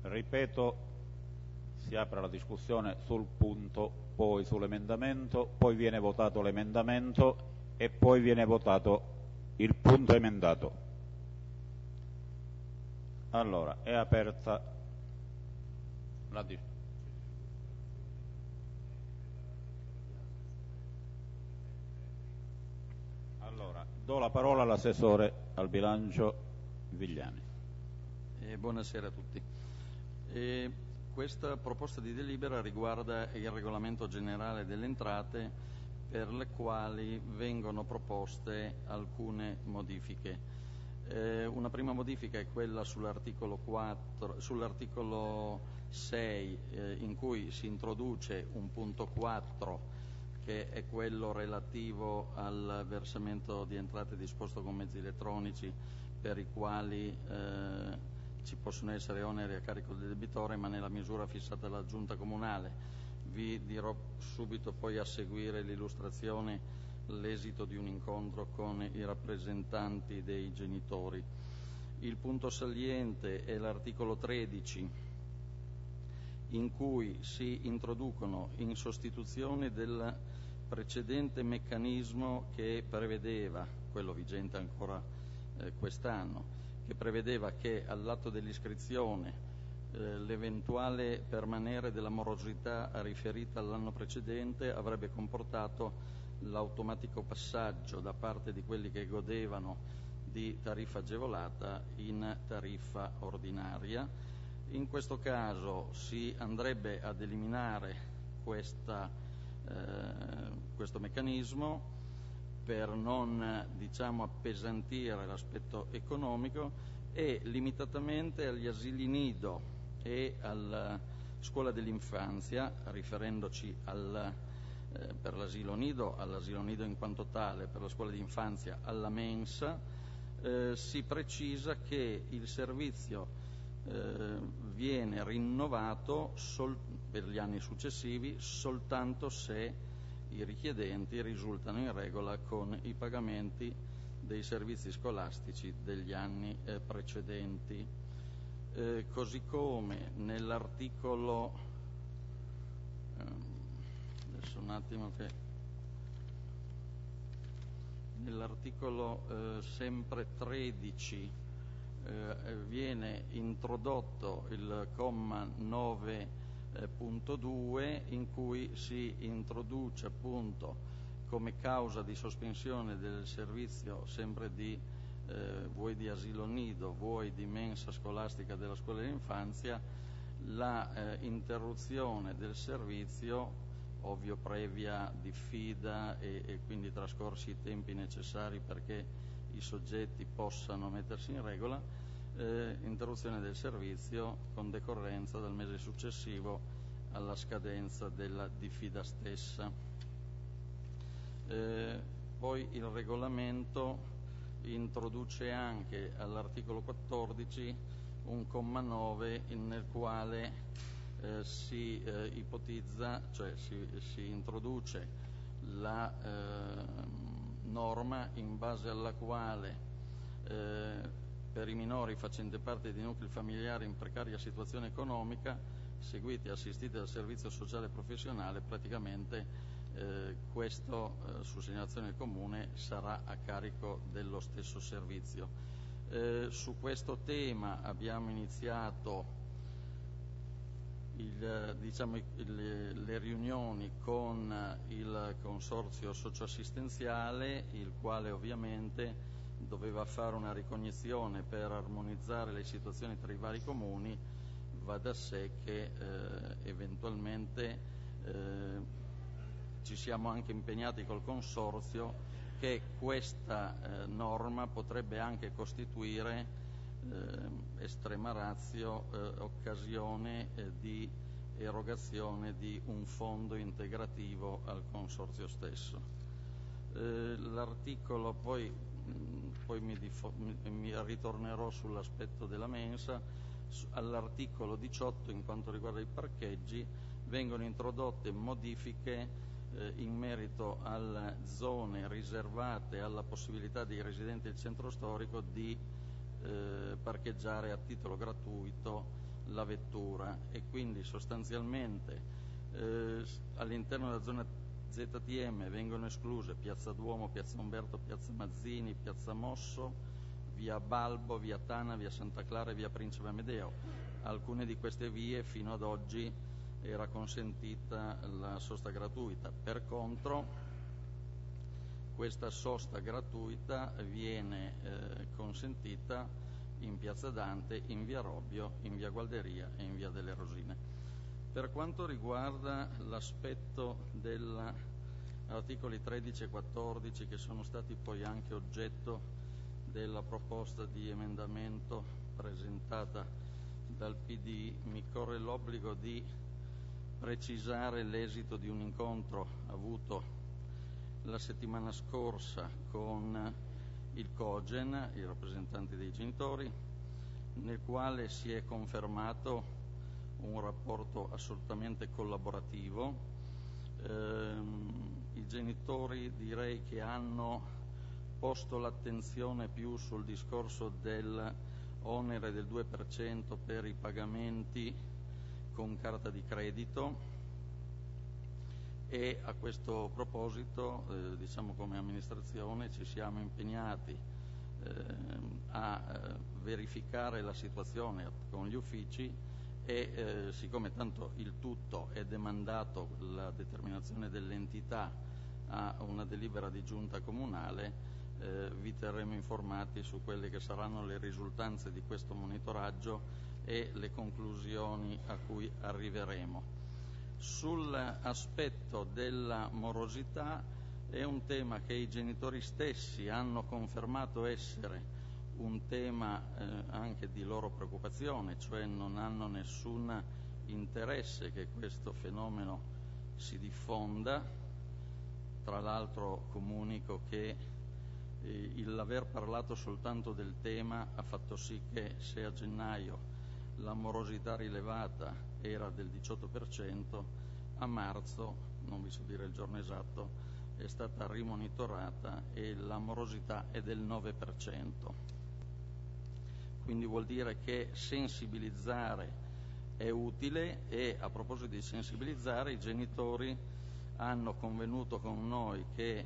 ripeto, si apre la discussione sul punto, poi sull'emendamento, poi viene votato l'emendamento e poi viene votato il punto emendato. Allora, è aperta la discussione. Allora, do la parola all'assessore al bilancio Vigliani. Eh, buonasera a tutti. Eh, questa proposta di delibera riguarda il regolamento generale delle entrate per le quali vengono proposte alcune modifiche. Eh, una prima modifica è quella sull'articolo, 4, sull'articolo 6 eh, in cui si introduce un punto 4 che è quello relativo al versamento di entrate disposto con mezzi elettronici per i quali eh, ci possono essere oneri a carico del debitore, ma nella misura fissata dalla Giunta Comunale. Vi dirò subito poi a seguire l'illustrazione l'esito di un incontro con i rappresentanti dei genitori. Il punto saliente è l'articolo 13 in cui si introducono in sostituzione del precedente meccanismo che prevedeva, quello vigente ancora eh, quest'anno, che prevedeva che all'atto dell'iscrizione eh, l'eventuale permanere della morosità riferita all'anno precedente avrebbe comportato l'automatico passaggio da parte di quelli che godevano di tariffa agevolata in tariffa ordinaria. In questo caso si andrebbe ad eliminare questa, questo meccanismo per non diciamo, appesantire l'aspetto economico e limitatamente agli asili nido e alla scuola dell'infanzia, riferendoci al, eh, per l'asilo nido all'asilo nido in quanto tale, per la scuola d'infanzia alla mensa, eh, si precisa che il servizio eh, viene rinnovato sol- per gli anni successivi soltanto se i richiedenti risultano in regola con i pagamenti dei servizi scolastici degli anni eh, precedenti. Eh, così come nell'articolo ehm, che nell'articolo eh, sempre 13 eh, viene introdotto il comma 9.2 in cui si introduce appunto come causa di sospensione del servizio sempre di eh, vuoi di asilo nido, vuoi di mensa scolastica della scuola dell'infanzia, la eh, interruzione del servizio ovvio previa diffida e, e quindi trascorsi i tempi necessari perché i soggetti possano mettersi in regola, eh, interruzione del servizio con decorrenza dal mese successivo alla scadenza della diffida stessa. Eh, poi il regolamento introduce anche all'articolo 14 un comma 9 nel quale eh, si eh, ipotizza, cioè si, si introduce la eh, norma in base alla quale eh, per i minori facenti parte di nuclei familiari in precaria situazione economica, seguiti e assistiti dal servizio sociale professionale, praticamente eh, questo eh, su segnalazione del comune sarà a carico dello stesso servizio. Eh, su questo tema abbiamo iniziato il, diciamo, il, le riunioni con il consorzio socioassistenziale, il quale ovviamente doveva fare una ricognizione per armonizzare le situazioni tra i vari comuni, va da sé che eh, eventualmente eh, ci siamo anche impegnati col consorzio che questa eh, norma potrebbe anche costituire eh, estrema razio eh, occasione eh, di erogazione di un fondo integrativo al consorzio stesso. L'articolo poi, poi mi, difo- mi, ritornerò sull'aspetto della mensa, all'articolo 18 in quanto riguarda i parcheggi vengono introdotte modifiche eh, in merito alle zone riservate alla possibilità dei residenti del centro storico di eh, parcheggiare a titolo gratuito la vettura. E quindi sostanzialmente eh, all'interno della zona ZTM vengono escluse Piazza Duomo, Piazza Umberto, Piazza Mazzini, Piazza Mosso, via Balbo, via Tana, via Santa Clara e via Principe Amedeo. Alcune di queste vie fino ad oggi era consentita la sosta gratuita, per contro questa sosta gratuita viene eh, consentita in Piazza Dante, in Via Robbio, in Via Gualderia e in Via delle Rosine. Per quanto riguarda l'aspetto degli articoli 13 e 14 che sono stati poi anche oggetto della proposta di emendamento presentata dal PD, mi corre l'obbligo di precisare l'esito di un incontro avuto la settimana scorsa con il Cogen, i rappresentanti dei genitori, nel quale si è confermato un rapporto assolutamente collaborativo. Ehm, I genitori direi che hanno posto l'attenzione più sul discorso dell'onere del 2% per i pagamenti con carta di credito e a questo proposito eh, diciamo come amministrazione ci siamo impegnati eh, a verificare la situazione con gli uffici e eh, siccome tanto il tutto è demandato la determinazione dell'entità a una delibera di giunta comunale, eh, vi terremo informati su quelle che saranno le risultanze di questo monitoraggio e le conclusioni a cui arriveremo. Sull'aspetto della morosità è un tema che i genitori stessi hanno confermato essere un tema eh, anche di loro preoccupazione, cioè non hanno nessun interesse che questo fenomeno si diffonda. Tra l'altro comunico che eh, l'aver parlato soltanto del tema ha fatto sì che se a gennaio la morosità rilevata era del 18%, a marzo, non vi so dire il giorno esatto, è stata rimonitorata e la morosità è del 9% quindi vuol dire che sensibilizzare è utile e a proposito di sensibilizzare i genitori hanno convenuto con noi che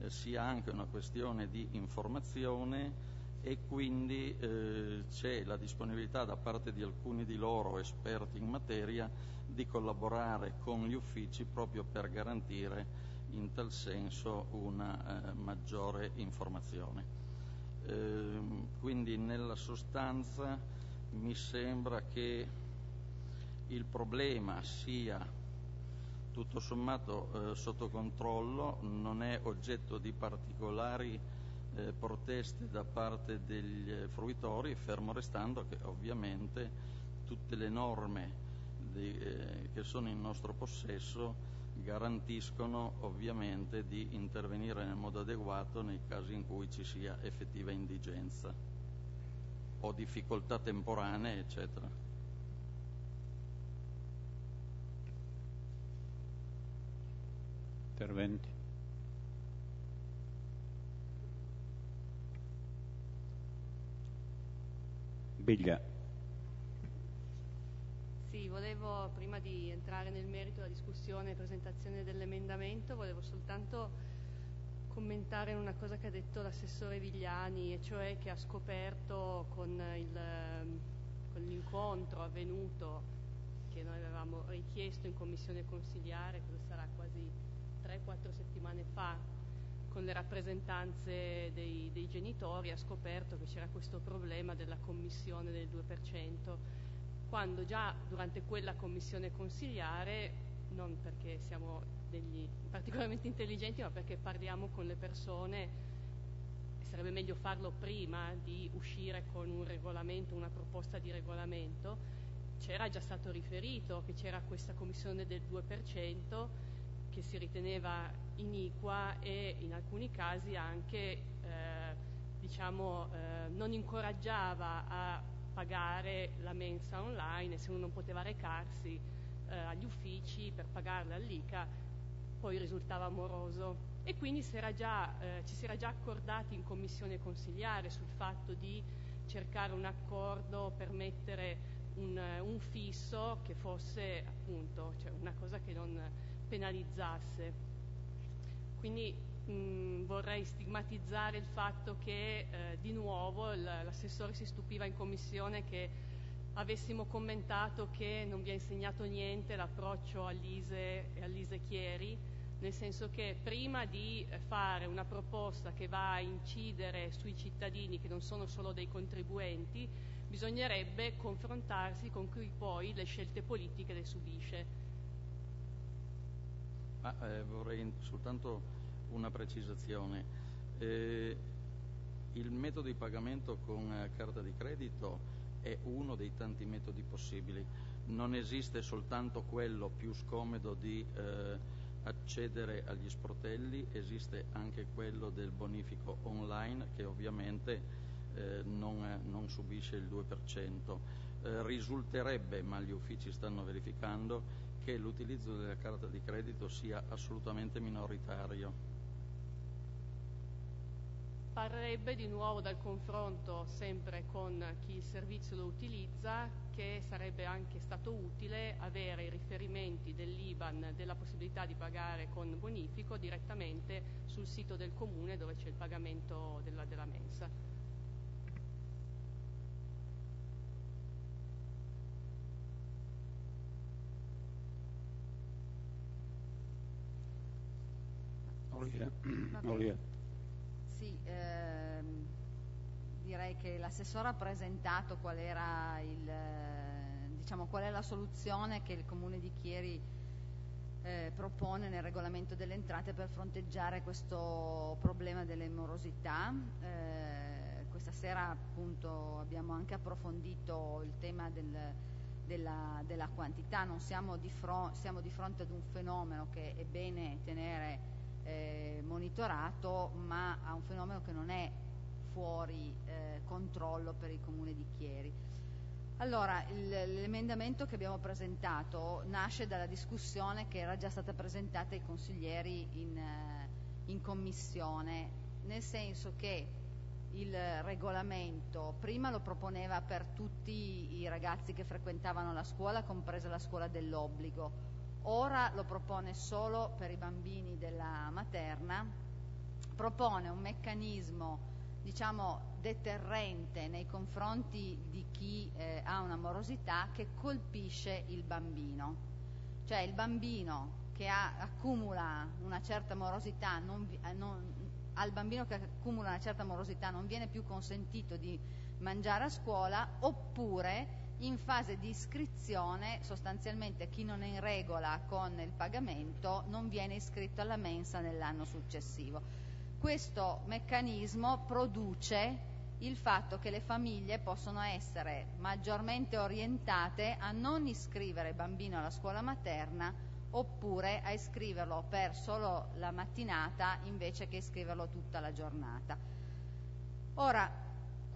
eh, sia anche una questione di informazione e quindi eh, c'è la disponibilità da parte di alcuni di loro esperti in materia di collaborare con gli uffici proprio per garantire in tal senso una eh, maggiore informazione. Ehm, quindi nella sostanza mi sembra che il problema sia tutto sommato eh, sotto controllo, non è oggetto di particolari eh, proteste da parte degli fruitori, fermo restando che ovviamente tutte le norme di, eh, che sono in nostro possesso garantiscono ovviamente di intervenire nel modo adeguato nei casi in cui ci sia effettiva indigenza o difficoltà temporanee, eccetera. Interventi? Biglia. Sì, volevo prima di entrare nel merito della discussione e presentazione dell'emendamento, volevo soltanto commentare una cosa che ha detto l'assessore Vigliani, e cioè che ha scoperto con, il, con l'incontro avvenuto che noi avevamo richiesto in commissione consigliare, cosa sarà quasi 3-4 settimane fa, con le rappresentanze dei, dei genitori, ha scoperto che c'era questo problema della commissione del 2% quando già durante quella commissione consigliare, non perché siamo degli particolarmente intelligenti, ma perché parliamo con le persone, sarebbe meglio farlo prima di uscire con un regolamento, una proposta di regolamento, c'era già stato riferito che c'era questa commissione del 2% che si riteneva iniqua e in alcuni casi anche eh, diciamo, eh, non incoraggiava a pagare la mensa online e se uno non poteva recarsi eh, agli uffici per pagarla all'ICA poi risultava moroso e quindi si già, eh, ci si era già accordati in commissione consigliare sul fatto di cercare un accordo per mettere un, un fisso che fosse appunto cioè una cosa che non penalizzasse. Quindi mh, vorrei stigmatizzare il fatto che eh, di nuovo l'assessore si stupiva in commissione che avessimo commentato che non vi ha insegnato niente l'approccio all'ISE e all'ISE Chieri, nel senso che prima di fare una proposta che va a incidere sui cittadini che non sono solo dei contribuenti, bisognerebbe confrontarsi con chi poi le scelte politiche le subisce. Ma, eh, vorrei soltanto una precisazione. Eh, il metodo di pagamento con eh, carta di credito è uno dei tanti metodi possibili, non esiste soltanto quello più scomodo di eh, accedere agli sportelli, esiste anche quello del bonifico online che ovviamente eh, non, non, subisce il 2%. Eh, risulterebbe, ma gli uffici stanno verificando, che l'utilizzo della carta di credito sia assolutamente minoritario parrebbe di nuovo dal confronto sempre con chi il servizio lo utilizza che sarebbe anche stato utile avere i riferimenti dell'IBAN della possibilità di pagare con bonifico direttamente sul sito del comune dove c'è il pagamento della, della mensa. Olivia. Ehm, direi che l'assessore ha presentato qual, era il, diciamo, qual è la soluzione che il Comune di Chieri eh, propone nel regolamento delle entrate per fronteggiare questo problema delle morosità. Eh, questa sera appunto abbiamo anche approfondito il tema del, della, della, quantità, siamo di, siamo di fronte ad un fenomeno che è bene tenere eh, monitorato, ma a un fenomeno che non è fuori eh, controllo per il comune di Chieri. L'emendamento che abbiamo presentato nasce dalla discussione che era già stata presentata ai consiglieri eh, in commissione, nel senso che il regolamento prima lo proponeva per tutti i ragazzi che frequentavano la scuola, compresa la scuola dell'obbligo, ora lo propone solo per i bambini della materna, propone un meccanismo diciamo deterrente nei confronti di chi eh, ha una morosità che colpisce il bambino. Cioè il bambino che ha, accumula una certa morosità, non, eh, non, al bambino che accumula una certa morosità non viene più consentito di mangiare a scuola oppure in fase di iscrizione sostanzialmente chi non è in regola con il pagamento non viene iscritto alla mensa nell'anno successivo. Questo meccanismo produce il fatto che le famiglie possono essere maggiormente orientate a non iscrivere il bambino alla scuola materna oppure a iscriverlo per solo la mattinata invece che iscriverlo tutta la giornata. Ora,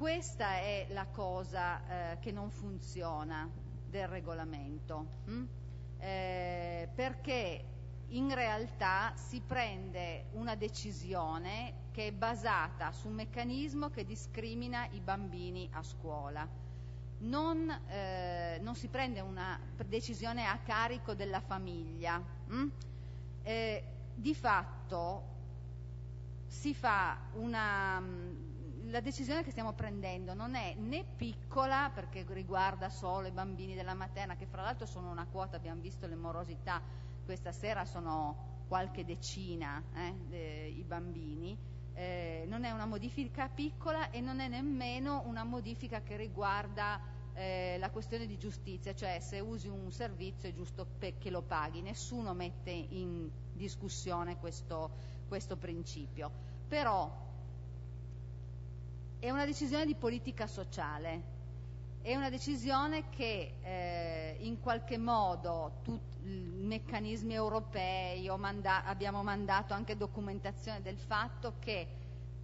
questa è la cosa eh, che non funziona del regolamento, hm? eh, perché in realtà si prende una decisione che è basata su un meccanismo che discrimina i bambini a scuola. Non, eh, non si prende una decisione a carico della famiglia. Hm? Eh, di fatto si fa una la decisione che stiamo prendendo non è né piccola perché riguarda solo i bambini della materna, che fra l'altro sono una quota, abbiamo visto le morosità questa sera sono qualche decina eh, i bambini, eh, non è una modifica piccola e non è nemmeno una modifica che riguarda eh, la questione di giustizia, cioè se usi un servizio è giusto che lo paghi, nessuno mette in discussione questo, questo principio. Però è una decisione di politica sociale, è una decisione che eh, in qualche modo tutti i meccanismi europei, manda- abbiamo mandato anche documentazione del fatto che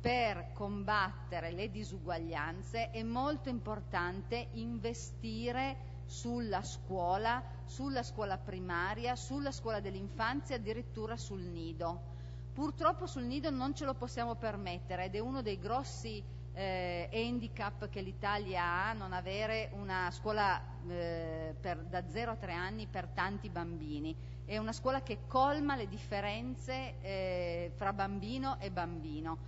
per combattere le disuguaglianze è molto importante investire sulla scuola, sulla scuola primaria, sulla scuola dell'infanzia, addirittura sul nido. Purtroppo sul nido non ce lo possiamo permettere ed è uno dei grossi handicap che l'Italia ha non avere una scuola eh, da 0 a 3 anni per tanti bambini. È una scuola che colma le differenze eh, fra bambino e bambino.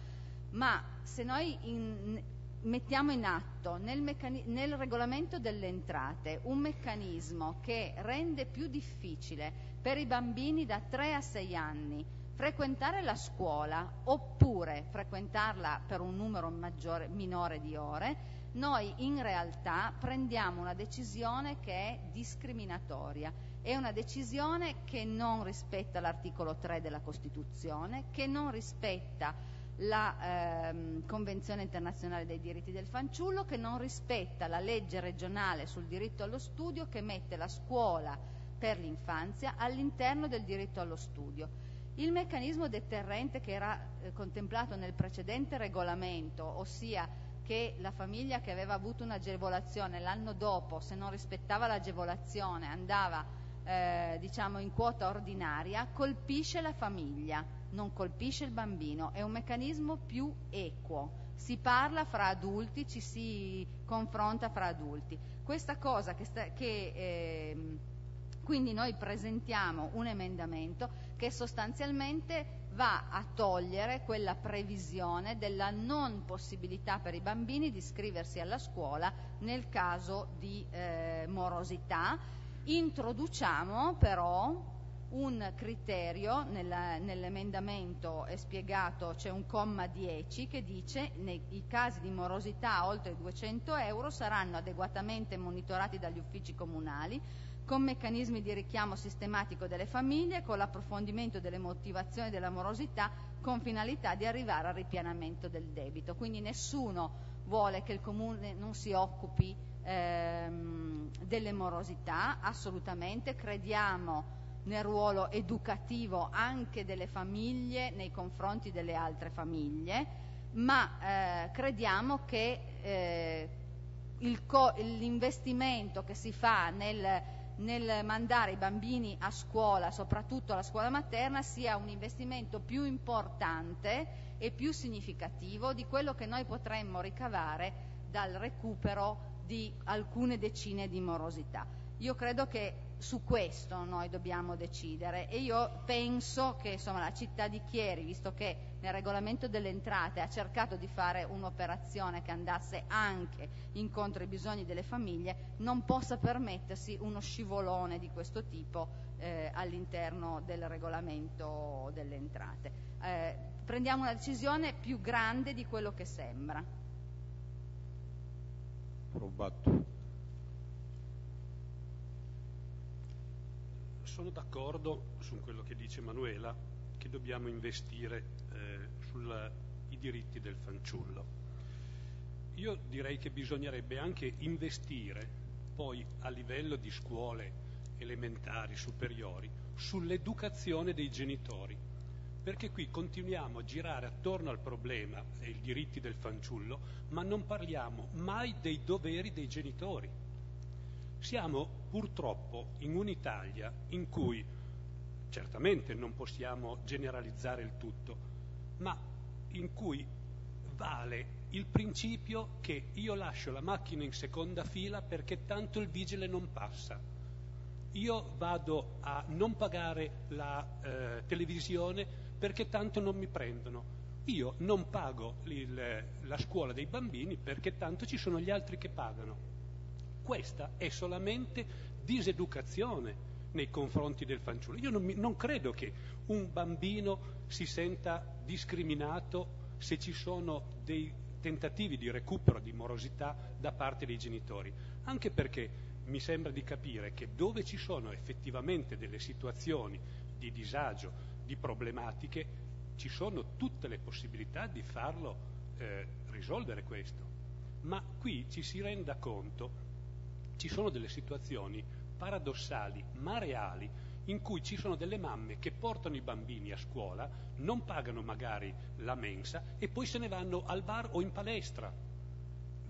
Ma se noi in, mettiamo in atto nel, nel regolamento delle entrate un meccanismo che rende più difficile per i bambini da 3 a 6 anni frequentare la scuola oppure frequentarla per un numero maggiore, minore di ore, noi in realtà prendiamo una decisione che è discriminatoria, è una decisione che non rispetta l'articolo 3 della Costituzione, che non rispetta la ehm, Convenzione internazionale dei diritti del fanciullo, che non rispetta la legge regionale sul diritto allo studio, che mette la scuola per l'infanzia all'interno del diritto allo studio. Il meccanismo deterrente che era eh, contemplato nel precedente regolamento, ossia che la famiglia che aveva avuto un'agevolazione l'anno dopo, se non rispettava l'agevolazione, andava eh, diciamo in quota ordinaria, colpisce la famiglia, non colpisce il bambino, è un meccanismo più equo. Si parla fra adulti, ci si confronta fra adulti. Questa cosa che, sta, che eh, quindi noi presentiamo un emendamento che sostanzialmente va a togliere quella previsione della non possibilità per i bambini di iscriversi alla scuola nel caso di eh, morosità. Introduciamo però un criterio, nell'emendamento è spiegato, c'è un comma 10 che dice nei casi di morosità oltre 200 euro saranno adeguatamente monitorati dagli uffici comunali con meccanismi di richiamo sistematico delle famiglie, con l'approfondimento delle motivazioni della morosità, con finalità di arrivare al ripianamento del debito. Quindi nessuno vuole che il Comune non si occupi ehm, delle morosità, assolutamente, crediamo nel ruolo educativo anche delle famiglie nei confronti delle altre famiglie, ma eh, crediamo che eh, l'investimento che si fa nel nel mandare i bambini a scuola, soprattutto alla scuola materna, sia un investimento più importante e più significativo di quello che noi potremmo ricavare dal recupero di alcune decine di morosità. Io credo che su questo noi dobbiamo decidere e io penso che la città di Chieri, visto che nel regolamento delle entrate ha cercato di fare un'operazione che andasse anche incontro ai bisogni delle famiglie, non possa permettersi uno scivolone di questo tipo eh, all'interno del regolamento delle entrate. Eh, prendiamo una decisione più grande di quello che sembra. Probatto. Sono d'accordo su quello che dice Manuela, che dobbiamo investire eh, sui diritti del fanciullo. Io direi che bisognerebbe anche investire poi a livello di scuole elementari, superiori, sull'educazione dei genitori, perché qui continuiamo a girare attorno al problema dei diritti del fanciullo, ma non parliamo mai dei doveri dei genitori siamo purtroppo in un'Italia in cui certamente non possiamo generalizzare il tutto, ma in cui vale il principio che io lascio la macchina in seconda fila perché tanto il vigile non passa. Io vado a non pagare la eh, televisione perché tanto non mi prendono. Io non pago il, la scuola dei bambini perché tanto ci sono gli altri che pagano. Questa è solamente diseducazione nei confronti del fanciullo. Io non, mi, non credo che un bambino si senta discriminato se ci sono dei tentativi di recupero di morosità da parte dei genitori, anche perché mi sembra di capire che dove ci sono effettivamente delle situazioni di disagio, di problematiche, ci sono tutte le possibilità di farlo eh, risolvere questo. Ma qui ci si renda conto ci sono delle situazioni paradossali ma reali in cui ci sono delle mamme che portano i bambini a scuola, non pagano magari la mensa e poi se ne vanno al bar o in palestra.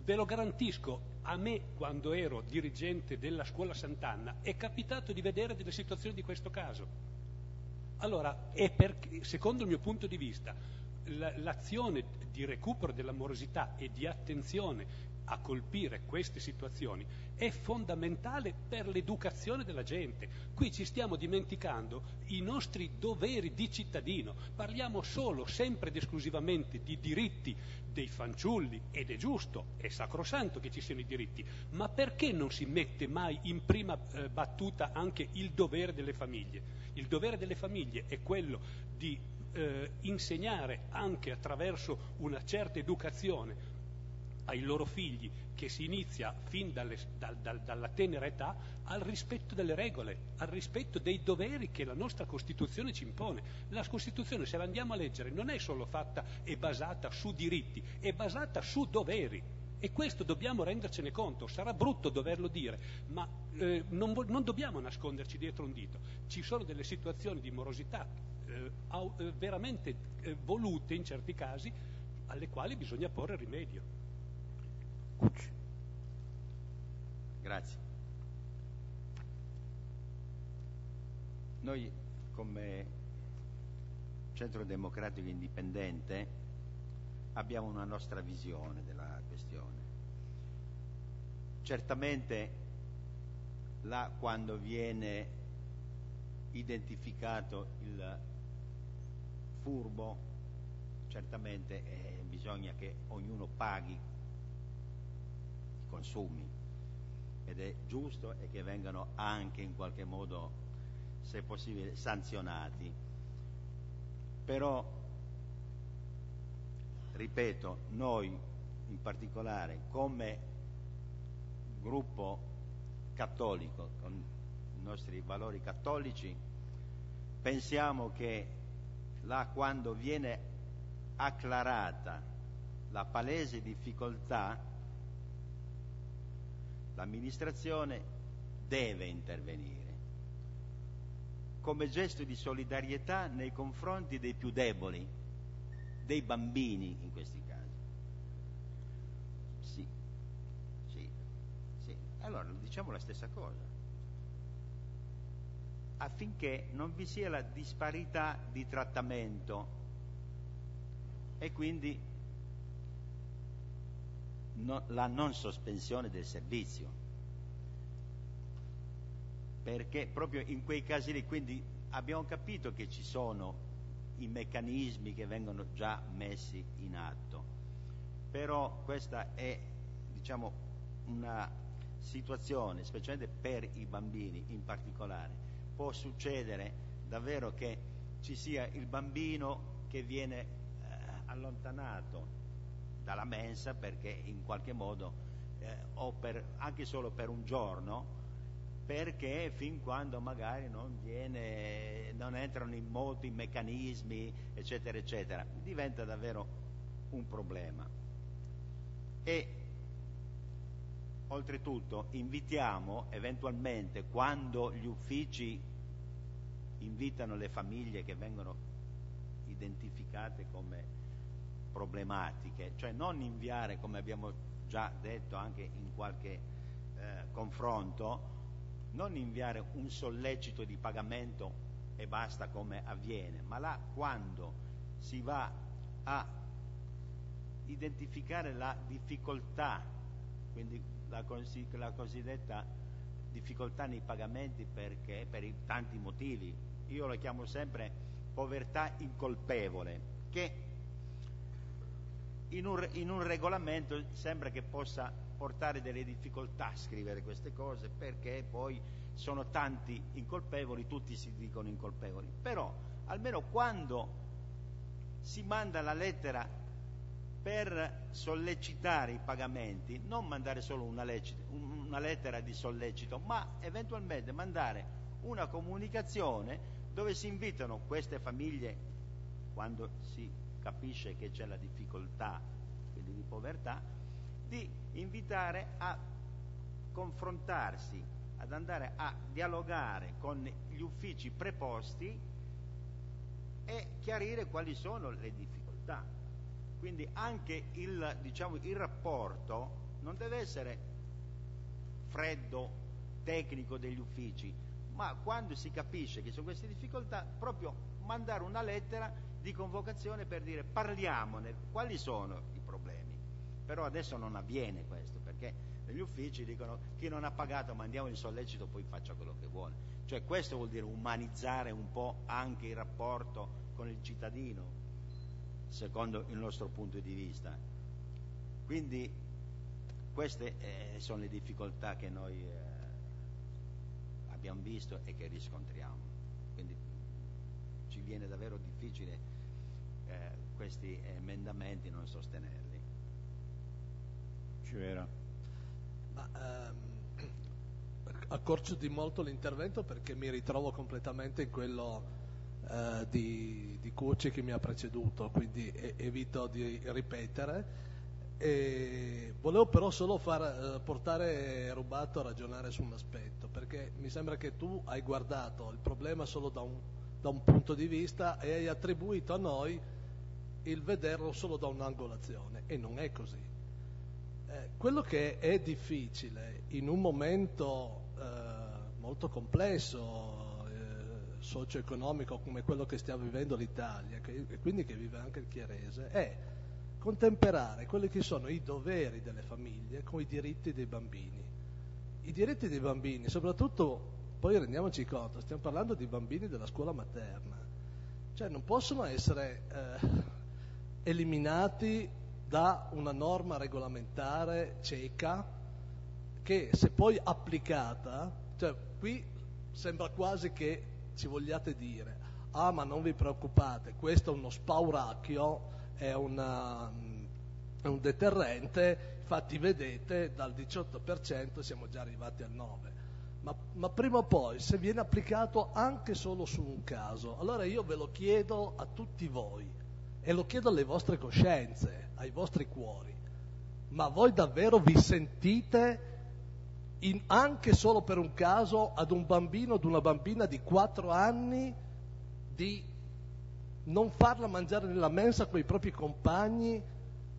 Ve lo garantisco, a me quando ero dirigente della scuola Sant'Anna è capitato di vedere delle situazioni di questo caso. Allora, perché, secondo il mio punto di vista, l'azione di recupero della morosità e di attenzione a colpire queste situazioni è fondamentale per l'educazione della gente. Qui ci stiamo dimenticando i nostri doveri di cittadino, parliamo solo, sempre ed esclusivamente di diritti dei fanciulli ed è giusto, è sacrosanto che ci siano i diritti, ma perché non si mette mai in prima eh, battuta anche il dovere delle famiglie? Il dovere delle famiglie è quello di eh, insegnare anche attraverso una certa educazione ai loro figli che si inizia fin dalle, dal, dal, dalla tenera età al rispetto delle regole, al rispetto dei doveri che la nostra Costituzione ci impone. La Costituzione, se la andiamo a leggere, non è solo fatta e basata su diritti, è basata su doveri E questo dobbiamo rendercene conto, sarà brutto doverlo dire, ma eh, non, non, dobbiamo nasconderci dietro un dito. Ci sono delle situazioni di morosità eh, eh, veramente eh, volute in certi casi alle quali bisogna porre rimedio. Grazie. Noi come Centro Democratico Indipendente abbiamo una nostra visione della questione. Certamente là quando viene identificato il furbo, certamente eh, bisogna che ognuno paghi consumi ed è giusto e che vengano anche in qualche modo se possibile, sanzionati. Però, ripeto, noi in particolare come gruppo cattolico, con i nostri valori cattolici, pensiamo che là quando viene acclarata la palese difficoltà, l'amministrazione deve intervenire come gesto di solidarietà nei confronti dei più deboli, dei bambini in questi casi. Sì, sì, sì. Allora diciamo la stessa cosa, affinché non vi sia la disparità di trattamento e quindi no, la non sospensione del servizio. Perché proprio in quei casi lì, quindi abbiamo capito che ci sono i meccanismi che vengono già messi in atto, però questa è diciamo, una situazione, specialmente per i bambini in particolare, può succedere davvero che ci sia il bambino che viene eh, allontanato dalla mensa perché in qualche modo eh, o per, anche solo per un giorno perché fin quando magari non, viene, non entrano in moto i meccanismi, eccetera, eccetera, diventa davvero un problema. E oltretutto invitiamo eventualmente quando gli uffici invitano le famiglie che vengono identificate come problematiche, cioè non inviare, come abbiamo già detto anche in qualche eh, confronto, non inviare un sollecito di pagamento e basta come avviene, ma là quando si va a identificare la difficoltà, quindi la, la cosiddetta difficoltà nei pagamenti perché per tanti motivi, io lo chiamo sempre povertà incolpevole, che in un, regolamento sembra che possa portare delle difficoltà a scrivere queste cose perché poi sono tanti incolpevoli, tutti si dicono incolpevoli, però almeno quando si manda la lettera per sollecitare i pagamenti, non mandare solo una, lecita, una lettera di sollecito, ma eventualmente mandare una comunicazione dove si invitano queste famiglie, quando si capisce che c'è la difficoltà, quindi di povertà, di invitare a confrontarsi, ad andare a dialogare con gli uffici preposti e chiarire quali sono le difficoltà. Quindi anche il, diciamo, il rapporto non deve essere freddo, tecnico degli uffici, ma quando si capisce che ci sono queste difficoltà, proprio mandare una lettera di convocazione per dire parliamone, quali sono i problemi? Però adesso non avviene questo perché negli uffici dicono chi non ha pagato mandiamo il sollecito poi faccia quello che vuole. Cioè questo vuol dire umanizzare un po' anche il rapporto con il cittadino secondo il nostro punto di vista. Quindi queste eh, sono le difficoltà che noi eh, abbiamo visto e che riscontriamo. Quindi ci viene davvero difficile questi emendamenti non sostenerli Civera. Ehm, (clears throat) accorcio di molto l'intervento perché mi ritrovo completamente in quello eh, di, di Cucci che mi ha preceduto, quindi e, evito di ripetere E volevo però solo far, eh, portare Rubato a ragionare su un aspetto, perché mi sembra che tu hai guardato il problema solo da un, da un punto di vista e hai attribuito a noi il vederlo solo da un'angolazione, e non è così. Eh, quello che è difficile in un momento eh, molto complesso, eh, socio-economico come quello che sta vivendo l'Italia, che, e quindi che vive anche il Chiarese, è contemperare quelli che sono i doveri delle famiglie con i diritti dei bambini. I diritti dei bambini, soprattutto, poi rendiamoci conto, stiamo parlando di bambini della scuola materna, cioè non possono essere eh, eliminati da una norma regolamentare cieca che se poi applicata, cioè qui sembra quasi che ci vogliate dire, ah ma non vi preoccupate, questo è uno spauracchio, è, una, è un deterrente, infatti vedete dal 18% siamo già arrivati al 9%. Ma, ma, prima o poi, se viene applicato anche solo su un caso, allora io ve lo chiedo a tutti voi e lo chiedo alle vostre coscienze ai vostri cuori, ma voi davvero vi sentite in, anche solo per un caso ad un bambino, ad una bambina di 4 anni di non farla mangiare nella mensa con i propri compagni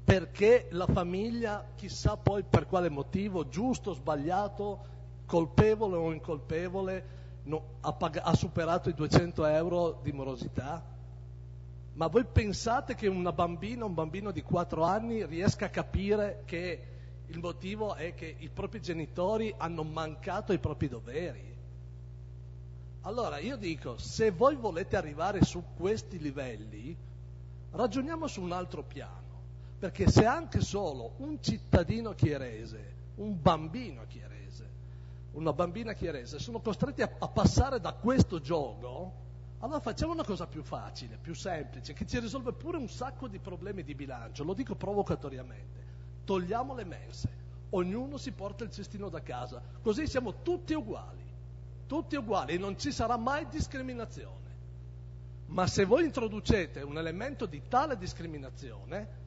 perché la famiglia, chissà poi per quale motivo, giusto o sbagliato, colpevole o incolpevole, no, ha, pag- ha superato i 200 euro di morosità? Ma voi pensate che una bambina, un bambino di 4 anni riesca a capire che il motivo è che i propri genitori hanno mancato ai propri doveri? Allora io dico, se voi volete arrivare su questi livelli, ragioniamo su un altro piano, perché se anche solo un cittadino chierese, un bambino chierese, una bambina chierese sono costretti a, a passare da questo gioco, allora facciamo una cosa più facile, più semplice, che ci risolve pure un sacco di problemi di bilancio, lo dico provocatoriamente. Togliamo le mense, ognuno si porta il cestino da casa, così siamo tutti uguali, tutti uguali e non ci sarà mai discriminazione. Ma se voi introducete un elemento di tale discriminazione,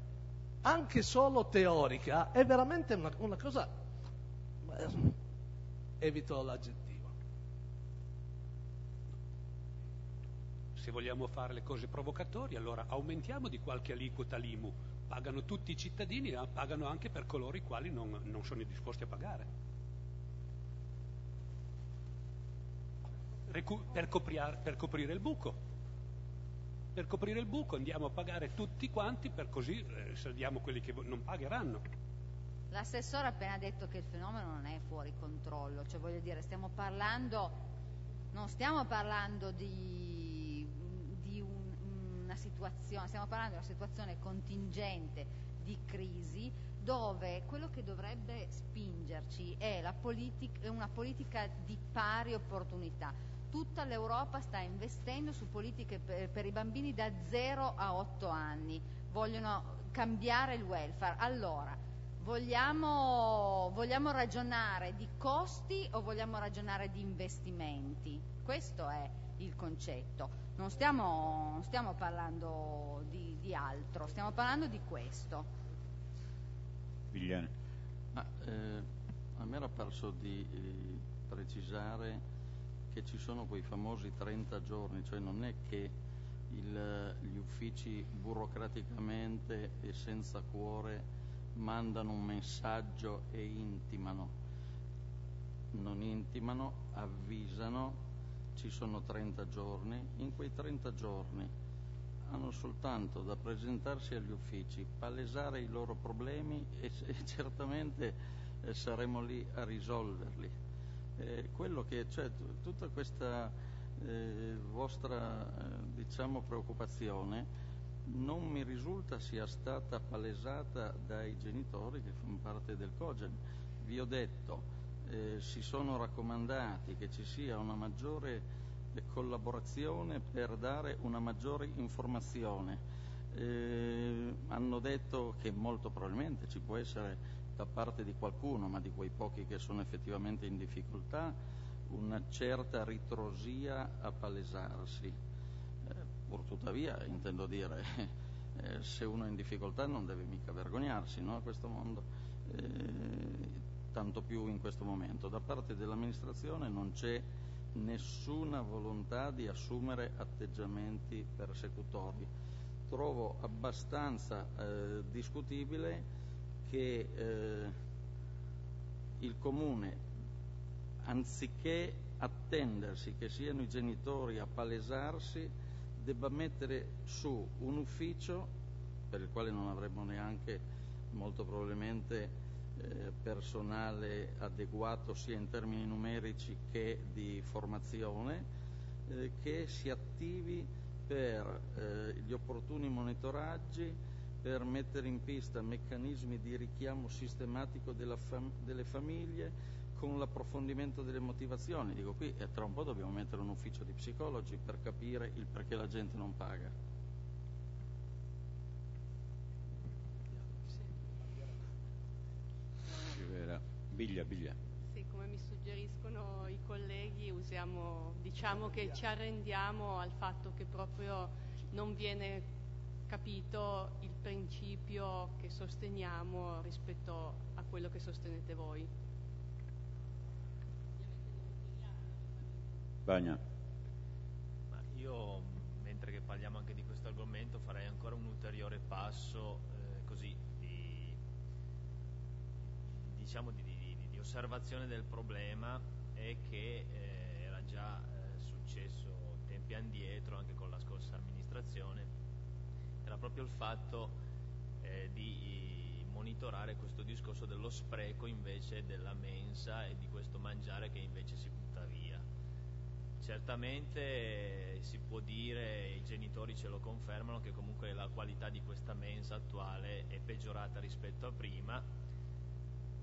anche solo teorica, è veramente una, una cosa... Evito l'aggettivo se vogliamo fare le cose provocatorie, allora aumentiamo di qualche aliquota l'IMU, pagano tutti i cittadini, ma pagano anche per coloro i quali non, non sono disposti a pagare. Recu- per, copriare, per coprire il buco. Per coprire il buco andiamo a pagare tutti quanti, per così eh, salviamo quelli che non pagheranno. L'assessore ha appena detto che il fenomeno non è fuori controllo, cioè voglio dire, stiamo parlando, non stiamo parlando di situazione, stiamo parlando di una situazione contingente di crisi dove quello che dovrebbe spingerci è, politica, una politica di pari opportunità. Tutta l'Europa sta investendo su politiche per, per i bambini da 0 a 8 anni, vogliono cambiare il welfare. Allora, vogliamo, vogliamo ragionare di costi o vogliamo ragionare di investimenti? Questo è il concetto non stiamo, stiamo parlando di, di, altro, stiamo parlando di questo. Vigliani. Ma, eh, a me era perso di eh, precisare che ci sono quei famosi 30 giorni, cioè non è che il, gli uffici burocraticamente e senza cuore mandano un messaggio e intimano. Non intimano, avvisano ci sono 30 giorni, in quei 30 giorni hanno soltanto da presentarsi agli uffici, palesare i loro problemi e, e (laughs) certamente eh, saremo lì a risolverli. Eh, che, cioè, t- tutta questa eh, vostra eh, diciamo, preoccupazione non mi risulta sia stata palesata dai genitori che fanno parte del COGEN. Vi ho detto, eh, si sono raccomandati che ci sia una maggiore collaborazione per dare una maggiore informazione. Eh, hanno detto che molto probabilmente ci può essere da parte di qualcuno, ma di quei pochi che sono effettivamente in difficoltà, una certa ritrosia a palesarsi. Eh, pur intendo dire, (laughs) eh, se uno è in difficoltà non deve mica vergognarsi no, a questo mondo, eh, tanto più in questo momento. Da parte dell'amministrazione non c'è nessuna volontà di assumere atteggiamenti persecutori. Trovo abbastanza eh, discutibile che eh, il Comune, anziché attendersi che siano i genitori a palesarsi, debba mettere su un ufficio per il quale non avremmo neanche molto probabilmente eh, personale adeguato sia in termini numerici che di formazione, eh, che si attivi per eh, gli opportuni monitoraggi, per mettere in pista meccanismi di richiamo sistematico fam- delle famiglie con l'approfondimento delle motivazioni. Dico qui tra un po' dobbiamo mettere un ufficio di psicologi per capire il perché la gente non paga. Biglia, biglia. Sì, come mi suggeriscono i colleghi, usiamo, diciamo che ci arrendiamo al fatto che proprio non viene capito il principio che sosteniamo rispetto a quello che sostenete voi. Bagna. Ma io, mentre che parliamo anche di questo argomento, farei ancora un ulteriore passo eh, così di, diciamo di, osservazione del problema è che eh, era già eh, successo tempi addietro anche con la scorsa amministrazione, era proprio il fatto eh, di monitorare questo discorso dello spreco invece della mensa e di questo mangiare che invece si butta via. Certamente eh, si può dire, i genitori ce lo confermano, che comunque la qualità di questa mensa attuale è peggiorata rispetto a prima,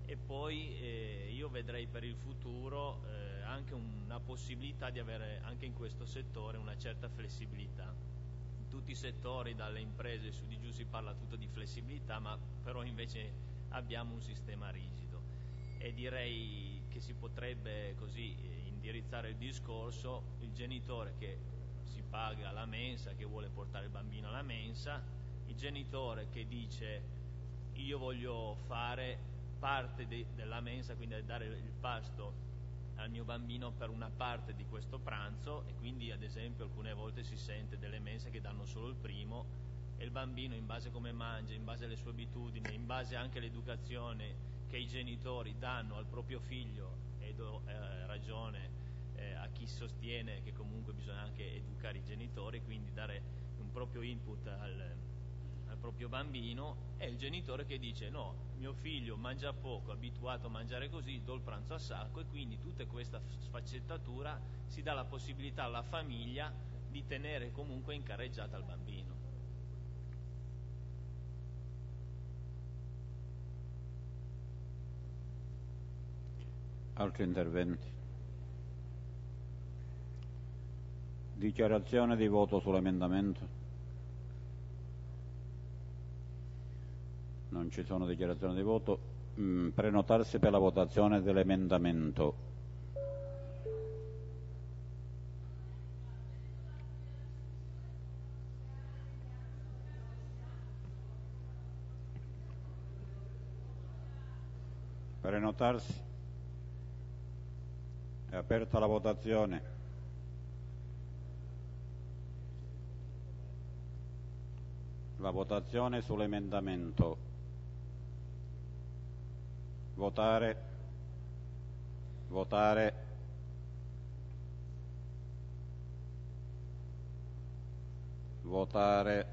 e poi eh, io vedrei per il futuro eh, anche una possibilità di avere anche in questo settore una certa flessibilità. In tutti i settori, dalle imprese su di giù si parla tutto di flessibilità, ma però invece abbiamo un sistema rigido e direi che si potrebbe così eh, indirizzare il discorso, il genitore che si paga la mensa, che vuole portare il bambino alla mensa, il genitore che dice io voglio fare parte de, della mensa, quindi dare il pasto al mio bambino per una parte di questo pranzo e quindi ad esempio alcune volte si sente delle mense che danno solo il primo e il bambino in base a come mangia, in base alle sue abitudini, in base anche all'educazione che i genitori danno al proprio figlio e do eh, ragione eh, a chi sostiene che comunque bisogna anche educare i genitori, quindi dare un proprio input al, proprio bambino è il genitore che dice no, mio figlio mangia poco, abituato a mangiare così, do il pranzo a sacco e quindi tutta questa sfaccettatura si dà la possibilità alla famiglia di tenere comunque in carreggiata il bambino. Altri interventi? Dichiarazione di voto sull'emendamento. Non ci sono dichiarazioni di voto, mm, prenotarsi per la votazione dell'emendamento. Prenotarsi. È aperta la votazione. La votazione sull'emendamento votare, votare, votare,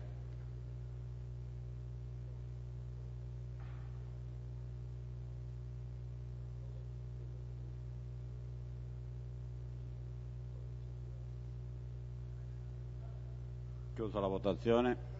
chiusa la votazione.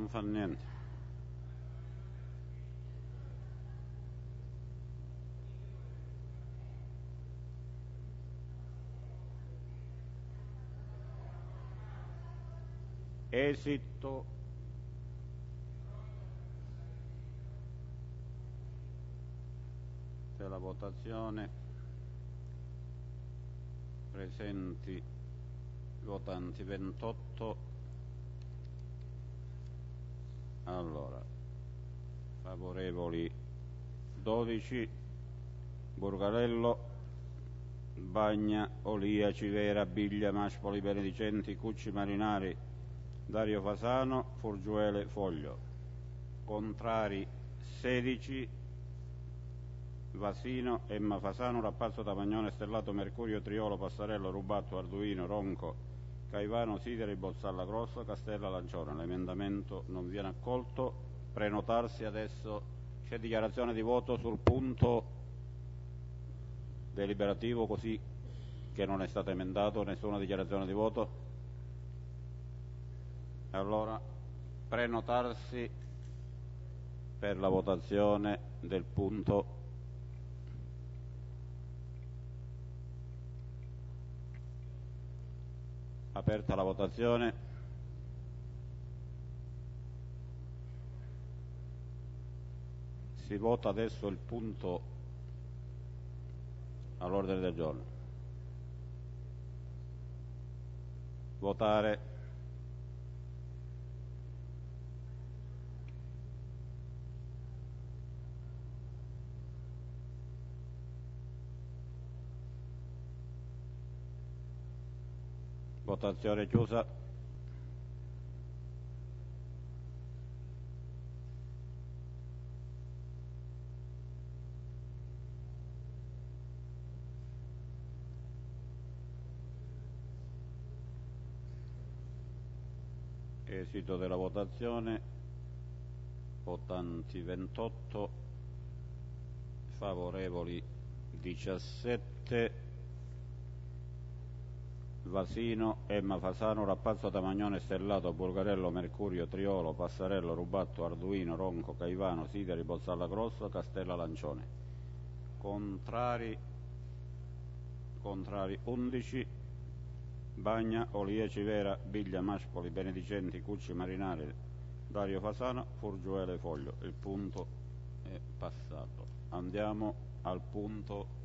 non fa niente esito della votazione presenti votanti 28 allora favorevoli 12 Burgarello Bagna, Olia, Civera, Biglia, Maspoli, Benedicenti, Cucci, Marinari, Dario Fasano, Furgiuele, Foglio. Contrari 16, Vasino, Emma Fasano, Rappazzo, Tamagnone, Stellato, Mercurio, Triolo, Passarello, Rubatto, Arduino, Ronco, Caivano, Sideri, Bozzalla Grossa, Castella, Lancione. L'emendamento non viene accolto. Prenotarsi adesso. C'è dichiarazione di voto sul punto deliberativo così che non è stato emendato, nessuna dichiarazione di voto? Allora prenotarsi per la votazione del punto aperta la votazione si vota adesso il punto all'ordine del giorno. Votare. Votazione chiusa. Esito della votazione, votanti 28, favorevoli 17, Vasino, Emma Fasano, Rappazzo Tamagnone, Stellato, Bulgarello, Mercurio, Triolo, Passarello, Rubatto, Arduino, Ronco, Caivano, Sideri, Bozzalla Grosso, Castella Lancione. Contrari, contrari 11, Bagna, Olie, Civera, Biglia, Maspoli, Benedicenti, Cucci, Marinari, Dario Fasano, Furgiuele, Foglio. Il punto è passato. Andiamo al punto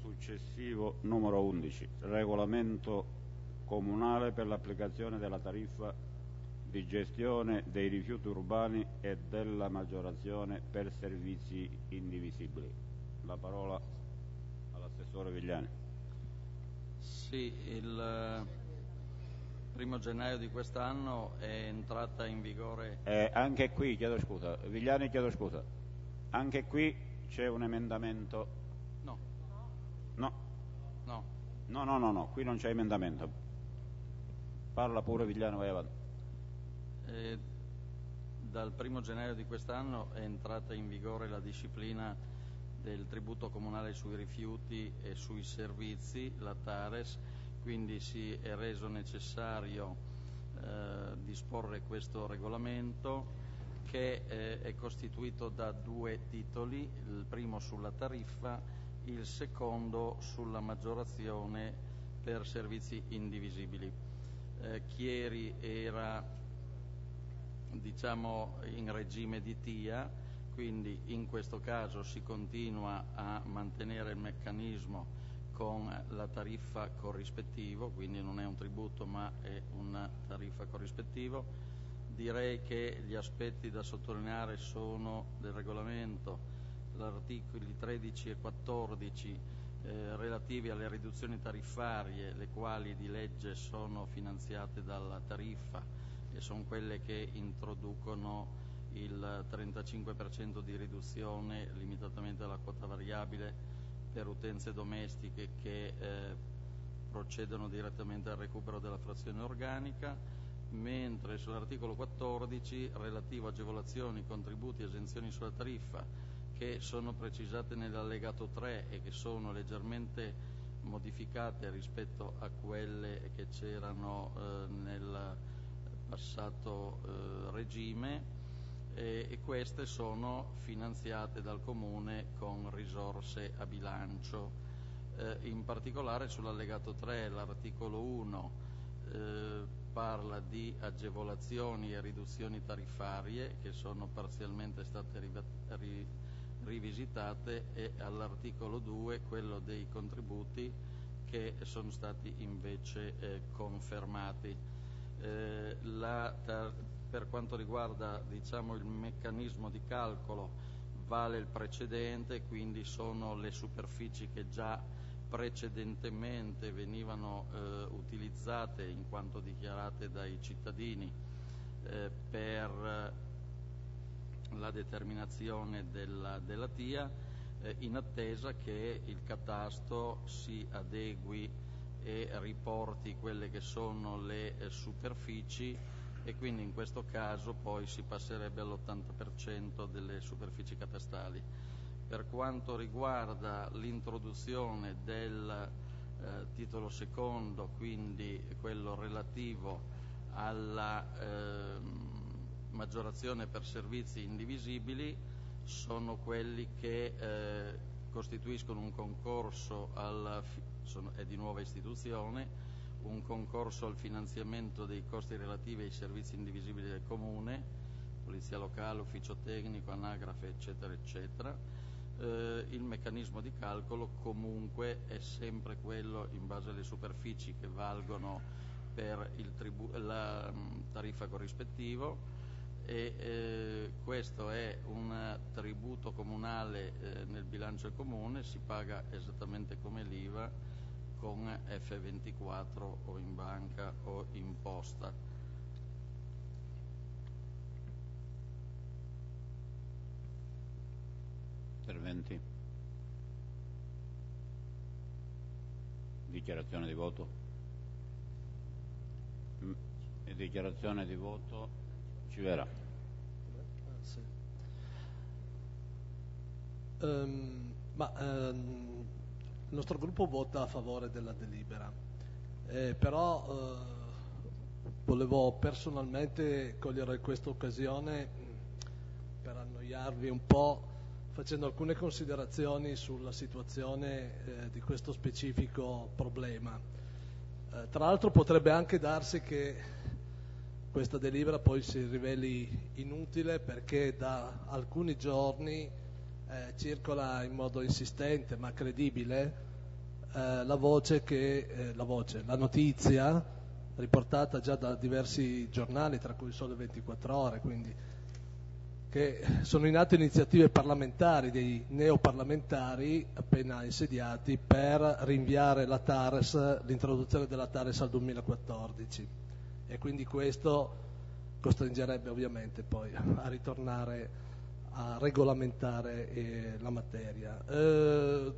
successivo numero 11, regolamento comunale per l'applicazione della tariffa di gestione dei rifiuti urbani e della maggiorazione per servizi indivisibili. La parola all'assessore Vigliani. Sì, il eh, primo gennaio di quest'anno è entrata in vigore... Eh, anche qui, chiedo scusa, Vigliani chiedo scusa, anche qui c'è un emendamento? No. No. No. No, no, no, qui non c'è emendamento. Parla pure Vigliano, vai avanti. Eh, dal primo gennaio di quest'anno è entrata in vigore la disciplina del tributo comunale sui rifiuti e sui servizi, la TARES, quindi si è reso necessario eh, disporre questo regolamento che eh, è costituito da due titoli, il primo sulla tariffa, il secondo sulla maggiorazione per servizi indivisibili. Eh, Chieri era diciamo in regime di TIA, quindi in questo caso si continua a mantenere il meccanismo con la tariffa corrispettivo, quindi non è un tributo ma è una tariffa corrispettivo. Direi che gli aspetti da sottolineare sono del regolamento, articoli 13 e 14 eh, relativi alle riduzioni tariffarie, le quali di legge sono finanziate dalla tariffa e sono quelle che introducono il 35% di riduzione limitatamente alla quota variabile per utenze domestiche che eh, procedono direttamente al recupero della frazione organica, mentre sull'articolo 14 relativo a agevolazioni, contributi e esenzioni sulla tariffa che sono precisate nell'allegato 3 e che sono leggermente modificate rispetto a quelle che c'erano eh, nel passato eh, regime, eh, e queste sono finanziate dal Comune con risorse a bilancio. Eh, in particolare sull'allegato 3, l'articolo 1, eh, parla di agevolazioni e riduzioni tariffarie che sono parzialmente state riva- ri- rivisitate e all'articolo 2 quello dei contributi che sono stati invece eh, confermati. Eh, la, per quanto riguarda diciamo, il meccanismo di calcolo vale il precedente, quindi sono le superfici che già precedentemente venivano eh, utilizzate in quanto dichiarate dai cittadini eh, per la determinazione della, della TIA eh, in attesa che il catasto si adegui e riporti quelle che sono le eh, superfici e quindi in questo caso poi si passerebbe all'80% delle superfici catastali. Per quanto riguarda l'introduzione del eh, titolo secondo, quindi quello relativo alla eh, maggiorazione per servizi indivisibili, sono quelli che eh, costituiscono un concorso alla, sono, è di nuova istituzione, un concorso al finanziamento dei costi relativi ai servizi indivisibili del Comune, polizia locale, ufficio tecnico, anagrafe, eccetera, eccetera. Eh, il meccanismo di calcolo comunque è sempre quello in base alle superfici che valgono per la mh, tariffa corrispettivo e eh, questo è un tributo comunale eh, nel bilancio comune, si paga esattamente come l'IVA con F24 o in banca o in posta. Interventi? Dichiarazione di voto? Mm, dichiarazione di voto ci verrà. Sì. Um, ma um, il nostro gruppo vota a favore della delibera, eh, però eh, volevo personalmente cogliere questa occasione per annoiarvi un po' facendo alcune considerazioni sulla situazione eh, di questo specifico problema. Eh, tra l'altro potrebbe anche darsi che questa delibera poi si riveli inutile perché da alcuni giorni eh, circola in modo insistente ma credibile eh, la voce che eh, la voce, la notizia riportata già da diversi giornali, tra cui Sole 24 Ore, quindi che sono in atto iniziative parlamentari dei neoparlamentari appena insediati per rinviare la TARES, l'introduzione della TARES al 2014 e quindi questo costringerebbe ovviamente poi a ritornare a regolamentare eh, la materia. Eh,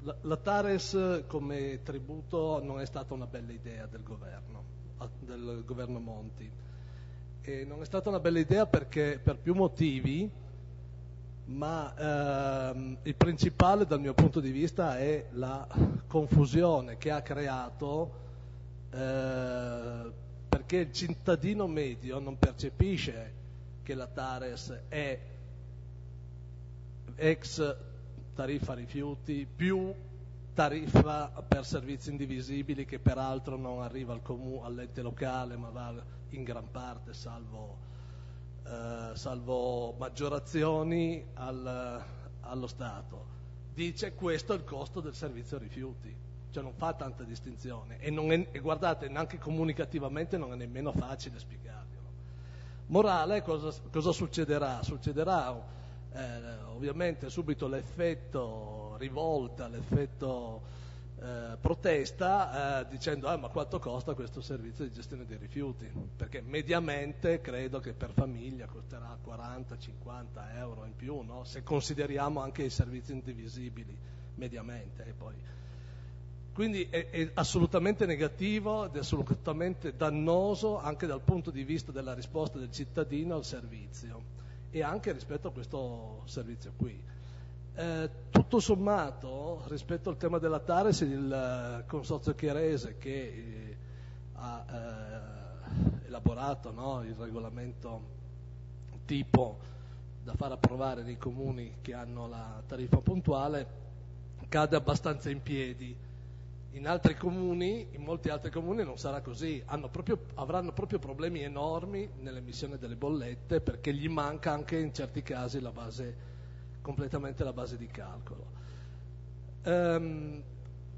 la, la, Tares come tributo non è stata una bella idea del governo, del governo Monti. E non è stata una bella idea perché per più motivi, ma ehm, il principale dal mio punto di vista è la confusione che ha creato eh, perché il cittadino medio non percepisce che la Tares è ex tariffa rifiuti più tariffa per servizi indivisibili che peraltro non arriva al comune, all'ente locale ma va in gran parte salvo, eh, salvo maggiorazioni al, allo Stato. Dice questo è il costo del servizio rifiuti, cioè non fa tanta distinzione e, è, e guardate neanche comunicativamente non è nemmeno facile spiegarlo. Morale, cosa, cosa succederà? Succederà eh, ovviamente subito l'effetto rivolta, l'effetto eh, protesta eh, dicendo ah, ma quanto costa questo servizio di gestione dei rifiuti? Perché mediamente credo che per famiglia costerà 40-50 euro in più, no? se consideriamo anche i servizi indivisibili mediamente. Poi quindi è, è, assolutamente negativo ed è assolutamente dannoso anche dal punto di vista della risposta del cittadino al servizio e anche rispetto a questo servizio qui. Eh, tutto sommato, rispetto al tema della Tares, il Consorzio Chiarese che eh, ha eh, elaborato no, il regolamento tipo da far approvare nei comuni che hanno la tariffa puntuale cade abbastanza in piedi In comuni, in molti altri comuni non sarà così, proprio, avranno proprio problemi enormi nell'emissione delle bollette perché gli manca anche in certi casi la base, completamente la base di calcolo. Um,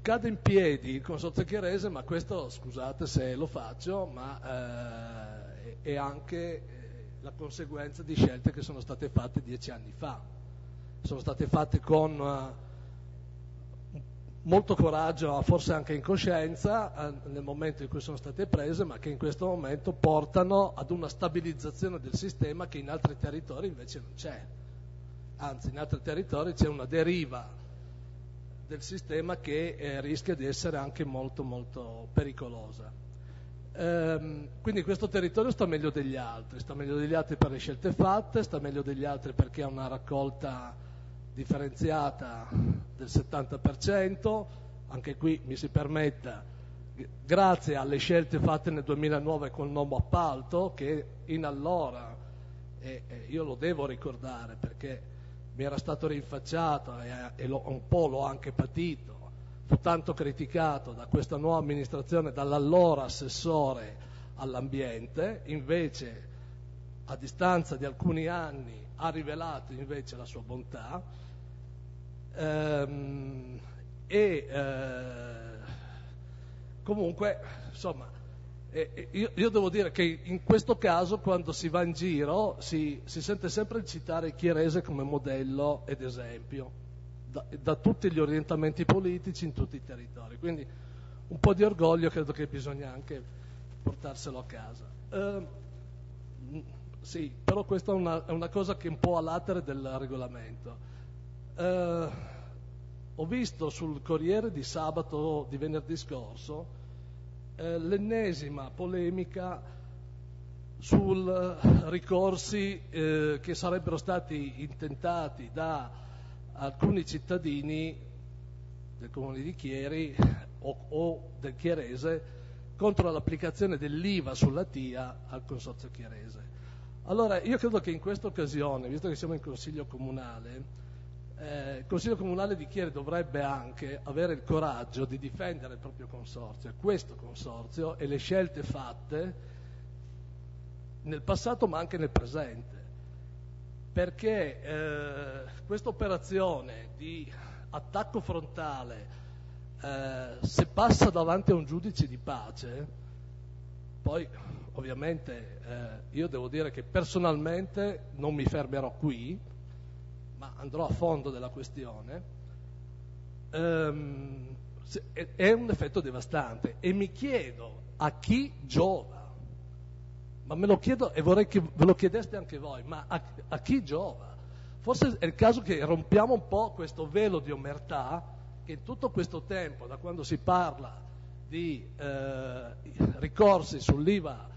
cade in piedi il Consorzio Chiarese, ma questo, scusate se lo faccio, ma eh, è anche eh, la conseguenza di scelte che sono state fatte dieci anni fa. Sono state fatte con uh, molto coraggio, forse anche incoscienza, eh, nel momento in cui sono state prese, ma che in questo momento portano ad una stabilizzazione del sistema che in altri territori invece non c'è. Anzi, in altri territori c'è una deriva del sistema che eh, rischia di essere anche molto molto pericolosa. Ehm, quindi questo territorio sta meglio degli altri, sta meglio degli altri per le scelte fatte, sta meglio degli altri perché ha una raccolta differenziata del 70%, anche qui mi si permetta, grazie alle scelte fatte nel 2009 con il nuovo appalto, che in allora, e, e io lo devo ricordare perché mi era stato rinfacciato e, e lo, un po' l'ho anche patito, fu tanto criticato da questa nuova amministrazione, dall'allora assessore all'ambiente, invece a distanza di alcuni anni ha rivelato invece la sua bontà Ehm, e eh, comunque, insomma, eh, io, io, devo dire che in questo caso quando si va in giro si, si sente sempre citare Chiarese come modello ed esempio da, da, tutti gli orientamenti politici in tutti i territori. Quindi un po' di orgoglio credo che bisogna anche portarselo a casa. Eh, sì, però questa è una, è una, cosa che è un po' a latere del regolamento. Uh, ho visto sul Corriere di sabato di venerdì scorso uh, l'ennesima polemica sul ricorsi uh, che sarebbero stati intentati da alcuni cittadini del comune di Chieri o, o del Chierese contro l'applicazione dell'IVA sulla TIA al consorzio Chierese. Allora, io credo che in questa occasione, visto che siamo in Consiglio Comunale, eh, il Consiglio Comunale di Chieri dovrebbe anche avere il coraggio di difendere il proprio consorzio, questo consorzio e le scelte fatte nel passato ma anche nel presente. Perché eh, questa operazione di attacco frontale, eh, se passa davanti a un giudice di pace, poi ovviamente eh, io devo dire che personalmente non mi fermerò qui, ma andrò a fondo della questione, ehm, è un effetto devastante. E mi chiedo a chi giova, ma me lo chiedo e vorrei che ve lo chiedeste anche voi, ma a, a chi giova? Forse è il caso che rompiamo un po' questo velo di omertà che in tutto questo tempo, da quando si parla di eh, ricorsi sull'IVA,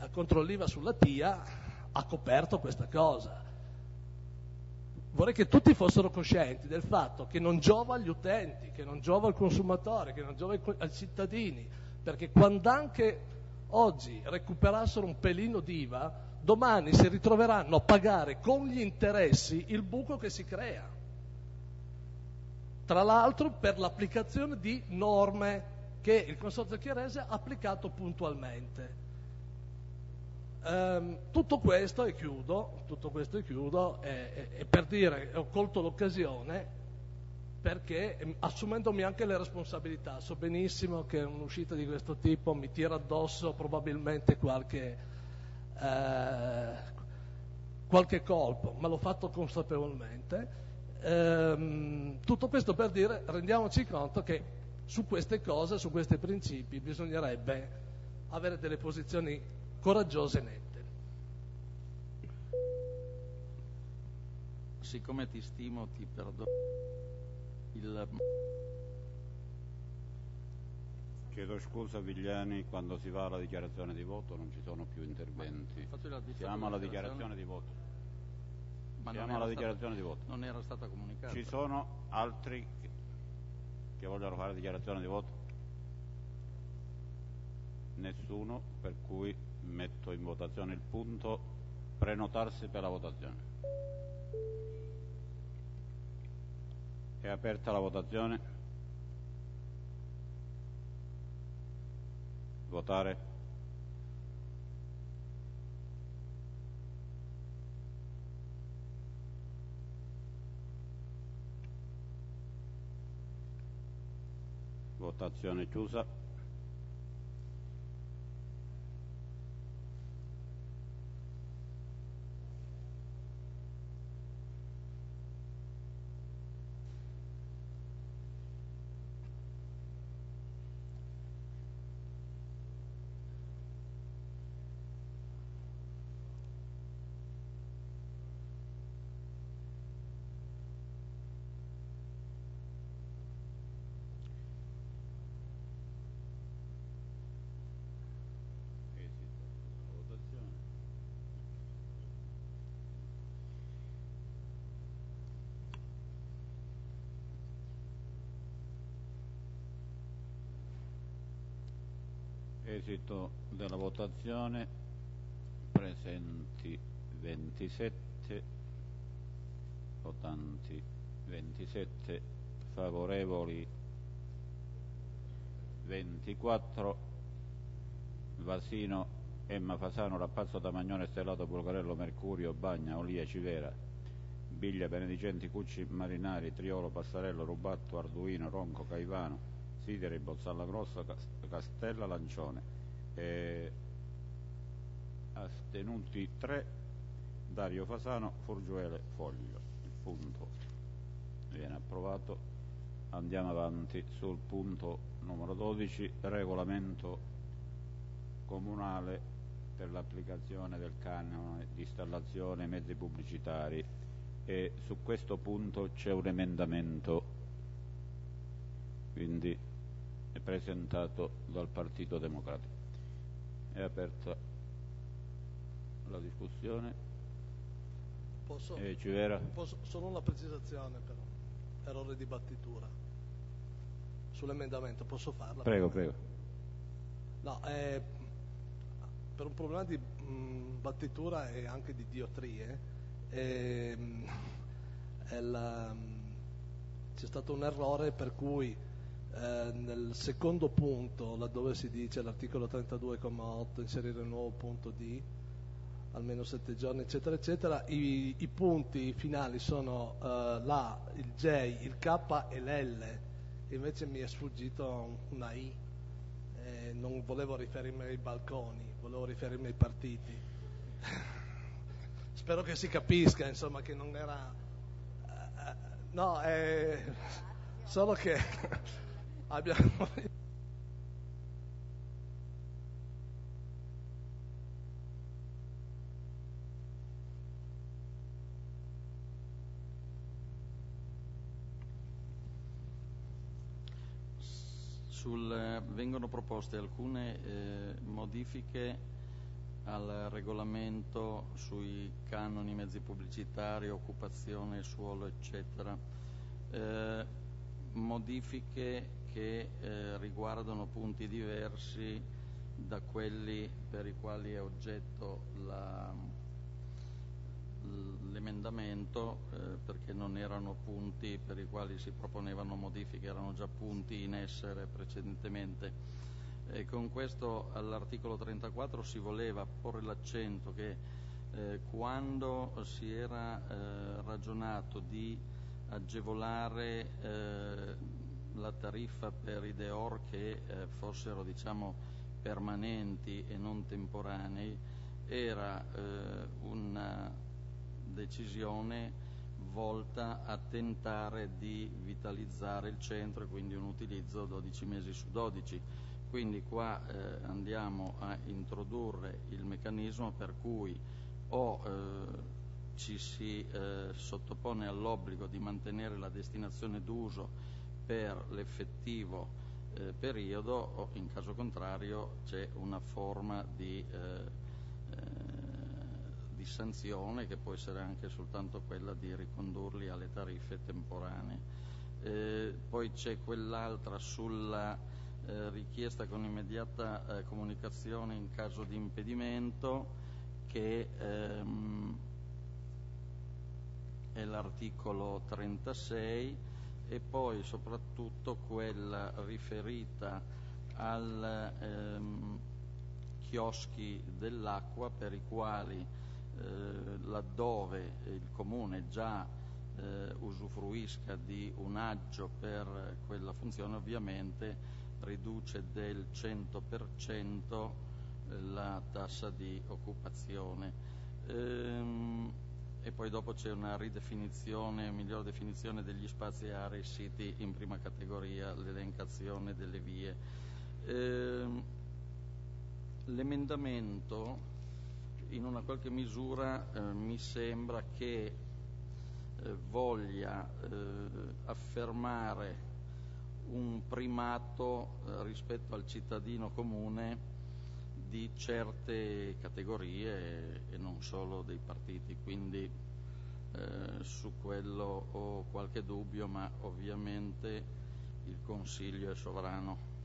eh, contro l'IVA sulla TIA, ha coperto questa cosa vorrei che tutti fossero coscienti del fatto che non giova agli utenti, che non giova al consumatore, che non giova ai cittadini, perché quando anche oggi recuperassero un pelino d'IVA, domani si ritroveranno a pagare con gli interessi il buco che si crea. Tra l'altro per l'applicazione di norme che il Consorzio Chiarese ha applicato puntualmente. Um, tutto questo, e chiudo, tutto questo e chiudo, è, è, per dire, ho colto l'occasione perché ehm, assumendomi anche le responsabilità, so benissimo che un'uscita di questo tipo mi tira addosso probabilmente qualche, eh, qualche colpo, ma l'ho fatto consapevolmente. Ehm, tutto questo per dire, rendiamoci conto che su queste cose, su questi principi, bisognerebbe avere delle posizioni coraggiose e nette. Siccome ti stimo, ti perdono. Il... Chiedo scusa Vigliani, quando si va alla dichiarazione di voto non ci sono più interventi. Siamo alla dichiarazione di voto. Ma Siamo alla dichiarazione stata, di voto. Non era stata comunicata. Ci sono altri che, che vogliono fare dichiarazione di voto? Nessuno, per cui metto in votazione il punto prenotarsi per la votazione. È aperta la votazione. Votare. Votazione chiusa. Esito della votazione, presenti 27, votanti 27, favorevoli 24, Vasino, Emma Fasano, Rappazzo Tamagnone, Stellato Bulgarello, Mercurio, Bagna, Olia, Civera, Biglia, Benedicenti, Cucci, Marinari, Triolo, Passarello, Rubatto, Arduino, Ronco, Caivano, Sideri, Bozzalla Grossa, Castella, Lancione. Astenuti 3, Dario Fasano, Forgiuele, Foglio. Il punto viene approvato. Andiamo avanti sul punto numero 12, regolamento comunale per l'applicazione del canone di installazione mezzi pubblicitari e su questo punto c'è un emendamento quindi è presentato dal Partito Democratico. È aperta la discussione. Posso, eh, posso, solo una precisazione però, errore di battitura. Sull'emendamento posso farla? Prego, prego. No, eh, per un problema di mh, battitura e anche di diotrie, eh, la, c'è stato un errore per cui eh, nel secondo punto, laddove si dice all'articolo 32,8 inserire un nuovo punto D, almeno sette giorni, eccetera, eccetera, i, i punti finali sono uh, la, il J, il K e l'L, invece mi è sfuggito una I, eh, non volevo riferirmi ai balconi, volevo riferirmi ai partiti. (laughs) Spero che si capisca, insomma, che non era... Uh, no, è solo che abbiamo Sul, vengono proposte alcune eh, modifiche al regolamento sui canoni, mezzi pubblicitari, occupazione, suolo, eccetera. Eh, modifiche che eh, riguardano punti diversi da quelli per i quali è oggetto l'emendamento eh, perché non erano punti per i quali si proponevano modifiche, erano già punti in essere precedentemente. E con questo all'articolo 34 si voleva porre l'accento che eh, quando si era eh, ragionato di agevolare eh, la tariffa per i deor che eh, fossero diciamo, permanenti e non temporanei era eh, una decisione volta a tentare di vitalizzare il centro e quindi un utilizzo 12 mesi su 12. Quindi qua eh, andiamo a introdurre il meccanismo per cui o eh, ci si eh, sottopone all'obbligo di mantenere la destinazione d'uso per l'effettivo eh, periodo o in caso contrario c'è una forma di, eh, eh, di, sanzione che può essere anche soltanto quella di ricondurli alle tariffe temporanee. Eh, poi c'è quell'altra sulla eh, richiesta con immediata eh, comunicazione in caso di impedimento che ehm, è l'articolo 36 e poi soprattutto quella riferita al ehm, chioschi dell'acqua per i quali eh, laddove il comune già eh, usufruisca di un aggio per quella funzione ovviamente riduce del 100% la tassa di occupazione. Ehm, e poi dopo c'è una ridefinizione, migliore definizione degli spazi aree siti in prima categoria, l'elencazione delle vie. Ehm, l'emendamento in una qualche misura eh, mi sembra che eh, voglia eh, affermare un primato eh, rispetto al cittadino comune di certe categorie e non solo dei partiti, quindi eh, su quello ho qualche dubbio, ma ovviamente il Consiglio è sovrano.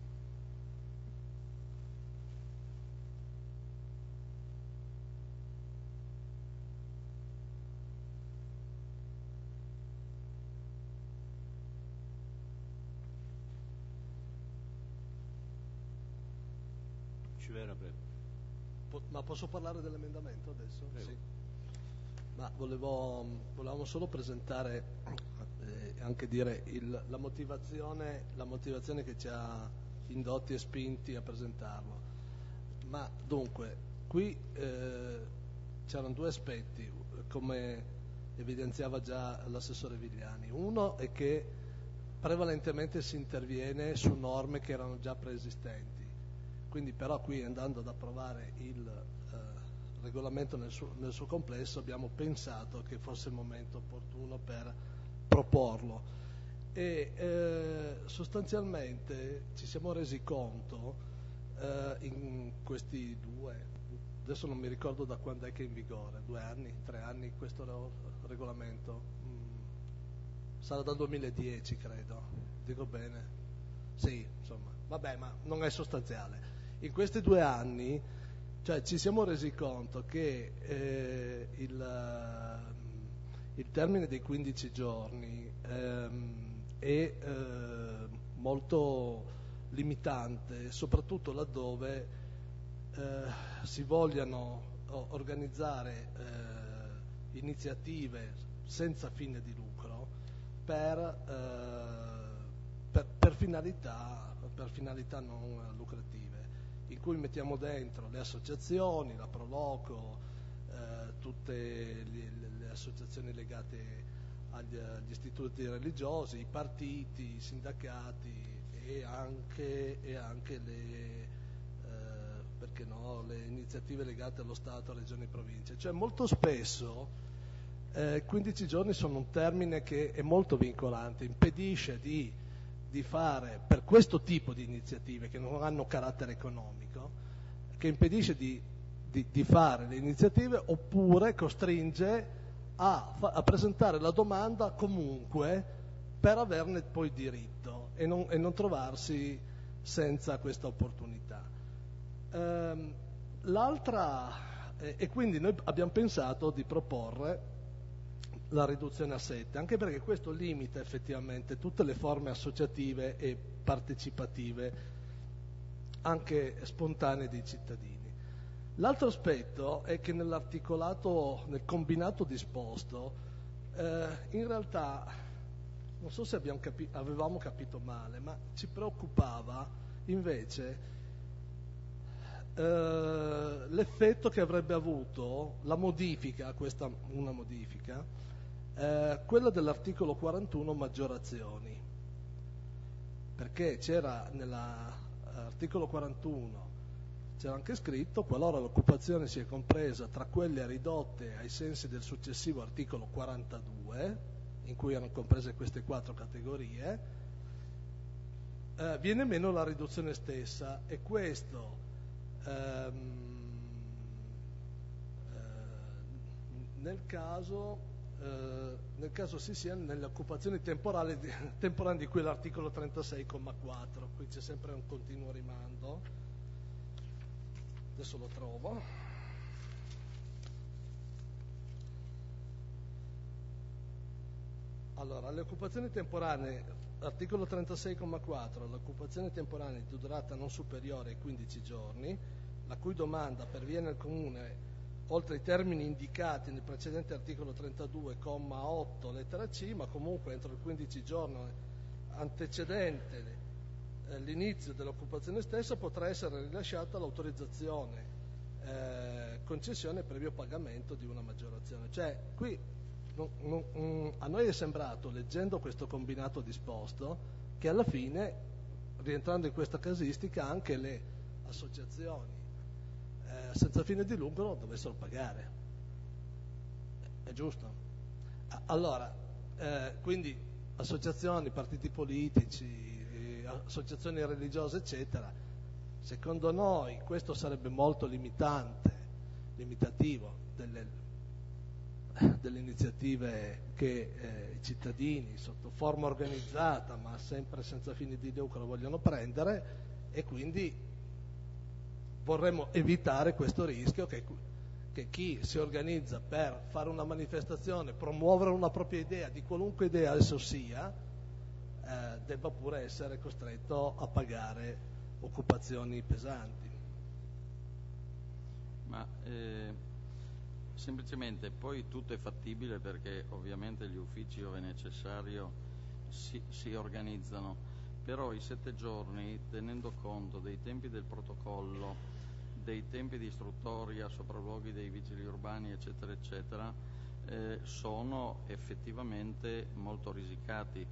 Civera, prego. Po- ma posso parlare dell'emendamento adesso? Sì. Ma volevo, volevamo solo presentare e eh, anche dire il, la, motivazione, la motivazione che ci ha indotti e spinti a presentarlo. Ma dunque, qui eh, c'erano due aspetti, come evidenziava già l'assessore Vigliani. Uno è che prevalentemente si interviene su norme che erano già preesistenti quindi però qui andando ad approvare il eh, regolamento nel suo, nel suo, complesso abbiamo pensato che fosse il momento opportuno per proporlo. E eh, sostanzialmente ci siamo resi conto eh, in questi due, adesso non mi ricordo da quando è che è in vigore, due anni, tre anni questo regolamento, mm, sarà dal 2010 credo, dico bene, sì, insomma, vabbè ma non è sostanziale in questi due anni cioè, ci siamo resi conto che eh, il, il, termine dei 15 giorni ehm, è eh, molto limitante, soprattutto laddove eh, si vogliano organizzare eh, iniziative senza fine di lucro per, eh, per, per, finalità, per finalità non lucrative in cui mettiamo dentro le associazioni, la Proloco, eh, tutte le, le, associazioni legate agli, agli, istituti religiosi, i partiti, i sindacati e anche, e anche le, eh, no, le, iniziative legate allo Stato, regioni e province. Cioè molto spesso eh, 15 giorni sono un termine che è molto vincolante, impedisce di di fare per questo tipo di iniziative che non hanno carattere economico, che impedisce di, di, di fare le iniziative oppure costringe a, a, presentare la domanda comunque per averne poi diritto e non, e non trovarsi senza questa opportunità. Ehm, l'altra, eh, e quindi noi abbiamo pensato di proporre la riduzione a 7, anche perché questo limita effettivamente tutte le forme associative e partecipative, anche spontanee dei cittadini. L'altro aspetto è che nell'articolato, nel combinato disposto, eh, in realtà, non so se capi- avevamo capito male, ma ci preoccupava invece eh, l'effetto che avrebbe avuto la modifica, questa una modifica, eh, quella dell'articolo 41 maggiorazioni, perché c'era nell'articolo 41 c'era anche scritto qualora l'occupazione sia compresa tra quelle ridotte ai sensi del successivo articolo 42, in cui erano comprese queste quattro categorie, eh, viene meno la riduzione stessa. E questo ehm, eh, nel caso eh, nel caso si sia nelle occupazioni temporali, (laughs) temporanee di cui l'articolo 36,4, qui c'è sempre un continuo rimando, adesso lo trovo. Allora, le occupazioni temporanee articolo 36,4, l'occupazione temporanea di durata non superiore ai 15 giorni, la cui domanda perviene al Comune oltre ai termini indicati nel precedente articolo 32,8 lettera C, ma comunque entro il 15 giorni antecedente eh, l'inizio dell'occupazione stessa potrà essere rilasciata l'autorizzazione eh, concessione previo pagamento di una maggiorazione. Cioè, qui non, non, mm, a noi è sembrato, leggendo questo combinato disposto, che alla fine, rientrando in questa casistica, anche le associazioni eh, senza fine di lucro dovessero pagare. È giusto? Allora, eh, quindi associazioni, partiti politici, eh, associazioni religiose, eccetera, secondo noi questo sarebbe molto limitante, limitativo delle, delle iniziative che eh, i cittadini sotto forma organizzata ma sempre senza fini di lucro vogliono prendere e quindi vorremmo evitare questo rischio che, che chi si organizza per fare una manifestazione, promuovere una propria idea, di qualunque idea esso sia, eh, debba pure essere costretto a pagare occupazioni pesanti. Ma eh, semplicemente poi tutto è fattibile perché ovviamente gli uffici ove necessario si, si organizzano però i sette giorni, tenendo conto dei tempi del protocollo, dei tempi di istruttoria, sopralluoghi dei vigili urbani, eccetera, eccetera, eh, sono effettivamente molto risicati.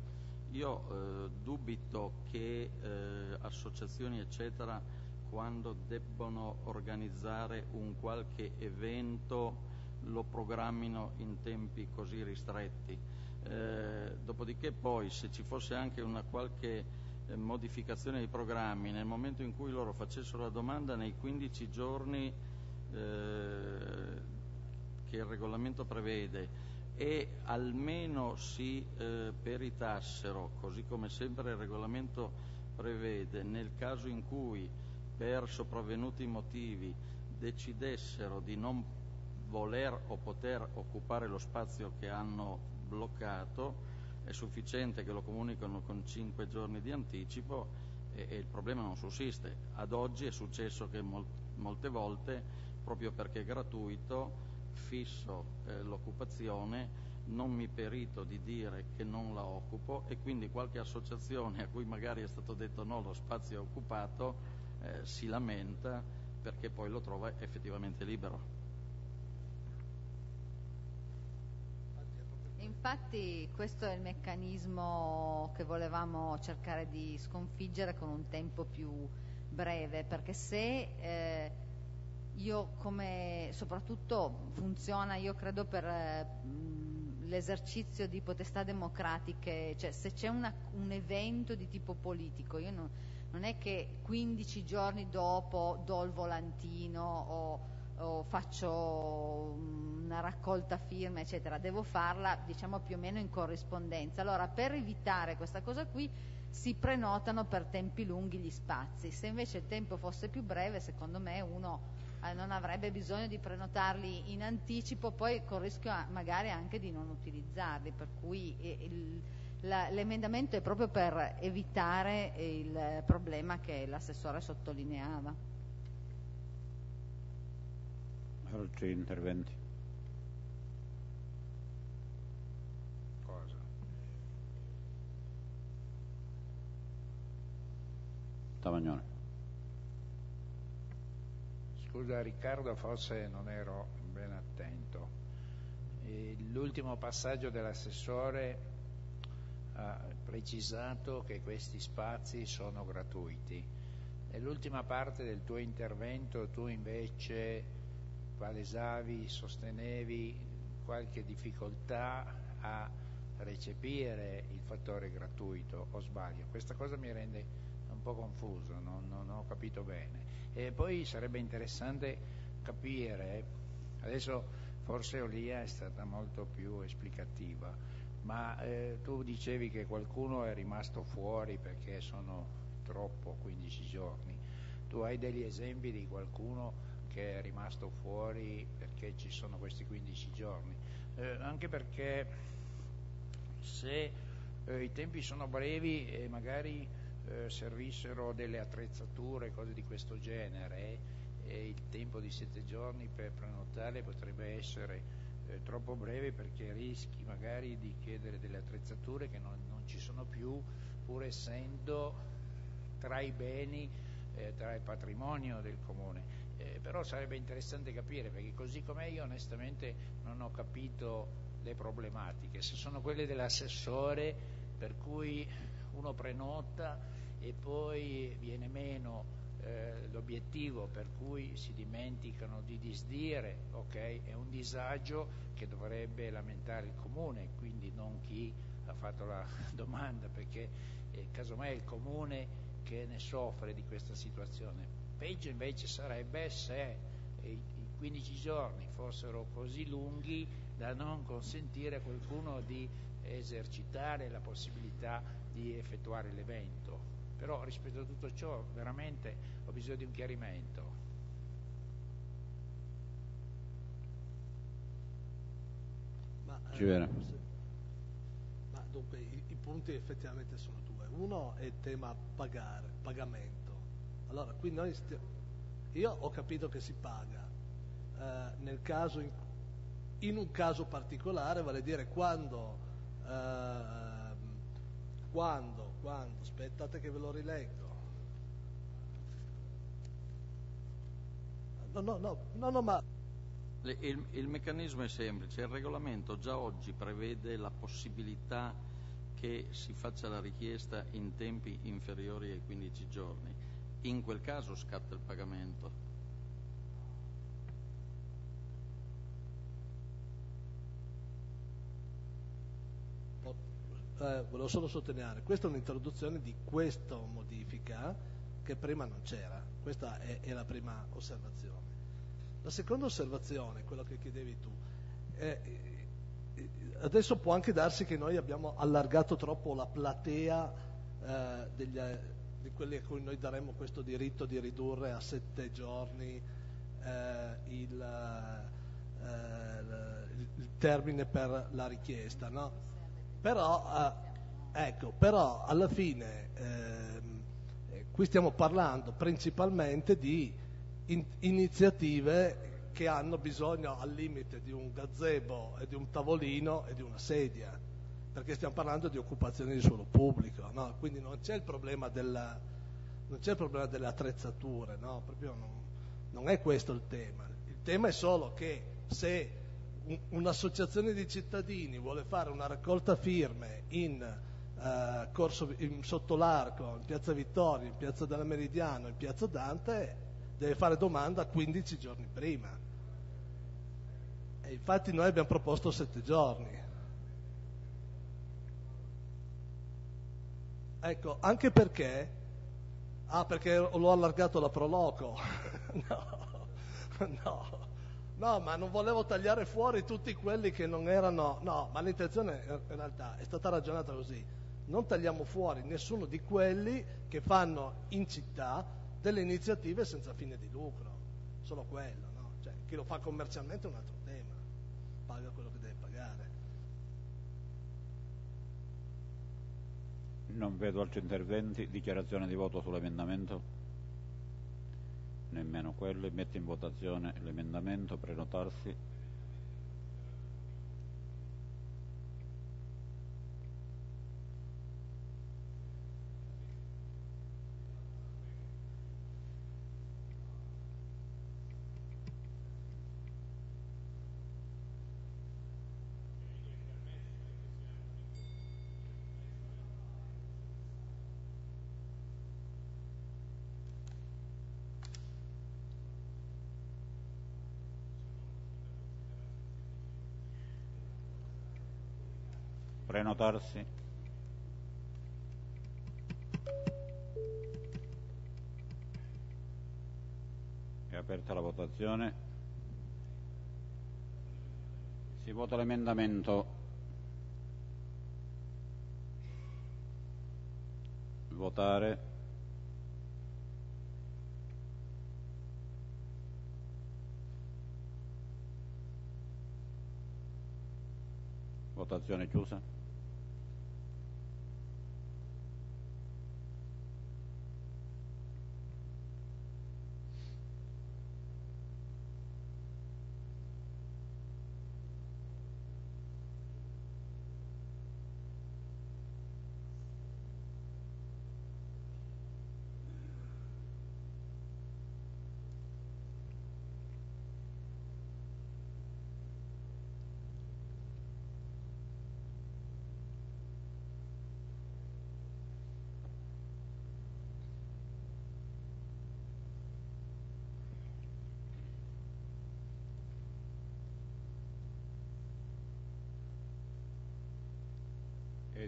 Io eh, dubito che eh, associazioni, eccetera, quando debbono organizzare un qualche evento lo programmino in tempi così ristretti. Eh, dopodiché poi se ci fosse anche una qualche eh, modificazione dei programmi, nel momento in cui loro facessero la domanda nei 15 giorni eh, che il regolamento prevede e almeno si eh, peritassero, così come sempre il regolamento prevede, nel caso in cui per sopravvenuti motivi decidessero di non voler o poter occupare lo spazio che hanno bloccato, è sufficiente che lo comunicano con cinque giorni di anticipo e, e il problema non sussiste. Ad oggi è successo che mol, molte volte, proprio perché è gratuito, fisso eh, l'occupazione, non mi perito di dire che non la occupo e quindi qualche associazione a cui magari è stato detto no, lo spazio è occupato, eh, si lamenta perché poi lo trova effettivamente libero. Infatti questo è il meccanismo che volevamo cercare di sconfiggere con un tempo più breve, perché se eh, io come soprattutto funziona, io credo per eh, l'esercizio di potestà democratiche, cioè se c'è una, un evento di tipo politico, io non, non è che 15 giorni dopo do il volantino o o faccio una raccolta firme, eccetera, devo farla diciamo più o meno in corrispondenza. Allora, per evitare questa cosa qui si prenotano per tempi lunghi gli spazi. Se invece il tempo fosse più breve, secondo me uno eh, non avrebbe bisogno di prenotarli in anticipo, poi con rischio magari anche di non utilizzarli, per cui eh, il, la, l'emendamento è proprio per evitare il problema che l'assessore sottolineava. Altri interventi? Cosa? Tavagnone. Scusa Riccardo, forse non ero ben attento. L'ultimo passaggio dell'assessore ha precisato che questi spazi sono gratuiti. Nell'ultima parte del tuo intervento tu invece palesavi, sostenevi qualche difficoltà a recepire il fattore gratuito o sbaglio. Questa cosa mi rende un po' confuso, non, non ho capito bene. E poi sarebbe interessante capire, adesso forse Olia è stata molto più esplicativa, ma eh, tu dicevi che qualcuno è rimasto fuori perché sono troppo 15 giorni. Tu hai degli esempi di qualcuno che è rimasto fuori perché ci sono questi 15 giorni, eh, anche perché se eh, i tempi sono brevi e magari eh, servissero delle attrezzature, cose di questo genere, e il tempo di sette giorni per prenotare potrebbe essere eh, troppo breve perché rischi magari di chiedere delle attrezzature che non, non ci sono più, pur essendo tra i beni, eh, tra il patrimonio del comune. Eh, però sarebbe interessante capire perché così com'è io onestamente non ho capito le problematiche, se sono quelle dell'assessore per cui uno prenota e poi viene meno eh, l'obiettivo per cui si dimenticano di disdire, ok, è un disagio che dovrebbe lamentare il comune, quindi non chi ha fatto la (laughs) domanda, perché eh, casomai è il comune che ne soffre di questa situazione. Peggio invece sarebbe se i, i 15 giorni fossero così lunghi da non consentire a qualcuno di esercitare la possibilità di effettuare l'evento però rispetto a tutto ciò veramente ho bisogno di un chiarimento. Ma, eh, ma dunque i, i, punti effettivamente sono due. Uno è il tema pagare, pagamento. Allora, qui noi stiamo... Io ho capito che si paga eh, nel caso in, in, un caso particolare, vale a dire quando, eh, quando quando? Aspettate che ve lo rileggo. No, no, no, no, no ma... Il, il meccanismo è semplice, il regolamento già oggi prevede la possibilità che si faccia la richiesta in tempi inferiori ai 15 giorni. In quel caso scatta il pagamento. eh, volevo solo sottolineare, questa è un'introduzione di questa modifica che prima non c'era, questa è, è la prima osservazione. La seconda osservazione, quello che chiedevi tu, è, adesso può anche darsi che noi abbiamo allargato troppo la platea eh, degli, di quelli a cui noi daremmo questo diritto di ridurre a sette giorni eh, il, eh, il, termine per la richiesta. No? Però, eh, ecco, però alla fine ehm, eh, qui stiamo parlando principalmente di in- iniziative che hanno bisogno al limite di un gazebo e di un tavolino e di una sedia, perché stiamo parlando di occupazione di suolo pubblico, no? quindi non c'è il problema, della, c'è il problema delle attrezzature, no? non, non è questo il tema. Il tema è solo che se un'associazione di cittadini vuole fare una raccolta firme in, eh, corso, in, sotto l'arco, in piazza Vittorio, in piazza della Meridiano, in piazza Dante, deve fare domanda 15 giorni prima. E infatti noi abbiamo proposto 7 giorni. Ecco, anche perché, ah perché l'ho allargato la Proloco, (laughs) no, no, No, ma non volevo tagliare fuori tutti quelli che non erano... No, ma l'intenzione in realtà è stata ragionata così. Non tagliamo fuori nessuno di quelli che fanno in città delle iniziative senza fine di lucro. Solo quello, no? Cioè, chi lo fa commercialmente è un altro tema. Paga quello che deve pagare. Non vedo altri interventi. Dichiarazione di voto sull'emendamento? nemmeno quello, metto in votazione l'emendamento, prenotarsi. È aperta la votazione. Si vota l'emendamento. Votare. Votazione chiusa.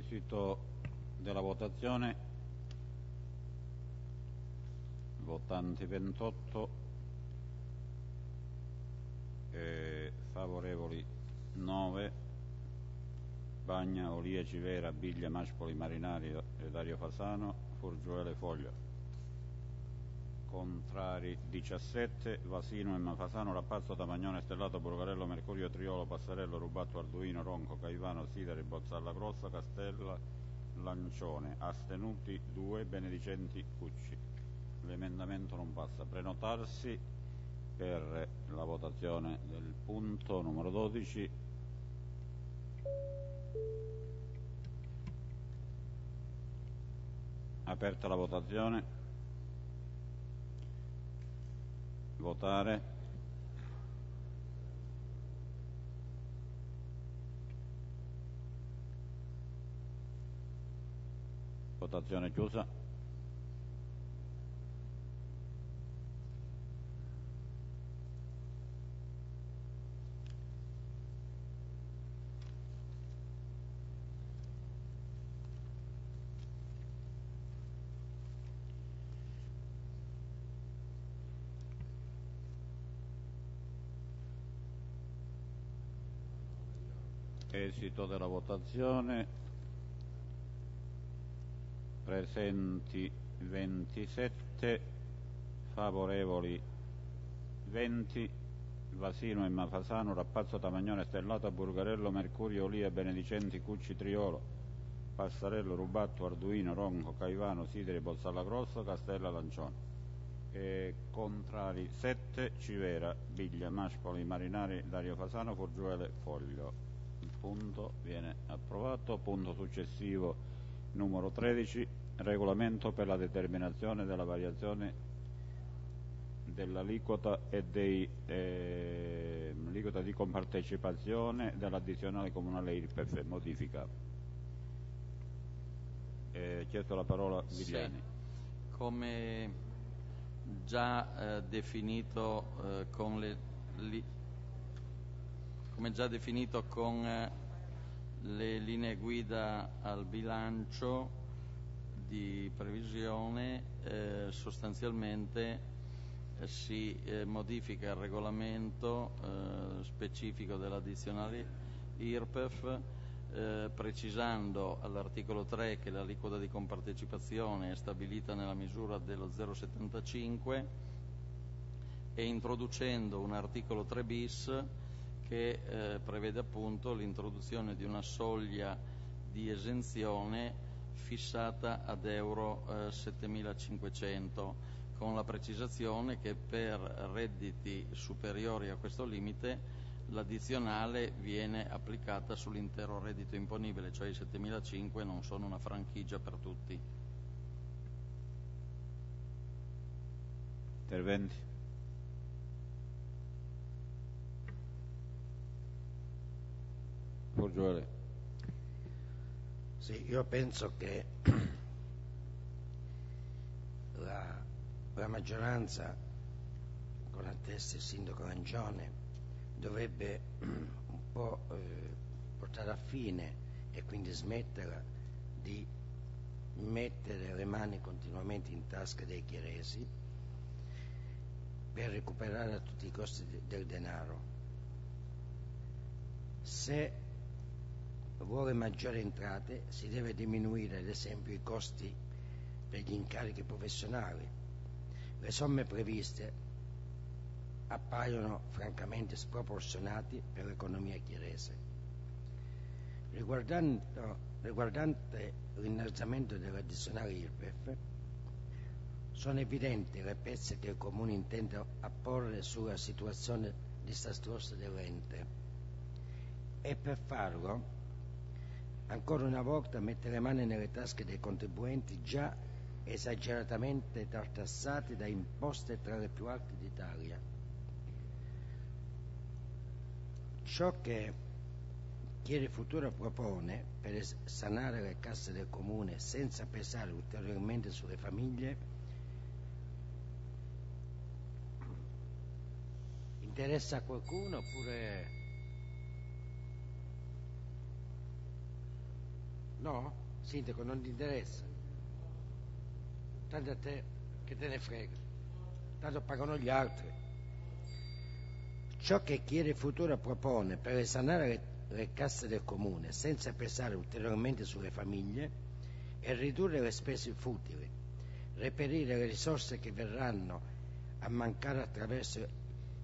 Esito della votazione. Votanti 28, eh, favorevoli 9, Bagna, Olia, Civera, Biglia, Maspoli, Marinari e Dario Fasano, Furgiuele, Foglia. Contrari 17, Vasino e Mafasano, Rapazzo, Tamagnone, Stellato, Burgarello, Mercurio, Triolo, Passarello, Rubatto, Arduino, Ronco, Caivano, Sideri, Bozzalla Grossa, Castella, Lancione. Astenuti 2, Benedicenti, Cucci. L'emendamento non passa. Prenotarsi per la votazione del punto numero 12 aperta la votazione votare. Votazione chiusa esito della votazione. Presenti 27 favorevoli 20 Vasino e Mafasano Rappazzo Tamagnone Stellato Burgarello Mercurio Olia Benedicenti Cucci Triolo Passarello Rubatto Arduino Ronco Caivano Sideri Bozzalla Grosso Castella Lancione e contrari 7 Civera Biglia Maspoli Marinari Dario Fasano Forgiuele Foglio regolamento per la determinazione della variazione dell'aliquota e dei eh, aliquota di compartecipazione dell'addizionale comunale IRPEF modifica. Eh. Sì. Come già eh, definito eh, con le come già definito con eh, le linee guida al bilancio di previsione, eh, sostanzialmente eh, si eh, modifica il regolamento eh, specifico dell'addizionale IRPEF eh, precisando all'articolo 3 che l'aliquota di compartecipazione è stabilita nella misura dello 0,75 e introducendo un articolo 3 bis che eh, prevede appunto l'introduzione di una soglia di esenzione fissata ad euro eh, 7500 con la precisazione che per redditi superiori a questo limite l'addizionale viene applicata sull'intero reddito imponibile, cioè i 7.500 non sono una franchigia per tutti. Interventi? Forgione. Sì, io penso che (clears throat) la, la maggioranza, con la testa il sindaco Rangione, dovrebbe (clears throat) un po' eh, portare a fine e quindi smetterla di mettere le mani continuamente in tasca dei chiaresi per recuperare a tutti i costi de- del denaro. Se vuole maggiori entrate si deve diminuire ad esempio i costi per gli incarichi professionali. Le somme previste appaiono francamente sproporzionati per l'economia chiarese. Riguardante l'innalzamento dell'addizionale IRPEF, sono evidenti le pezze che il Comune intende apporre sulla situazione disastrosa dell'ente e per farlo ancora una volta mette le mani nelle tasche dei contribuenti già esageratamente tartassati da imposte tra le più alte d'Italia. Ciò che Chieri Futuro propone per sanare le casse del comune senza pesare ulteriormente sulle famiglie interessa a qualcuno oppure No? Sindaco, non ti interessa? Tanto a te che te ne frega. Tanto pagano gli altri. Ciò che Chiede Futura propone per risanare le, le casse del comune senza pesare ulteriormente sulle famiglie è ridurre le spese futili, reperire le risorse che verranno a mancare attraverso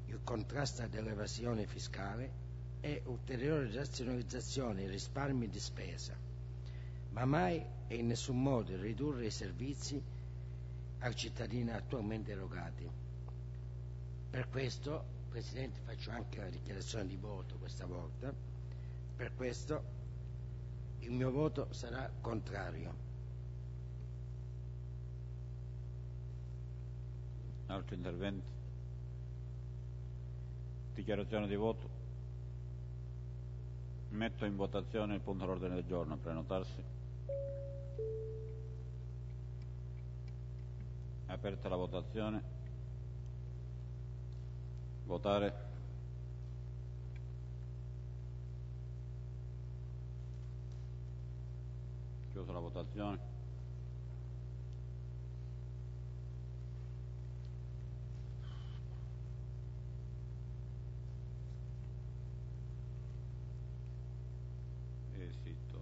il contrasto dell'evasione fiscale e ulteriore razionalizzazione e risparmi di spesa, ma mai e in nessun modo ridurre i servizi ai cittadini attualmente erogati. Per questo, Presidente, faccio anche la dichiarazione di voto questa volta, per questo il mio voto sarà contrario. Altri interventi? Dichiarazione di voto? Metto in votazione il punto all'ordine del giorno, prenotarsi. Aperta la votazione. Votare. Chiusa la votazione. Esito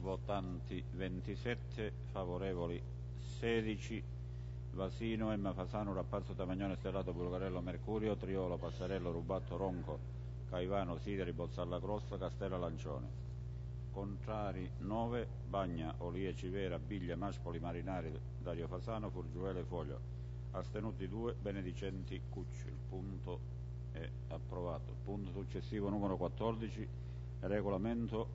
Votanti 27, favorevoli 16, Vasino, Emma Fasano, Rappazzo, Tamagnone, Stellato, Bulgarello, Mercurio, Triolo, Passarello, Rubatto, Ronco, Caivano, Sideri, Bozzalla Grossa, Castella, Lancione. Contrari 9, Bagna, Olie, Civera, Biglia, Maspoli, Marinari, Dario Fasano, Furgiuele, Foglio. Astenuti 2, Benedicenti, Cucci. Il punto approvato. Punto successivo numero 14, regolamento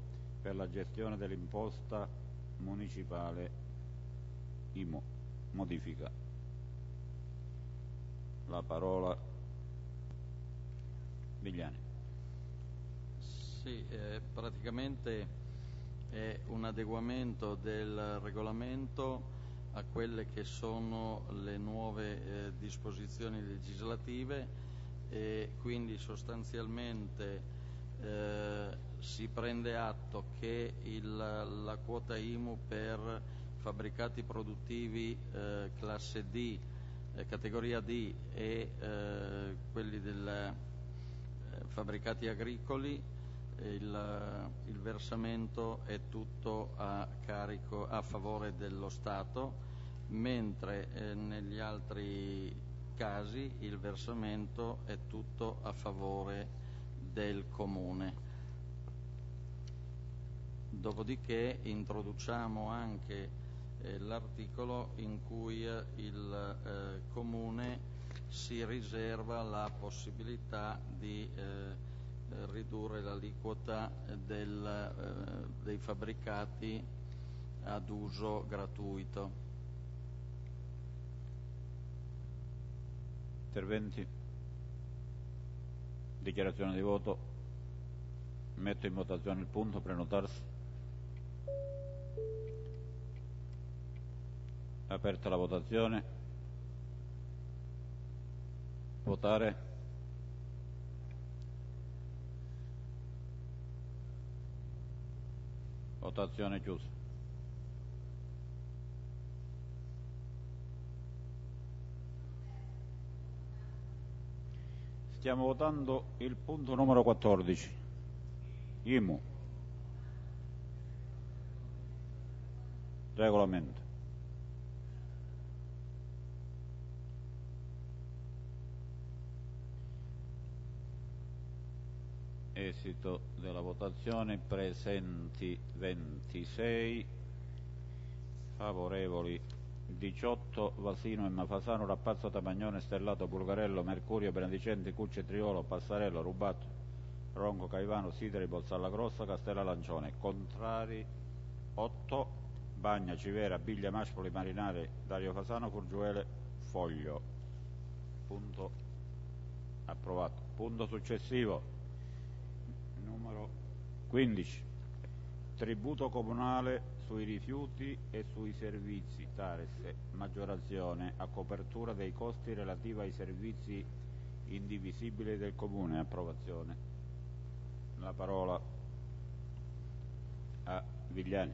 per la gestione dell'imposta municipale IMO. Modifica. La parola Vigliani. Sì, eh, praticamente è un adeguamento del regolamento a quelle che sono le nuove eh, disposizioni legislative e quindi sostanzialmente eh, si prende atto che il, la quota IMU per fabbricati produttivi eh, classe D, eh, categoria D e eh, quelli del eh, fabbricati agricoli, il, il, versamento è tutto a, carico, a favore dello Stato, mentre eh, negli altri casi il versamento è tutto a favore del comune. Dopodiché introduciamo anche eh, l'articolo in cui eh, il eh, Comune si riserva la possibilità di eh, ridurre l'aliquota del, dei fabbricati ad uso gratuito. Interventi? Dichiarazione di voto? Metto in votazione il punto, prenotarsi. Aperta la votazione. Votare. Votazione chiusa. Stiamo votando il punto numero 14. IMU. Regolamento. Esito della votazione, presenti 26, favorevoli 18, Vasino, Emma Fasano, Rappazzo, Tamagnone, Stellato, Bulgarello, Mercurio, Benedicenti, Cucci, Triolo, Passarello, Rubato, Ronco, Caivano, Sideri, Bozzalla Grossa, Castella Lancione. Contrari 8, Bagna, Civera, Biglia, Maspoli, Marinari, Dario Fasano, Furgiuele, Foglio. Punto Approvato. Punto successivo. Numero 15. Tributo comunale sui rifiuti e sui servizi, TARES, maggiorazione a copertura dei costi relativi ai servizi indivisibili del Comune, approvazione. La parola a Vigliani.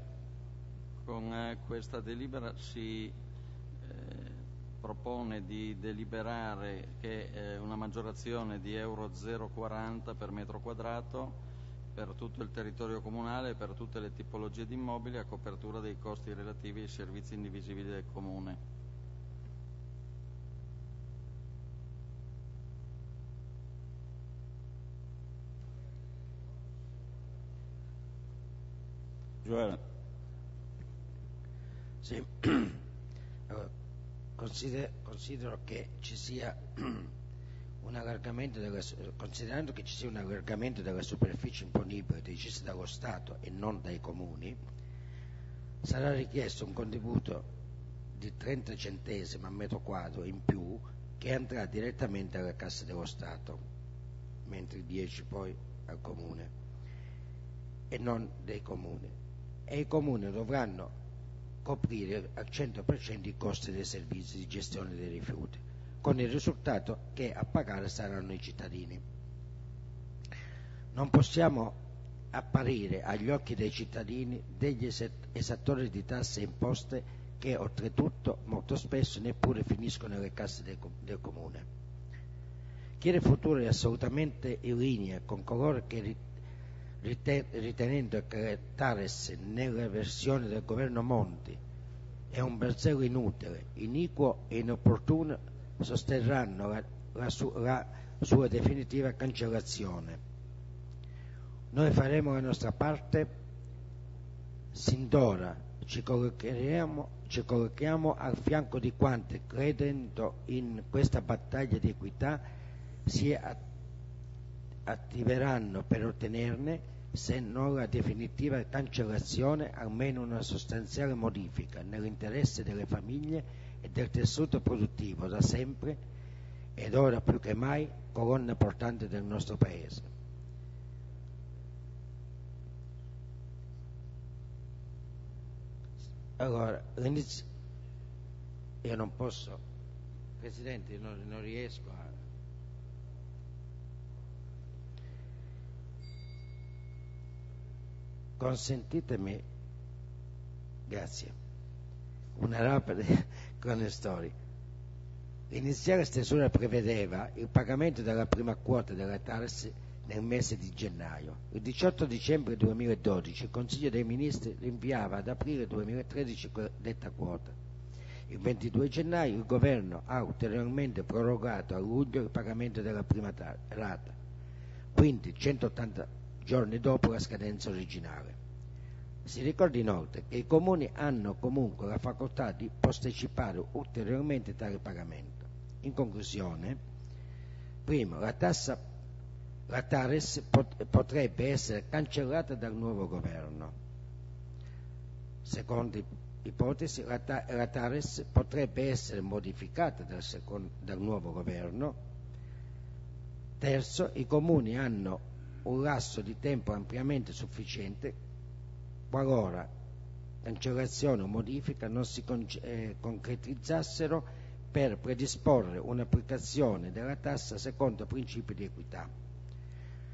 Con eh, questa delibera si eh, propone di deliberare che eh, una maggiorazione di euro 0,40 per metro quadrato per tutto il territorio comunale e per tutte le tipologie di immobili a copertura dei costi relativi ai servizi indivisibili del Comune. Sì. (clears throat) Allora, consider- considero che ci sia (clears throat) della, considerando che ci sia un allargamento della superficie imponibile decisa dallo Stato e non dai comuni, sarà richiesto un contributo di 30 centesimi a metro quadro in più che andrà direttamente alla cassa dello Stato, mentre 10 poi al comune e non dei comuni. E i comuni dovranno coprire al 100% i costi dei servizi di gestione dei rifiuti con il risultato che a pagare saranno i cittadini. Non possiamo apparire agli occhi dei cittadini degli esattori di tasse e imposte che oltretutto molto spesso neppure finiscono nelle casse del, del comune. Chi nel futuro è assolutamente in linea con coloro che ritenendo che Tares nella versione del governo Monti è un bersaglio inutile, iniquo e inopportuno sosterranno la, la, su, la sua definitiva cancellazione. Noi faremo la nostra parte, sin d'ora ci collochiamo, ci collochiamo al fianco di quanti, credendo in questa battaglia di equità, si attiveranno per ottenerne, se non la definitiva cancellazione, almeno una sostanziale modifica nell'interesse delle famiglie e del tessuto produttivo da sempre ed ora più che mai colonna portante del nostro Paese. Allora, io non posso, Presidente, non, non riesco a... Consentitemi, grazie, una rapida storie. L'iniziale stesura prevedeva il pagamento della prima quota della TARS nel mese di gennaio. Il 18 dicembre 2012 il Consiglio dei Ministri rinviava ad aprile 2013 detta quota. Il 22 gennaio il Governo ha ulteriormente prorogato a luglio il pagamento della prima rata, quindi 180 giorni dopo la scadenza originale. Si ricorda inoltre che i comuni hanno comunque la facoltà di posticipare ulteriormente tale pagamento. In conclusione, primo, la tassa la TARES pot- potrebbe essere cancellata dal nuovo governo. Seconda ipotesi, la, la, TARES potrebbe essere modificata dal, secondo, dal nuovo governo. Terzo, i comuni hanno un lasso di tempo ampiamente sufficiente qualora cancellazione o modifica non si eh, concretizzassero per predisporre un'applicazione della tassa secondo principi di equità.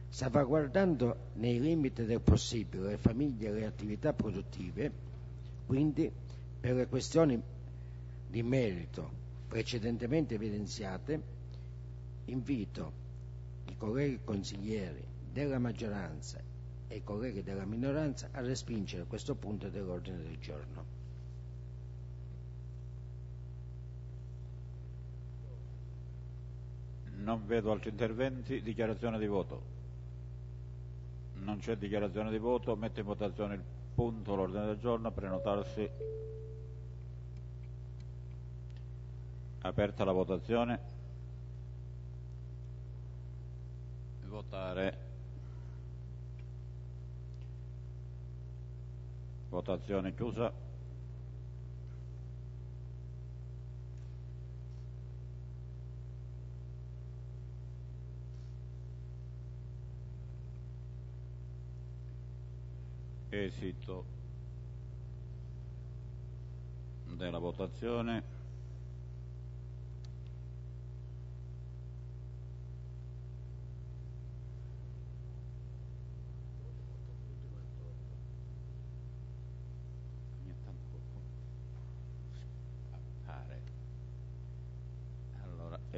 Salvaguardando nei limiti del possibile le famiglie e le attività produttive, quindi per le questioni di merito precedentemente evidenziate, invito i colleghi consiglieri della maggioranza e i colleghi della minoranza a respingere questo punto dell'ordine del giorno. Non vedo altri interventi, dichiarazione di voto. Non c'è dichiarazione di voto, metto in votazione il punto l'ordine del giorno, prenotarsi. Aperta la votazione. Votare. Votazione chiusa. Esito della votazione.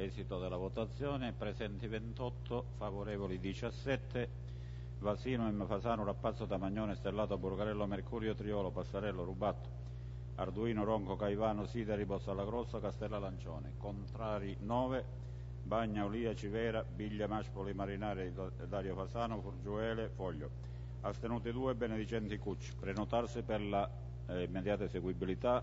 Allora, esito della votazione, presenti 28, favorevoli 17, Vasino, M. Fasano, Rappazzo, Tamagnone, Stellato, Burgarello, Mercurio, Triolo, Passarello, Rubatto, Arduino, Ronco, Caivano, Sideri, Bossalla Grossa, Castella Lancione. Contrari 9, Bagna, Olia, Civera, Biglia, Maspoli, Marinari, Dario Fasano, Furgiuele, Foglio. Astenuti 2, Benedicenti Cucci. Prenotarsi per la eh, immediata eseguibilità.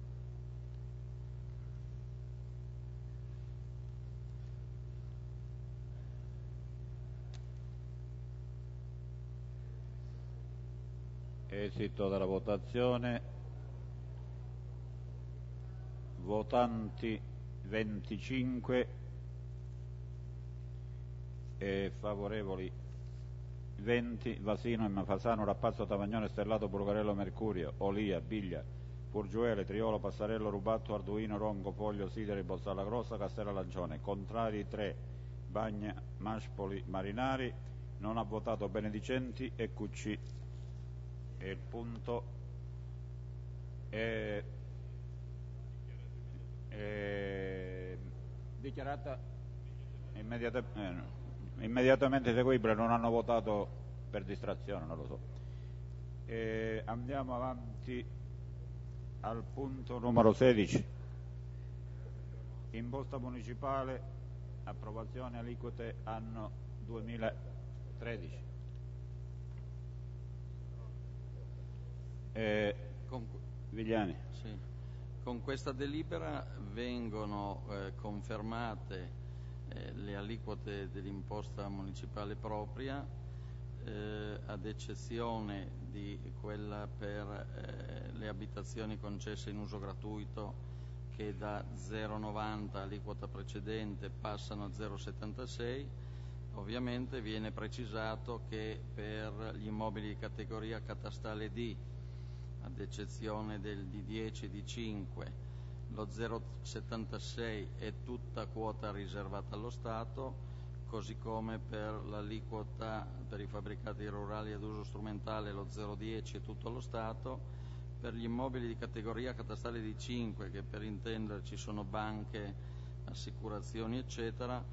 Esito. Della votazione. Votanti 25 e favorevoli 20 Vasino, Fasano, Rappazzo, Tavagnone, Stellato, Burgarello, Mercurio, Olia, Biglia, Purgiuele, Triolo, Passarello, Rubatto, Arduino, Ronco, Foglio, Sideri, Bozzalla Grossa, Castella Lancione. Contrari 3 Bagna, Maspoli, Marinari. Non ha votato Benedicenti e Cucci. Immediatamente eseguibile, non hanno votato per distrazione, non lo so. Eh, andiamo avanti al punto numero 16. Imposta municipale, approvazione aliquote anno 2013. Eh, Vigliani. Sì. Con questa delibera vengono eh, confermate eh, le aliquote dell'imposta municipale propria, eh, ad eccezione di quella per eh, le abitazioni concesse in uso gratuito che da 0,90 aliquota precedente passano a 0,76. Ovviamente viene precisato che per gli immobili di categoria catastale D ad eccezione del D10 e D5, lo 0,76 è tutta quota riservata allo Stato, così come per l'aliquota per i fabbricati rurali ad uso strumentale lo 0,10 è tutto allo Stato, per gli immobili di categoria catastale D5, che per intenderci sono banche, assicurazioni eccetera,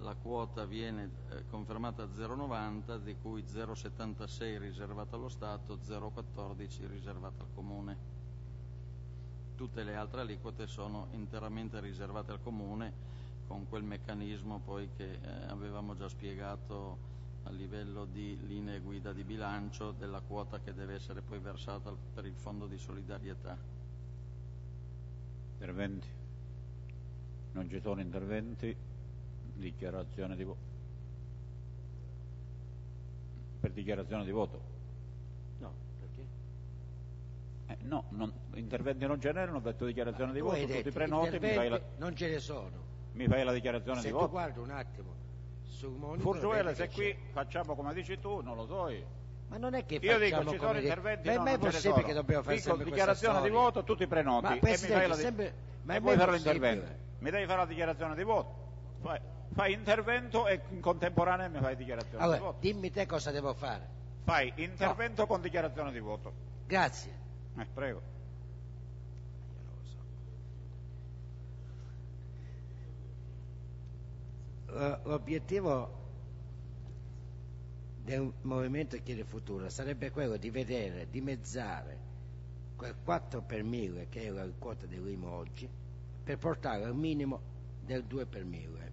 la quota viene eh, confermata a 0,90 di cui 0,76 riservata allo Stato, 0,14 riservata al Comune. Tutte le altre aliquote sono interamente riservate al Comune con quel meccanismo poi che eh, avevamo già spiegato a livello di linee guida di bilancio della quota che deve essere poi versata per il fondo di solidarietà. Interventi? Non ci sono interventi? Dichiarazione di voto. Per dichiarazione di voto? No, perché? Eh, no, non, interventi non ce n'erano, ho detto dichiarazione di voto, hai tu detto, ti prenoti, mi fai, la, interventi Non ce ne sono. mi fai la dichiarazione Se di tu voto. guardi un attimo sul monitor Furgiuele, se qui facciamo come dici tu, non lo so io. Ma non è che Io dico facciamo ci come sono interventi, Ma è no, mai non ce ne possibile sono. che dobbiamo fare Dico sempre questa dichiarazione di storia? voto, tu ti prenoti Ma e mi Presidente, fai la, di- sempre- ma è e mai poi farò possibile? l'intervento. Mi devi fare la dichiarazione di voto. Fai, fai intervento e in contemporanea mi fai dichiarazione di Allora, voto. dimmi te cosa devo fare. Fai intervento con dichiarazione di voto. Grazie. Eh, prego. L- L'obiettivo del Movimento Chiede Futuro sarebbe quello di vedere dimezzare quel 4 per mille che è la quota dell'IMU oggi per portare al minimo del 2 per mille.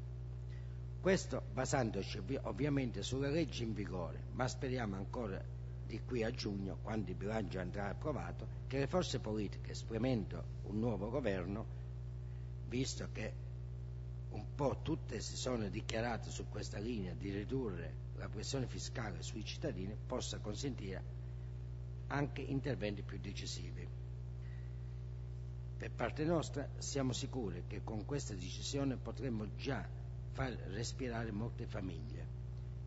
Questo basandoci ovvi- ovviamente sulle leggi in vigore, ma speriamo ancora di qui a giugno, quando il bilancio andrà approvato, che le forze politiche, esprimendo un nuovo governo, visto che un po' tutte si sono dichiarate su questa linea di ridurre la pressione fiscale sui cittadini possa consentire anche interventi più decisivi. Per parte nostra siamo sicuri che con questa decisione potremo già far respirare molte famiglie.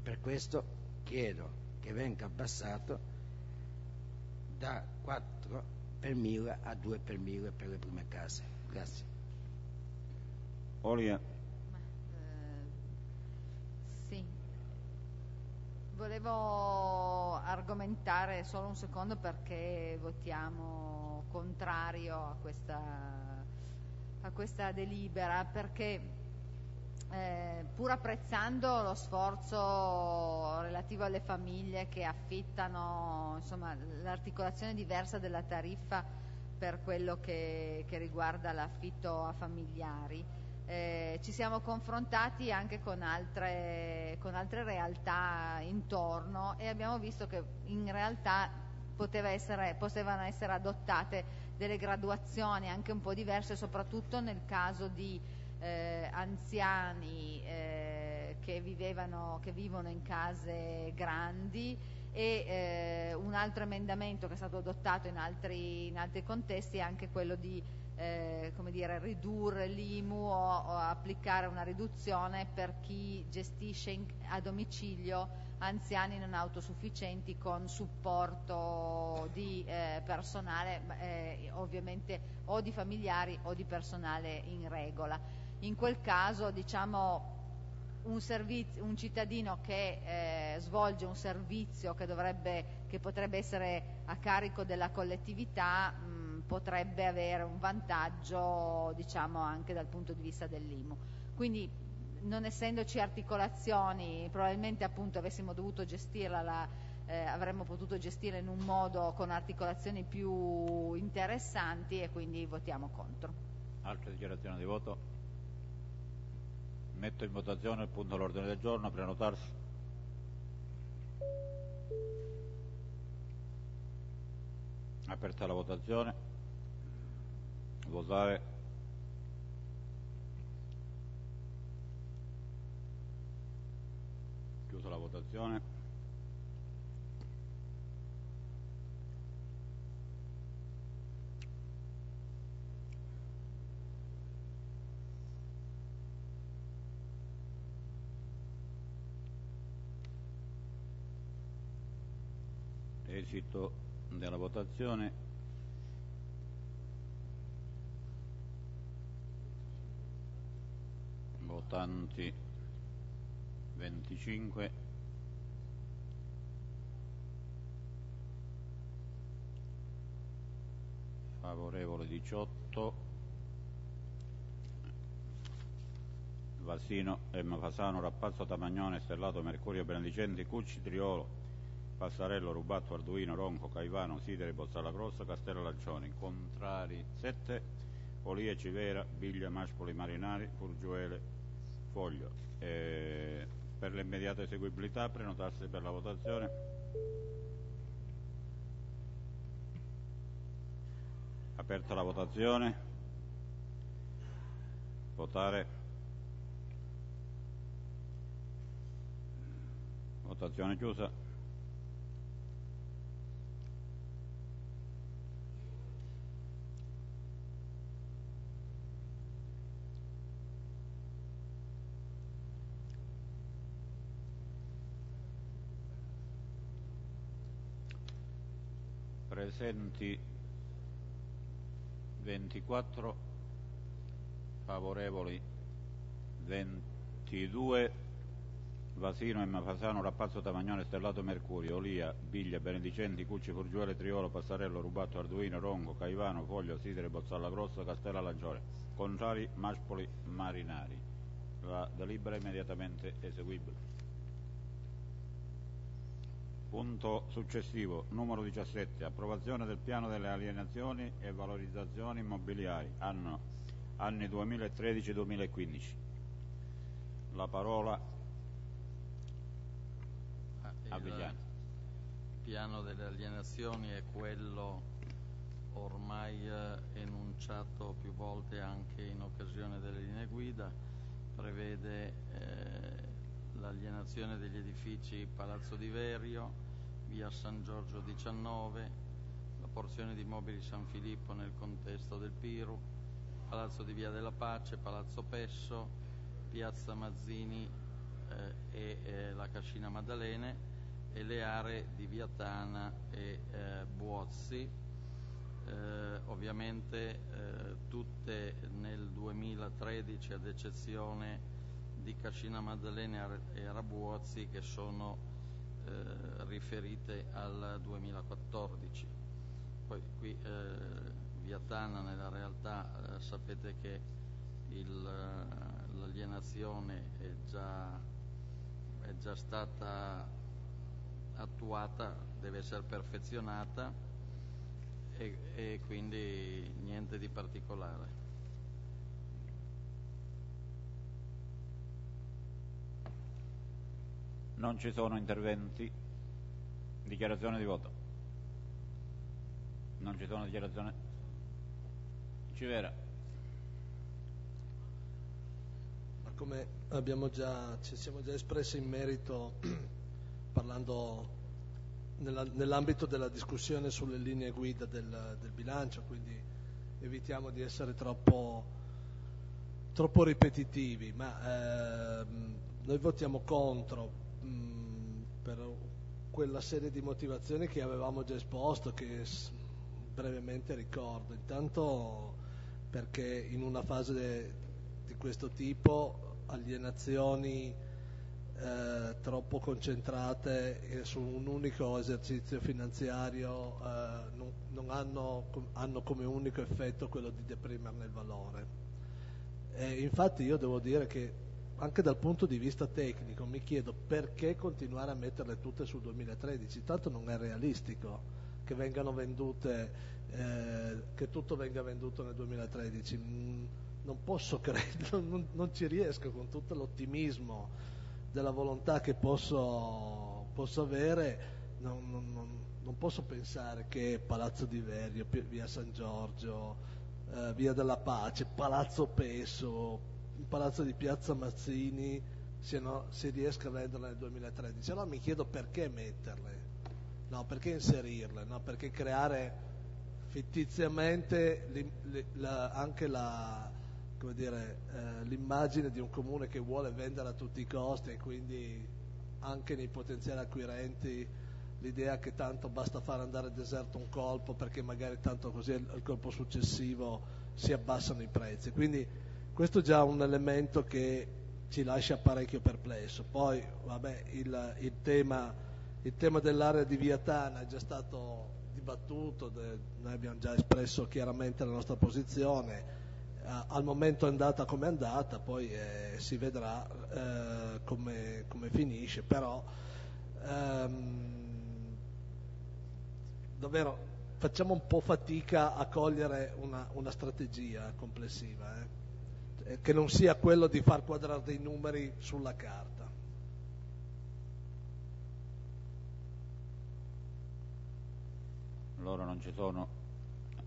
Per questo chiedo che venga abbassato da 4 per mille a 2 per mille per le prime case. Grazie. Olia. Sì, volevo argomentare solo un secondo perché votiamo contrario a questa, a questa delibera, perché eh, pur apprezzando lo sforzo relativo alle famiglie che affittano l'articolazione diversa della tariffa per quello che, che riguarda l'affitto a familiari, eh, ci siamo confrontati anche con altre, con altre, realtà intorno e abbiamo visto che in realtà essere, potevano essere adottate delle graduazioni anche un po' diverse, soprattutto nel caso di eh, anziani eh, che, vivevano, che vivono in case grandi e eh, un altro emendamento che è stato adottato in altri, in altri contesti è anche quello di eh, come dire, ridurre l'IMU o, o, applicare una riduzione per chi gestisce in, a domicilio anziani non autosufficienti con supporto di eh, personale, eh, ovviamente o di familiari o di personale in regola. In quel caso diciamo un, cittadino che eh, svolge un servizio che, potrebbe essere a carico della collettività potrebbe avere un vantaggio diciamo, anche dal punto di vista dell'IMU. Quindi non essendoci articolazioni, probabilmente eh, avremmo potuto gestirla in un modo con articolazioni più interessanti e quindi votiamo contro. Altre dichiarazioni di voto? Metto in votazione il punto all'ordine del giorno, prenotarsi. Aperta la votazione. Votare. Chiusa la votazione. Esito della votazione. Votanti 25. Favorevole 18. Vasino, Emma Fasano, Rappazzo, Tamagnone, Stellato, Mercurio, Benedicenti, Cucci, Triolo, Passarello, Rubatto, Arduino, Ronco, Caivano, Sidere, Bozzala Grossa, Castello Lancioni. Contrari 7, Olie, Civera, Biglia, Maspoli, Marinari, Furgiuele, Foglio. Eh, per l'immediata eseguibilità prenotarsi per la votazione. Aperta la votazione. Votare. Votazione chiusa. Presenti 24 favorevoli 22 Vasino, Emma Fasano, Rappazzo, Tamagnone, Stellato, Mercurio, Olia, Biglia, Benedicenti, Cucci, Furgiuele, Triolo, Passarello, Rubatto, Arduino, Rongo, Caivano, Foglio, Sidere, Bozzalla Grossa, Castella Lancione. Contrari, Maspoli, Marinari. La delibera è immediatamente eseguibile. Punto successivo, numero 17, approvazione del piano delle alienazioni e valorizzazioni immobiliari, anni 2013-2015. La parola a Vigliano. Il piano delle alienazioni è quello ormai eh, enunciato più volte anche in occasione delle linee guida prevede eh, l'alienazione degli edifici Palazzo di Verio, via San Giorgio 19, la porzione di immobili San Filippo nel contesto del Piru, Palazzo di Via della Pace, Palazzo Pesso, Piazza Mazzini eh, e eh, la Cascina Maddalene e le aree di Via Tana e eh, Buozzi, eh, ovviamente eh, tutte nel 2013 ad eccezione di Cascina Maddalena e Arabuozzi che sono eh, riferite al 2014. Poi qui eh, Via Tana nella realtà eh, sapete che il, l'alienazione è già, è già stata attuata, deve essere perfezionata e, e quindi niente di particolare. Non ci sono interventi. Dichiarazione di voto. Non ci sono dichiarazioni. Civera. Ma come già, ci siamo già espressi in merito (clears throat) parlando nella, nell'ambito della discussione sulle linee guida del, del, bilancio, quindi evitiamo di essere troppo, troppo ripetitivi, ma ehm, noi votiamo contro per quella serie di motivazioni che avevamo già esposto, che brevemente ricordo. Intanto perché in una fase de, di questo tipo alienazioni eh, troppo concentrate su un unico esercizio finanziario eh, non, non hanno, hanno, come unico effetto quello di deprimerne il valore. E infatti io devo dire che anche dal punto di vista tecnico mi chiedo perché continuare a metterle tutte sul 2013, tanto non è realistico che vengano vendute, eh, che tutto venga venduto nel 2013. Mm, non posso (laughs) credere, non, non ci riesco con tutto l'ottimismo della volontà che posso, posso avere, non, non, non, posso pensare che Palazzo di Verio, via San Giorgio, eh, via della Pace, Palazzo Peso, Palazzo di Piazza Mazzini siano, si riesca a venderle nel 2013. Allora mi chiedo perché metterle, no, perché inserirle, no, perché creare fittiziamente li, li, la, anche la, dire, eh, l'immagine di un comune che vuole vendere a tutti i costi e quindi anche nei potenziali acquirenti l'idea che tanto basta fare andare deserto un colpo perché magari tanto così al colpo successivo si abbassano i prezzi. Quindi questo è già un elemento che ci lascia parecchio perplesso. Poi vabbè, il, il, tema, il tema, dell'area di Viatana è già stato dibattuto, de, noi abbiamo già espresso chiaramente la nostra posizione al momento è andata come è andata, poi eh, si vedrà eh, come, come, finisce, però ehm, davvero facciamo un po' fatica a cogliere una, una strategia complessiva, eh, che non sia quello di far quadrare dei numeri sulla carta. Loro non ci sono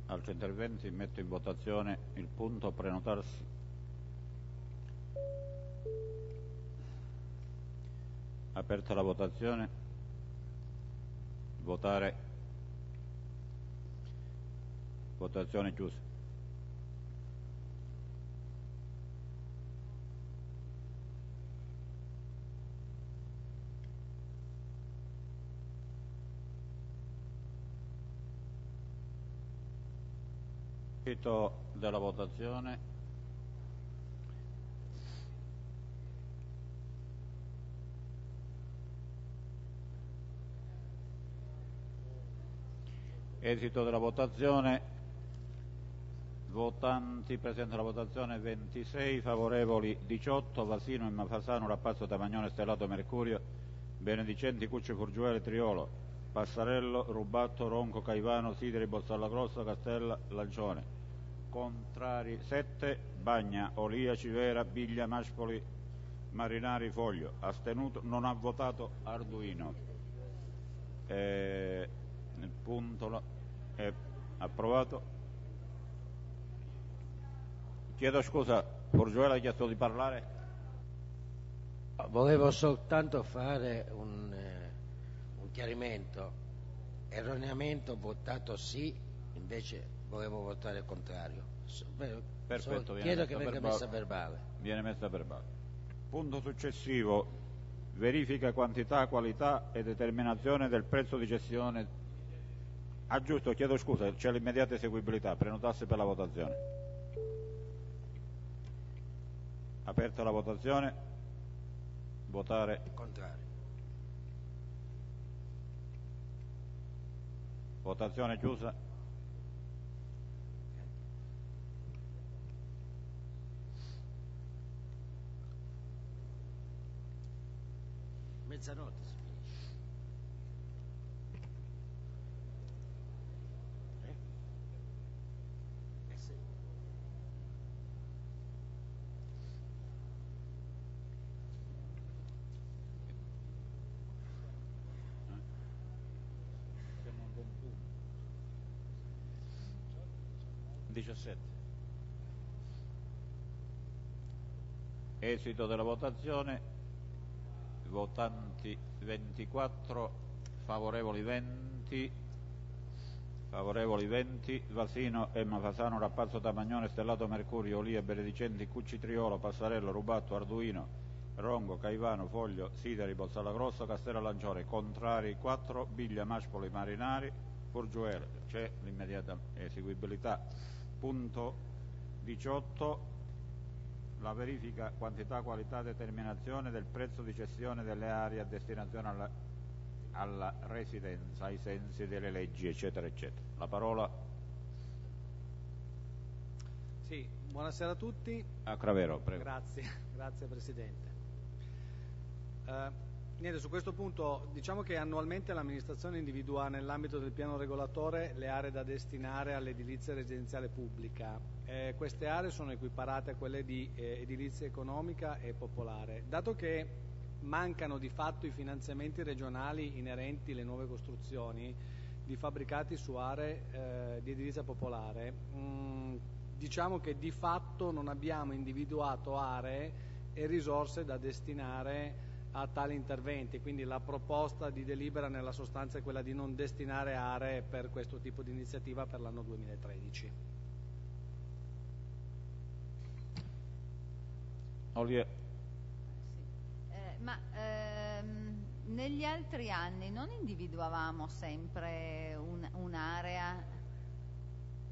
altri interventi, metto in votazione il punto prenotarsi. Aperta la votazione. Votare. Votazione chiusa. Esito della votazione. Esito della votazione. Votanti presenti alla votazione 26, favorevoli 18, Vasino, Immafasano, Rappazzo, Tamagnone, Stellato, Mercurio, Benedicenti, Cucci, Furgiuele, Triolo, Passarello, Rubatto, Ronco, Caivano, Sideri, Bozzalla Grossa, Castella, Lancione 7, Bagna, Olia, Civera, Biglia, Maspoli, Marinari, Foglio, astenuto, non ha votato Arduino. Eh, il punto è approvato. Chiedo scusa, Forgioela ha chiesto di parlare? Volevo soltanto fare un, eh, un chiarimento. Erroneamente ho votato sì, invece volevo votare contrario. So- Perfetto, chiedo che venga verbale. messa a verbale. Viene messa a verbale. Punto successivo. Verifica quantità, qualità e determinazione del prezzo di gestione. Ah giusto, chiedo scusa, c'è l'immediata eseguibilità, prenotarsi per la votazione. Aperta la votazione. Votare. Contrario. Votazione chiusa. Mezzanotte si finisce. Eh? Eh sì. Siamo a 21. 17. Esito della votazione. Votanti 24, favorevoli 20, favorevoli 20, Vasino, Emma Fasano, Rappazzo Tamagnone, Stellato Mercurio, Olia, Benedicenti, Cucci Triolo, Passarello, Rubatto, Arduino, Rongo, Caivano, Foglio, Sideri, Bozzala Grosso, Castello Lanciore, contrari 4, Biglia, Maspoli, Marinari, Furgiuele, c'è l'immediata eseguibilità. Punto 18, la verifica quantità, qualità, determinazione del prezzo di cessione delle aree a destinazione alla, alla residenza ai sensi delle leggi, eccetera, niente, su questo punto diciamo che annualmente l'amministrazione individua nell'ambito del piano regolatore le aree da destinare all'edilizia residenziale pubblica. Eh, queste aree sono equiparate a quelle di eh, edilizia economica e popolare. Dato che mancano di fatto i finanziamenti regionali inerenti alle nuove costruzioni di fabbricati su aree eh, di edilizia popolare, mh, diciamo che di fatto non abbiamo individuato aree e risorse da destinare a tali interventi, quindi la proposta di delibera nella sostanza è quella di non destinare aree per questo tipo di iniziativa per l'anno 2013. Olie, Eh, ma ehm, negli altri anni non individuavamo sempre un- un'area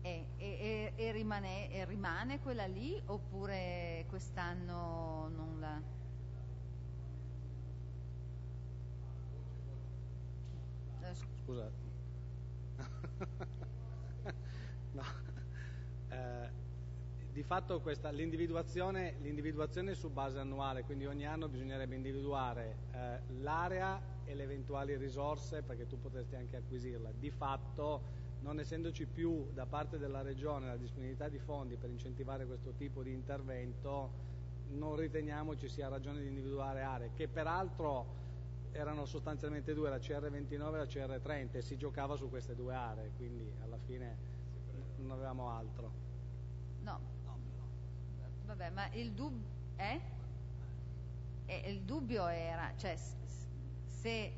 e- e- e rimane, e rimane quella lì oppure quest'anno non la... Eh, sc- Scusa. (laughs) no. Eh, di fatto questa, l'individuazione, l'individuazione è su base annuale, quindi ogni anno bisognerebbe individuare eh, l'area e le eventuali risorse perché tu potresti anche acquisirla. Di fatto, non essendoci più da parte della Regione la disponibilità di fondi per incentivare questo tipo di intervento, non riteniamo ci sia ragione di individuare aree che peraltro erano sostanzialmente due, la CR29 e la CR30 e si giocava su queste due aree, quindi alla fine non avevamo altro. No, vabbè, ma il dubbio è? E il dubbio era, cioè, se,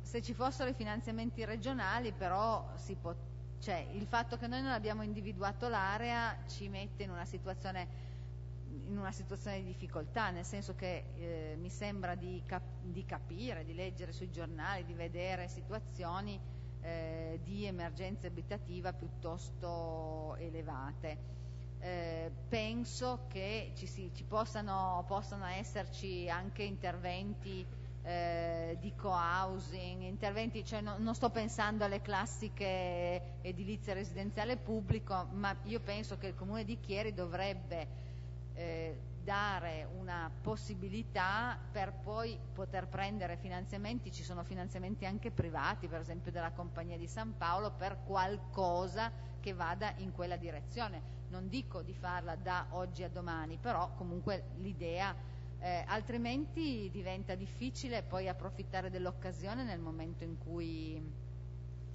se ci fossero i finanziamenti regionali, però si può, cioè, il fatto che noi non abbiamo individuato l'area ci mette in una situazione in una situazione di difficoltà, nel senso che eh, mi sembra di, cap- di capire, di leggere sui giornali, di vedere situazioni eh, di emergenza abitativa piuttosto elevate. Eh, penso che ci, si- ci possano, possano esserci anche interventi eh, di co-housing, interventi, cioè no- non sto pensando alle classiche edilizia residenziale pubblico, ma io penso che il Comune di Chieri dovrebbe dare una possibilità per poi poter prendere finanziamenti, ci sono finanziamenti anche privati, per esempio della Compagnia di San Paolo, per qualcosa che vada in quella direzione. Non dico di farla da oggi a domani, però comunque l'idea, eh, altrimenti diventa difficile poi approfittare dell'occasione nel momento in cui,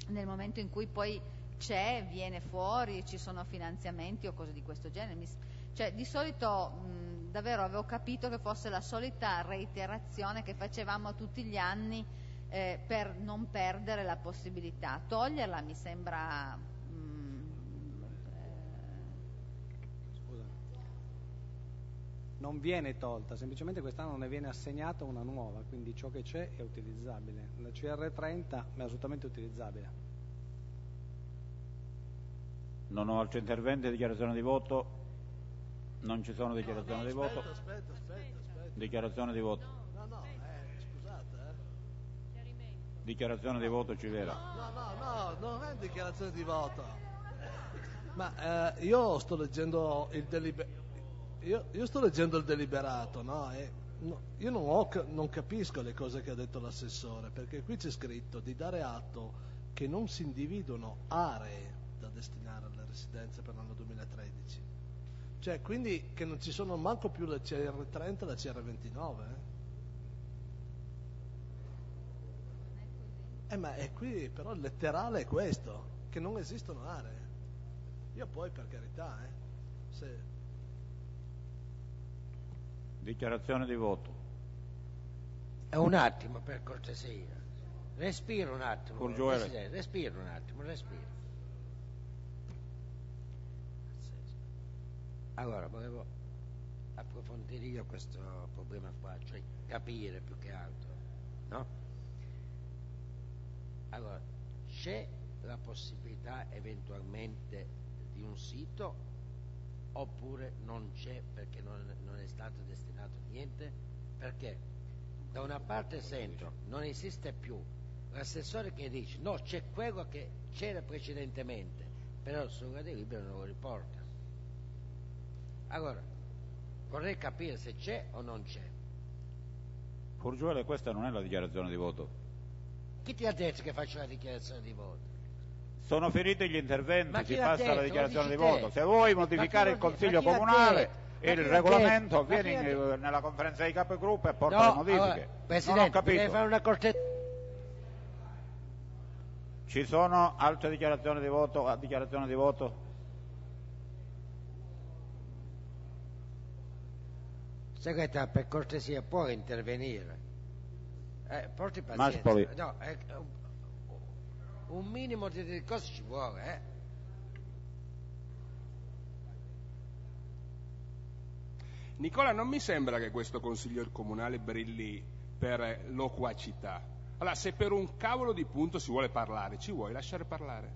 nel momento in cui poi c'è, viene fuori, ci sono finanziamenti o cose di questo genere. Mi cioè, di solito mh, davvero avevo capito che fosse la solita reiterazione che facevamo tutti gli anni eh, per non perdere la possibilità. Toglierla mi sembra Scusa. Non viene tolta, semplicemente quest'anno ne viene assegnata una nuova, quindi ciò che c'è è utilizzabile. La CR30 è assolutamente utilizzabile. Non ho altri interventi, dichiarazione di voto. Non ci sono dichiarazioni di voto. Aspetta, aspetta, aspetta. Dichiarazione di voto. No, no, eh, scusate, eh. Dichiarazione di voto Civera. No, no, no, non è dichiarazione di voto. Ma eh, io sto leggendo il deliberato. Io, io sto leggendo il deliberato, no? E, no, io non, ho, non capisco le cose che ha detto l'assessore, perché qui c'è scritto di dare atto che non si individuano aree da destinare alle residenze per l'anno 2013. Cioè, quindi che non ci sono manco più la CR30 e la CR29. Eh? Eh, ma è qui, però il letterale è questo, che non esistono aree. Io poi, per carità, eh, se... Dichiarazione di voto. È un attimo, per cortesia. Respira un attimo. Presidente, respira un attimo, respira. Allora, volevo approfondire io questo problema qua, cioè capire più che altro, no? Allora, c'è la possibilità eventualmente di un sito oppure non c'è perché non, non è stato destinato niente? Perché da una parte sento non esiste più l'assessore che dice no c'è quello che c'era precedentemente però sulla delibera non lo riporta allora vorrei capire se c'è o non c'è Furgiuele, questa non è la dichiarazione di voto. chi ti ha detto che faccio la dichiarazione di voto? Sono finiti gli interventi, chi si l'ha passa alla detto? dichiarazione di dici voto. te. Se vuoi Ma modificare chi il lo- Consiglio ma chi l'ha Comunale e il l'ha regolamento, detto? Ma chi vieni l'ha in- detto? nella conferenza dei capigruppo e porta le modifiche. allora, non ho Presidente, capito. fare una cortesia Ci sono altre dichiarazioni di voto? a dichiarazione di voto? Segretario, per cortesia può intervenire? Eh, porti pazienza. Maspoli. No, eh, un, un minimo di, di cose ci vuole, eh? Nicola, non mi sembra che questo consiglio comunale brilli per loquacità. Allora, se per un cavolo di punto si vuole parlare, ci vuoi lasciare parlare?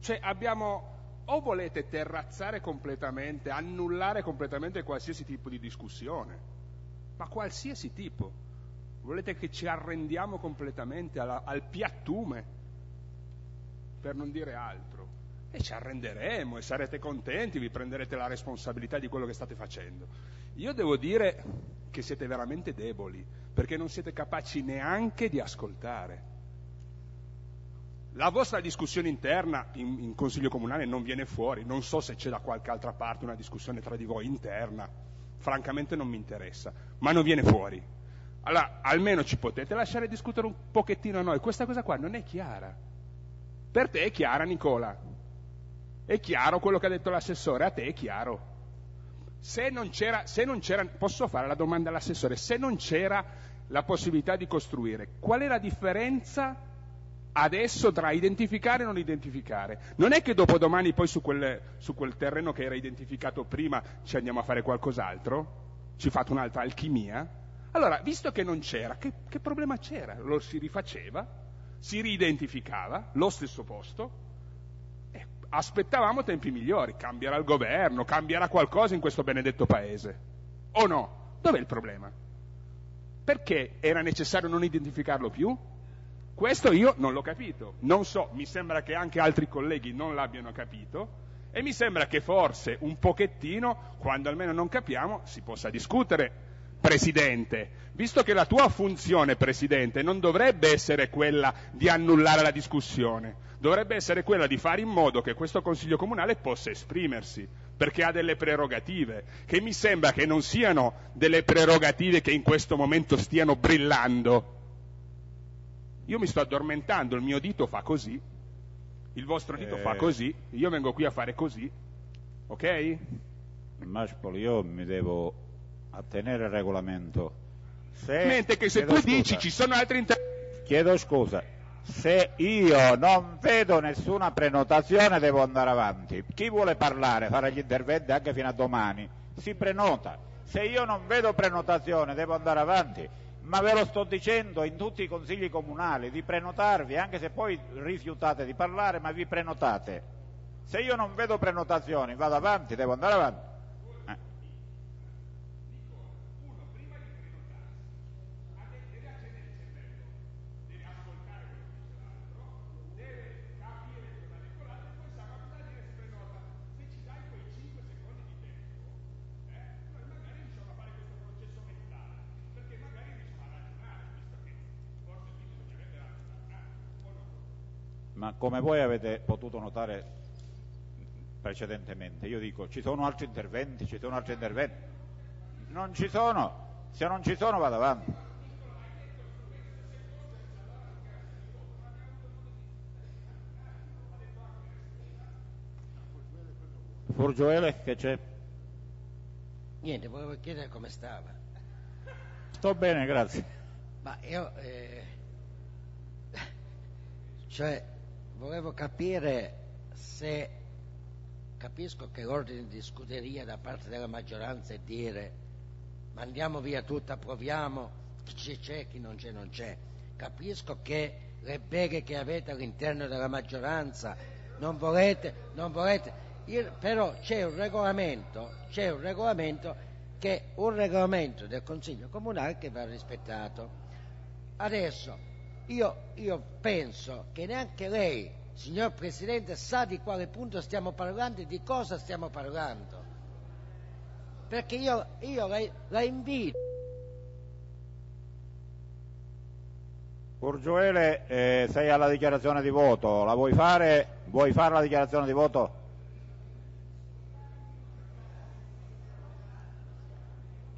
Cioè, abbiamo o volete terrazzare completamente, annullare completamente qualsiasi tipo di discussione, ma qualsiasi tipo. Volete che ci arrendiamo completamente alla- al piattume, per non dire altro. E ci arrenderemo e sarete contenti, vi prenderete la responsabilità di quello che state facendo. Io devo dire che siete veramente deboli, perché non siete capaci neanche di ascoltare. La vostra discussione interna in, in Consiglio Comunale non viene fuori, non so se c'è da qualche altra parte una discussione tra di voi interna, francamente non mi interessa, ma non viene fuori. Allora, almeno ci potete lasciare discutere un pochettino noi, questa cosa qua non è chiara. Per te è chiara, Nicola. È chiaro quello che ha detto l'assessore, a te è chiaro. Se non c'era, se non c'era, posso fare la domanda all'assessore, se non c'era la possibilità di costruire, qual è la differenza adesso tra identificare e non identificare? Non è che dopodomani poi su quel, su quel terreno che era identificato prima ci andiamo a fare qualcos'altro? Ci fate un'altra alchimia? Allora, visto che non c'era, che, che problema c'era? Lo si rifaceva, si ridentificava, lo stesso posto, e aspettavamo tempi migliori, cambierà il governo, cambierà qualcosa in questo benedetto paese. O no? Dov'è il problema? Perché era necessario non identificarlo più? Questo io non l'ho capito. Non so, mi sembra che anche altri colleghi non l'abbiano capito e mi sembra che forse un pochettino, quando almeno non capiamo, si possa discutere. Presidente, visto che la tua funzione, Presidente, non dovrebbe essere quella di annullare la discussione, dovrebbe essere quella di fare in modo che questo Consiglio Comunale possa esprimersi, perché ha delle prerogative, che mi sembra che non siano delle prerogative che in questo momento stiano brillando. Io mi sto addormentando, il mio dito fa così, il vostro dito Eh. fa così, io vengo qui a fare così, ok? Maspoli, io mi devo a tenere il regolamento. Se, Mentre che se chiedo tu scusa, dici ci sono altri inter... Chiedo scusa, se io non vedo nessuna prenotazione devo andare avanti. Chi vuole parlare, fare gli interventi anche fino a domani, si prenota. Se io non vedo prenotazione devo andare avanti. Ma ve lo sto dicendo in tutti i consigli comunali di prenotarvi, anche se poi rifiutate di parlare, ma vi prenotate. Se io non vedo prenotazioni vado avanti, devo andare avanti. Ma come voi avete potuto notare precedentemente, io dico ci sono altri interventi, ci sono altri interventi. Non ci sono, se non ci sono vado avanti. Furgioele che c'è? Niente, volevo chiedere come stava. Sto bene, grazie. Ma io, eh, cioè, volevo capire se capisco che l'ordine di scuderia da parte della maggioranza è dire mandiamo via tutto, approviamo, chi c'è, chi non c'è, non c'è. Capisco che le beghe che avete all'interno della maggioranza non volete, non volete, il- però c'è un regolamento, c'è un regolamento che è un regolamento del Consiglio Comunale che va rispettato. Adesso io, penso che neanche lei, signor Presidente, sa di quale punto stiamo parlando e di cosa stiamo parlando. Perché io, io la, la invito. Furgioele, eh, sei alla dichiarazione di voto, la vuoi fare? Vuoi fare la dichiarazione di voto?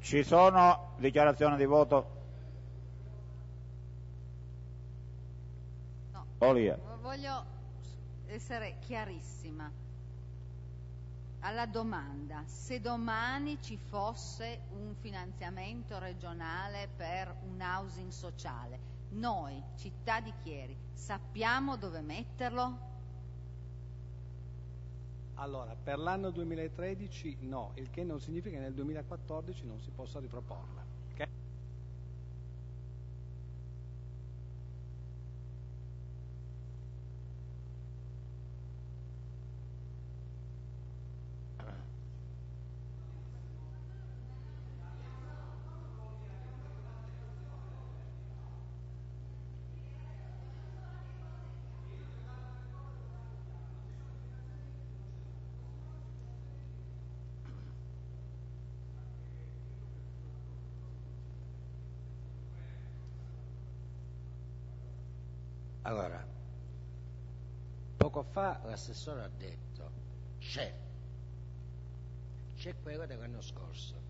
Ci sono dichiarazioni di voto? Olia. Voglio essere chiarissima. Alla domanda, se domani ci fosse un finanziamento regionale per un housing sociale, noi, città di Chieri, sappiamo dove metterlo? Allora, per l'anno 2013 no, il che non significa che nel 2014 non si possa riproporla. ok? Allora, poco fa l'assessore ha detto c'è, c'è quella dell'anno scorso.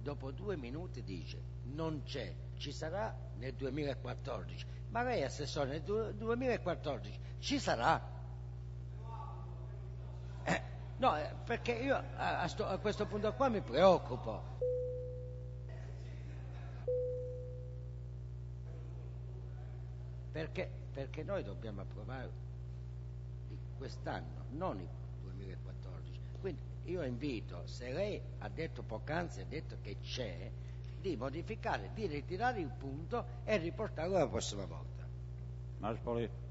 Dopo due minuti dice non c'è, ci sarà nel 2014. Ma lei, assessore, nel du- 2014 ci sarà? Eh, no, eh, perché io a, a sto- a questo punto qua mi preoccupo. Perché, perché noi dobbiamo approvare quest'anno, non il 2014. Quindi io invito, se lei ha detto poc'anzi, ha detto che c'è, di modificare, di ritirare il punto e riportarlo la prossima volta. Maspoli.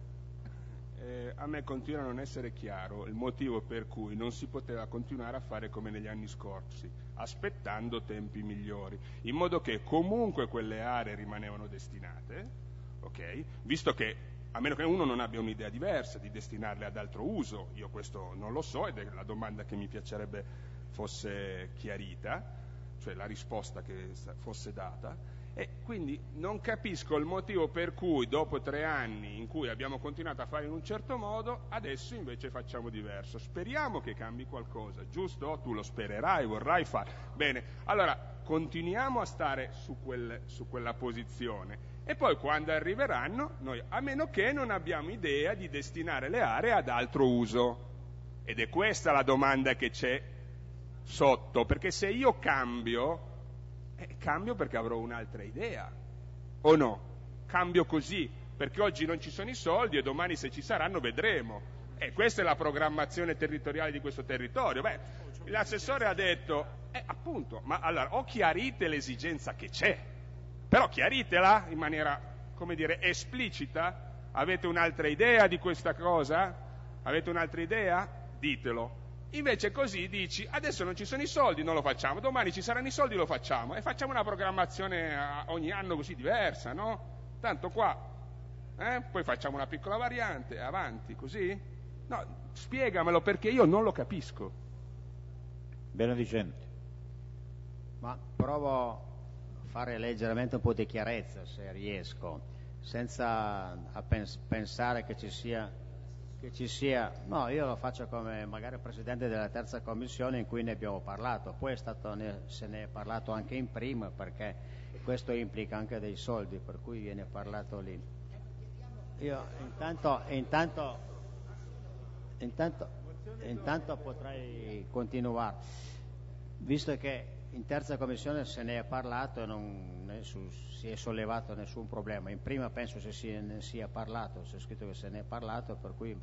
Eh, a me continua a non essere chiaro il motivo per cui non si poteva continuare a fare come negli anni scorsi, aspettando tempi migliori, in modo che comunque quelle aree rimanevano destinate, ok? Visto che a meno che uno non abbia un'idea diversa di destinarle ad altro uso, io questo non lo so ed è la domanda che mi piacerebbe fosse chiarita, cioè la risposta che fosse data. E quindi non capisco il motivo per cui dopo tre anni in cui abbiamo continuato a fare in un certo modo, adesso invece facciamo diverso. Speriamo che cambi qualcosa, giusto? Tu lo spererai, vorrai fare. Bene, allora continuiamo a stare su, quel- su quella posizione e poi quando arriveranno, noi, a meno che non abbiamo idea di destinare le aree ad altro uso. Ed è questa la domanda che c'è sotto, perché se io cambio Eh, cambio perché avrò un'altra idea, o no? Cambio così, perché oggi non ci sono i soldi e domani se ci saranno vedremo. E questa è la programmazione territoriale di questo territorio. Beh, l'assessore ha detto, eh, appunto, ma allora o chiarite l'esigenza che c'è, però chiaritela in maniera, come dire, esplicita. Avete un'altra idea di questa cosa? Avete un'altra idea? Ditelo. Invece così dici, adesso non ci sono i soldi, non lo facciamo, domani ci saranno i soldi, lo facciamo. E facciamo una programmazione ogni anno così diversa, no? Tanto qua, eh? poi facciamo una piccola variante, avanti, così? No, spiegamelo perché io non lo capisco. Benedicente. Ma provo fare leggermente un po' di chiarezza, se riesco, senza pens- pensare che ci sia che ci sia, no, io lo faccio come magari presidente della terza commissione in cui ne abbiamo parlato, poi stato, ne, se ne è parlato anche in prima perché questo implica anche dei soldi, per cui viene parlato lì. Io intanto, intanto, intanto, intanto potrei continuare, visto che in terza commissione se ne è parlato e non ne si è sollevato nessun problema. In prima penso se si, ne sia parlato, c'è scritto che se ne è parlato, cui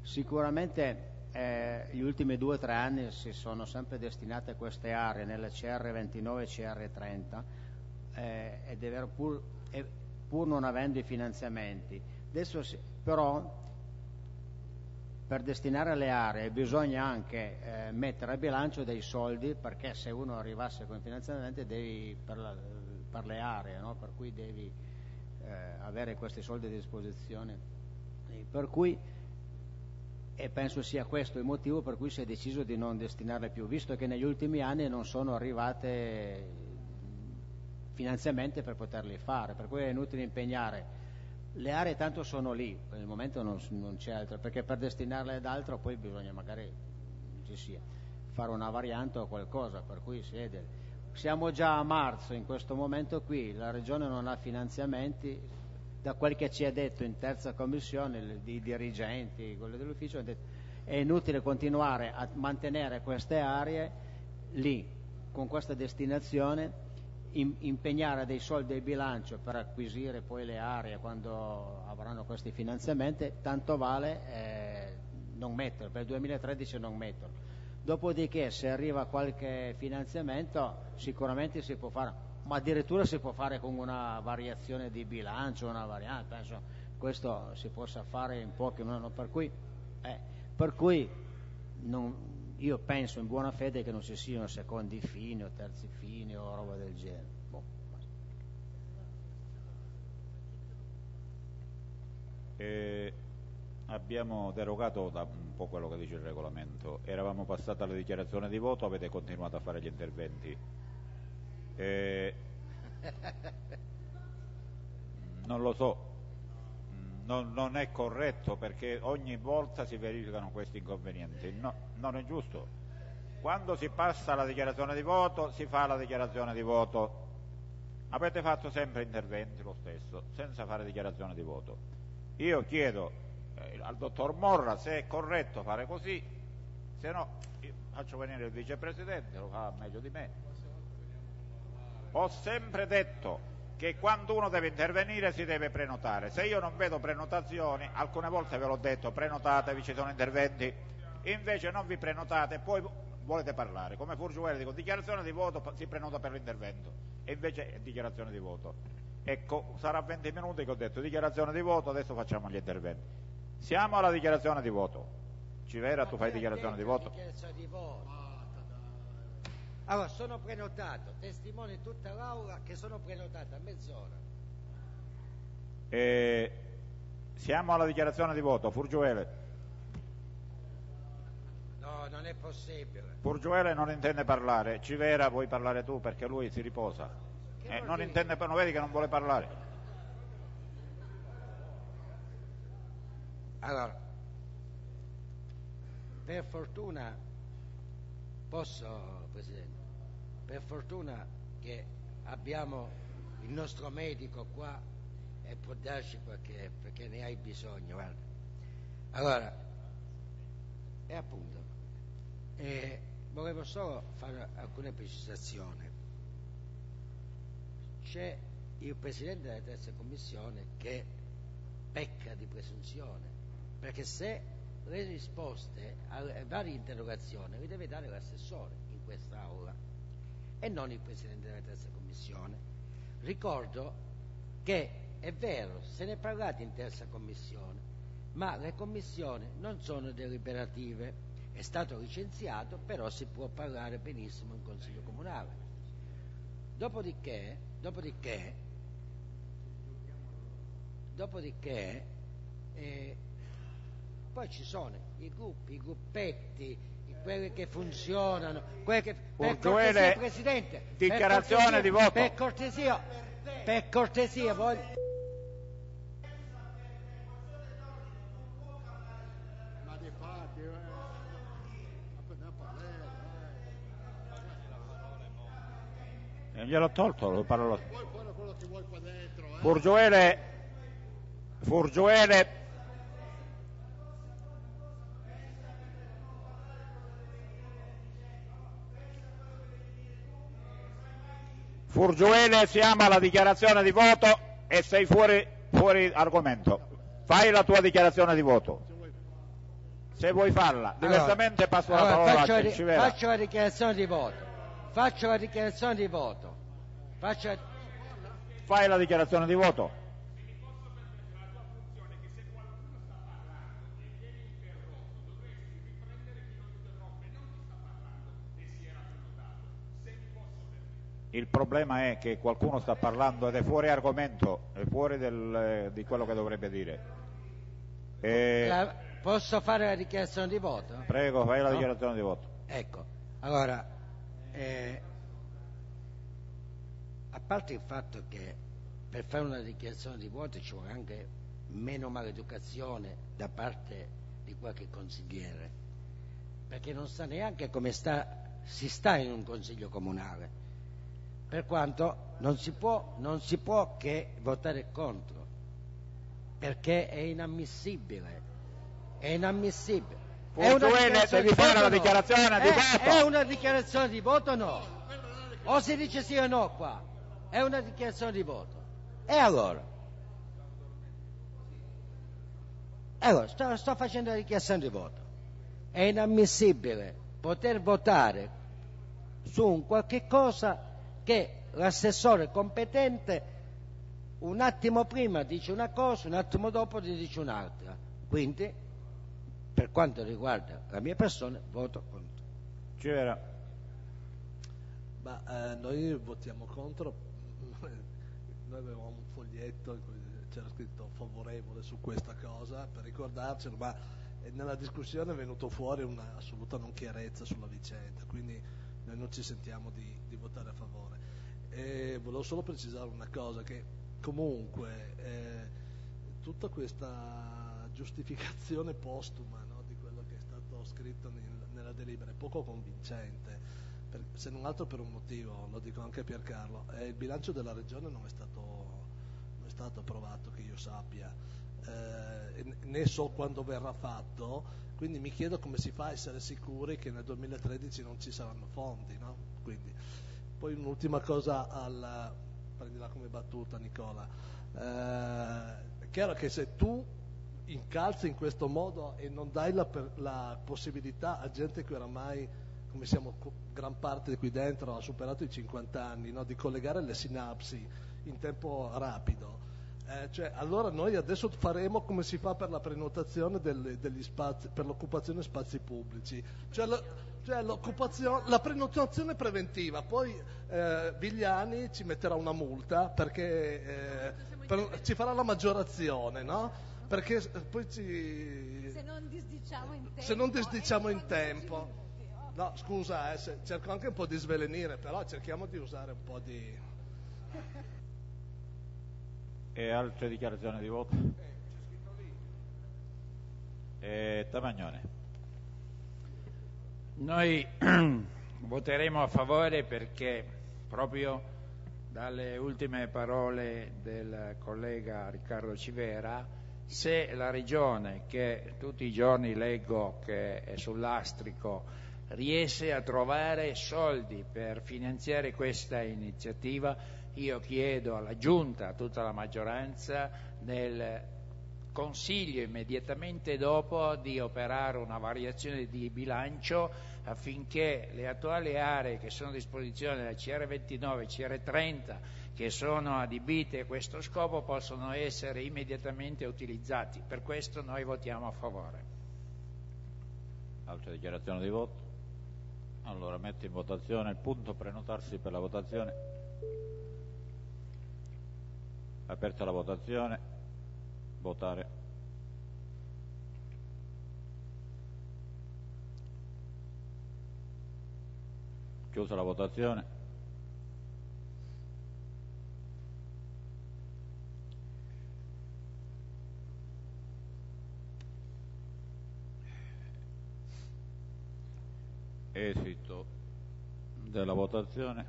sicuramente eh, gli ultimi due o tre anni si sono sempre destinate a queste aree nelle CR29 e CR30 eh, ed è vero pur, pur, non avendo i finanziamenti. Adesso però per destinare alle aree bisogna anche eh, mettere a bilancio dei soldi perché se uno arrivasse con i finanziamenti devi per, la, per le aree, no? per cui devi eh, avere questi soldi a disposizione. E per cui, e penso sia questo il motivo per cui si è deciso di non destinarle più, visto che negli ultimi anni non sono arrivate finanziamenti per poterli fare, per cui è inutile impegnare le aree tanto sono lì, per il momento non, non c'è altro, perché per destinarle ad altro poi bisogna magari sia, fare una variante o qualcosa, per cui si vede. Siamo già a marzo in questo momento qui, la Regione non ha finanziamenti, da quel che ci ha detto in terza commissione i dirigenti, quelli dell'ufficio, hanno detto è inutile continuare a mantenere queste aree lì, con questa destinazione impegnare dei soldi del bilancio per acquisire poi le aree quando avranno questi finanziamenti, tanto vale eh, non metterlo, per il 2013 non metterlo. Dopodiché se arriva qualche finanziamento sicuramente si può fare, ma addirittura si può fare con una variazione di bilancio, una variante, penso questo si possa fare in pochi, per cui, eh, per cui non, io penso in buona fede che non ci siano secondi fini o terzi fini o roba del genere. Boh. Eh, abbiamo derogato da un po' quello che dice il regolamento. Eravamo passati alla dichiarazione di voto, avete continuato a fare gli interventi. Eh, (laughs) non lo so, non, non, è corretto perché ogni volta si verificano questi inconvenienti. No, non è giusto. Quando si passa alla dichiarazione di voto, si fa la dichiarazione di voto. Avete fatto sempre interventi lo stesso, senza fare dichiarazione di voto. Io chiedo eh, al dottor Morra se è corretto fare così, se no faccio venire il vicepresidente, lo fa meglio di me. Ho sempre detto che quando uno deve intervenire si deve prenotare. Se io non vedo prenotazioni, alcune volte ve l'ho detto, prenotatevi, ci sono interventi, invece non vi prenotate, poi volete parlare. Come Furgiuele dico, dichiarazione di voto si prenota per l'intervento, e invece è dichiarazione di voto. Ecco, sarà 20 minuti che ho detto dichiarazione di voto, adesso facciamo gli interventi. Siamo alla dichiarazione di voto. Civera, tu fai dichiarazione di voto? Dichiarazione di voto. Allora, sono prenotato, testimone tutta l'aula che sono prenotato a mezz'ora. Eh, siamo alla dichiarazione di voto, Furgiuele. No, non è possibile. Furgiuele non intende parlare, Civera vuoi parlare tu perché lui si riposa. Eh, non intende, non vedi che non vuole parlare. Allora, per fortuna posso, Presidente per fortuna che abbiamo il nostro medico qua e può darci qualche perché ne hai bisogno guarda. allora e appunto eh, volevo solo fare alcune precisazioni c'è il Presidente della terza commissione che pecca di presunzione, perché se le risposte alle varie interrogazioni le deve dare l'assessore in quest'Aula e non il Presidente della terza commissione. Ricordo che è vero, se ne è parlato in terza commissione, ma le commissioni non sono deliberative, è stato licenziato, però si può parlare benissimo in Consiglio Comunale. Dopodiché, dopodiché, dopodiché eh, poi ci sono i gruppi, i gruppetti, quelli che funzionano, quelli che... Per cortesia, Presidente, dichiarazione per cortesia, di voto. Per cortesia, per cortesia, voi... Ma di fatti, E gliel'ho tolto, lo parlo. Eh. Furgioele, Furgioele, Furgioele, siamo alla dichiarazione di voto e sei fuori, fuori argomento. Fai la tua dichiarazione di voto. Se vuoi farla, diversamente passo la Allora, parola faccio, a la, Civera. faccio la dichiarazione di voto. Faccio la dichiarazione di voto. Faccio la- Fai la dichiarazione di voto. Il problema è che qualcuno sta parlando ed è fuori argomento, è fuori del- di quello che dovrebbe dire. E- la- posso fare la dichiarazione di voto? Prego, fai la No? dichiarazione di voto. Ecco, allora, eh, a parte il fatto che per fare una dichiarazione di voto ci vuole anche meno maleducazione da parte di qualche consigliere, perché non sa neanche come sta, si sta in un consiglio comunale, per quanto non si può, non si può che votare contro, perché è inammissibile, è inammissibile. È una di fare no? È- voto. È una dichiarazione di voto o no? O si dice sì o no qua? È una dichiarazione di voto. E allora? Allora, sto, sto facendo la dichiarazione di voto. È inammissibile poter votare su un qualche cosa che l'assessore competente un attimo prima dice una cosa, un attimo dopo ti dice un'altra. Quindi, per quanto riguarda la mia persona, voto contro. Civera. Ma eh, noi votiamo contro, (laughs) noi avevamo un foglietto in cui c'era scritto favorevole su questa cosa per ricordarcelo, ma eh, nella discussione è venuto fuori un'assoluta non chiarezza sulla vicenda, quindi noi non ci sentiamo di, di votare a favore. E volevo solo precisare una cosa, che comunque eh, tutta questa giustificazione postuma no, di quello che è stato scritto nel- nella delibera è poco convincente, per- se non altro per un motivo, lo dico anche a Piercarlo, eh, il bilancio della regione non è stato, non è stato approvato che io sappia, eh, né so quando verrà fatto, quindi mi chiedo come si fa a essere sicuri che nel 2013 non ci saranno fondi. No? Quindi, poi un'ultima cosa, al, prendila come battuta Nicola, Eh, è chiaro che se tu incalzi in questo modo e non dai la, la possibilità a gente che oramai, come siamo gran parte qui dentro, ha superato i 50 anni, no, di collegare le sinapsi in tempo rapido, eh, cioè, allora noi adesso faremo come si fa per la prenotazione delle- degli spazi, per l'occupazione spazi pubblici, cioè, la, cioè l'occupazione- la prenotazione preventiva, poi eh, Vigliani ci metterà una multa perché eh, per- ci farà la maggiorazione, no? Perché eh, poi ci, Se non disdiciamo in tempo. se non disdiciamo in tempo. No, scusa, eh, se- cerco anche un po' di svelenire, però cerchiamo di usare un po' di... (laughs) E altre dichiarazioni di voto? E Tamagnone. Noi (clears throat) voteremo a favore perché proprio dalle ultime parole del collega Riccardo Civera, se la regione che tutti i giorni leggo che è sull'astrico riesce a trovare soldi per finanziare questa iniziativa, io chiedo alla Giunta, a tutta la maggioranza, nel Consiglio immediatamente dopo di operare una variazione di bilancio affinché le attuali aree che sono a disposizione, la CR29, CR30, che sono adibite a questo scopo, possano essere immediatamente utilizzati. Per questo noi votiamo a favore. Altre dichiarazioni di voto? Allora metto in votazione il punto prenotarsi per la votazione. Aperta la votazione. Votare. Chiusa la votazione. Esito della votazione.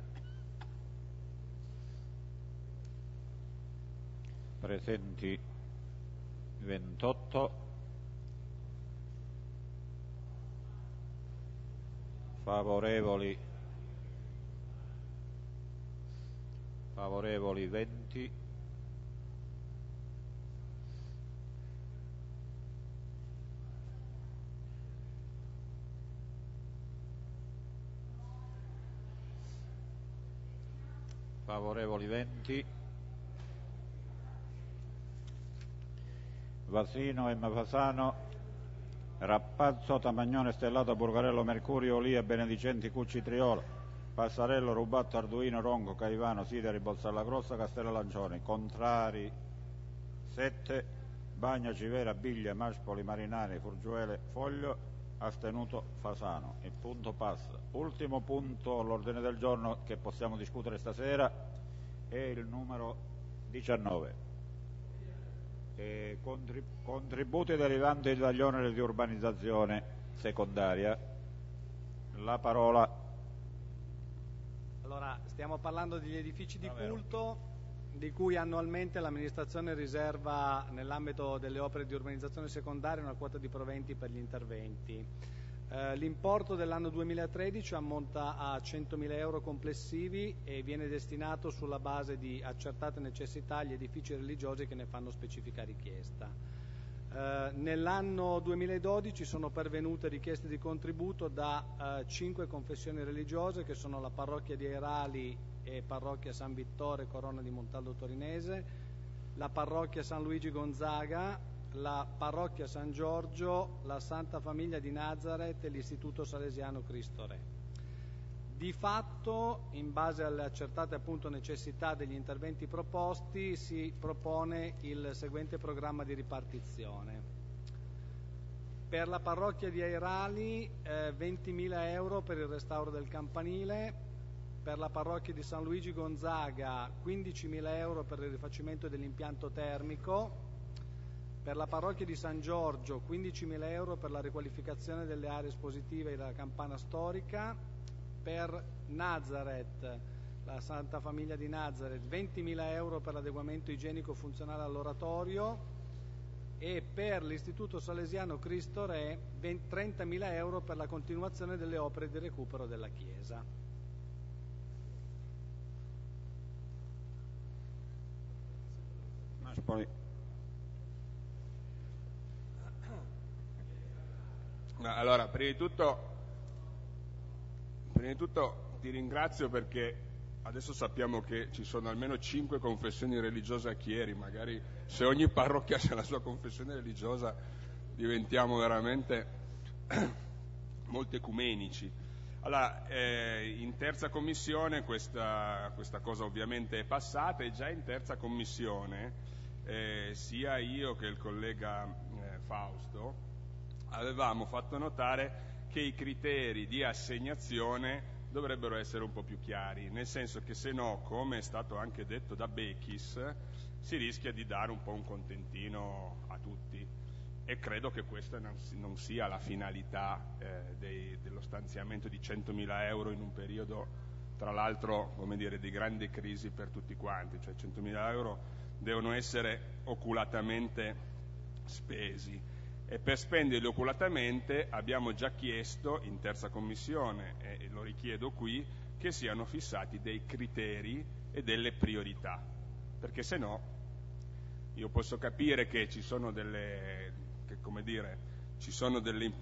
Presenti 28. Favorevoli favorevoli 20 favorevoli 20 Vasino, Emma Fasano. Rappazzo, Tamagnone, Stellato, Burgarello, Mercurio, Olia, Benedicenti, Cucci, Triola. Passarello, Rubatto, Arduino, Ronco, Caivano, Sideri, Bozzalla Grossa, Castello Lancioni. Contrari. 7 Bagna, Civera, Biglia, Maspoli, Marinari, Furgiuele, Foglio astenuto Fasano. Il punto passa. Ultimo punto all'ordine del giorno che possiamo discutere stasera è il numero 19. Eh, contrib- contributi derivanti dagli oneri di urbanizzazione secondaria. La parola. Allora, stiamo parlando degli edifici di culto di cui annualmente l'amministrazione riserva nell'ambito delle opere di urbanizzazione secondaria una quota di proventi per gli interventi. Eh, l'importo dell'anno 2013 ammonta a 100.000 euro complessivi e viene destinato sulla base di accertate necessità agli edifici religiosi che ne fanno specifica richiesta. Eh, nell'anno 2012 sono pervenute richieste di contributo da eh, cinque confessioni religiose che sono la parrocchia di Airali e parrocchia San Vittore Corona di Montaldo Torinese, la parrocchia San Luigi Gonzaga, la parrocchia San Giorgio, la Santa Famiglia di Nazareth e l'Istituto Salesiano Cristo Re. Di fatto, in base alle accertate appunto, necessità degli interventi proposti, si propone il seguente programma di ripartizione. Per la parrocchia di Airali eh, 20.000 euro per il restauro del campanile, per la parrocchia di San Luigi Gonzaga 15.000 euro per il rifacimento dell'impianto termico, per la parrocchia di San Giorgio 15.000 euro per la riqualificazione delle aree espositive e della campana storica, per Nazareth, la Santa Famiglia di Nazareth 20.000 euro per l'adeguamento igienico funzionale all'oratorio e per l'Istituto Salesiano Cristo Re 30.000 euro per la continuazione delle opere di recupero della chiesa. Allora, prima di, tutto, prima di tutto ti ringrazio perché adesso sappiamo che ci sono almeno cinque confessioni religiose a Chieri, magari se ogni parrocchia ha la sua confessione religiosa diventiamo veramente (clears throat) molto ecumenici. Allora, eh, in terza commissione questa, questa, cosa ovviamente è passata e già in terza commissione eh, sia io che il collega eh, Fausto avevamo fatto notare che i criteri di assegnazione dovrebbero essere un po' più chiari, nel senso che se no, come è stato anche detto da Bechis, si rischia di dare un po' un contentino a tutti. E credo che questa non sia la finalità eh, dei, dello stanziamento di 100.000 euro in un periodo tra l'altro dire, di grande crisi per tutti quanti, cioè 100.000 euro devono essere oculatamente spesi e per spenderli oculatamente abbiamo già chiesto in terza commissione, e lo richiedo qui, che siano fissati dei criteri e delle priorità, perché se no io posso capire che ci sono delle, dire, ci sono delle,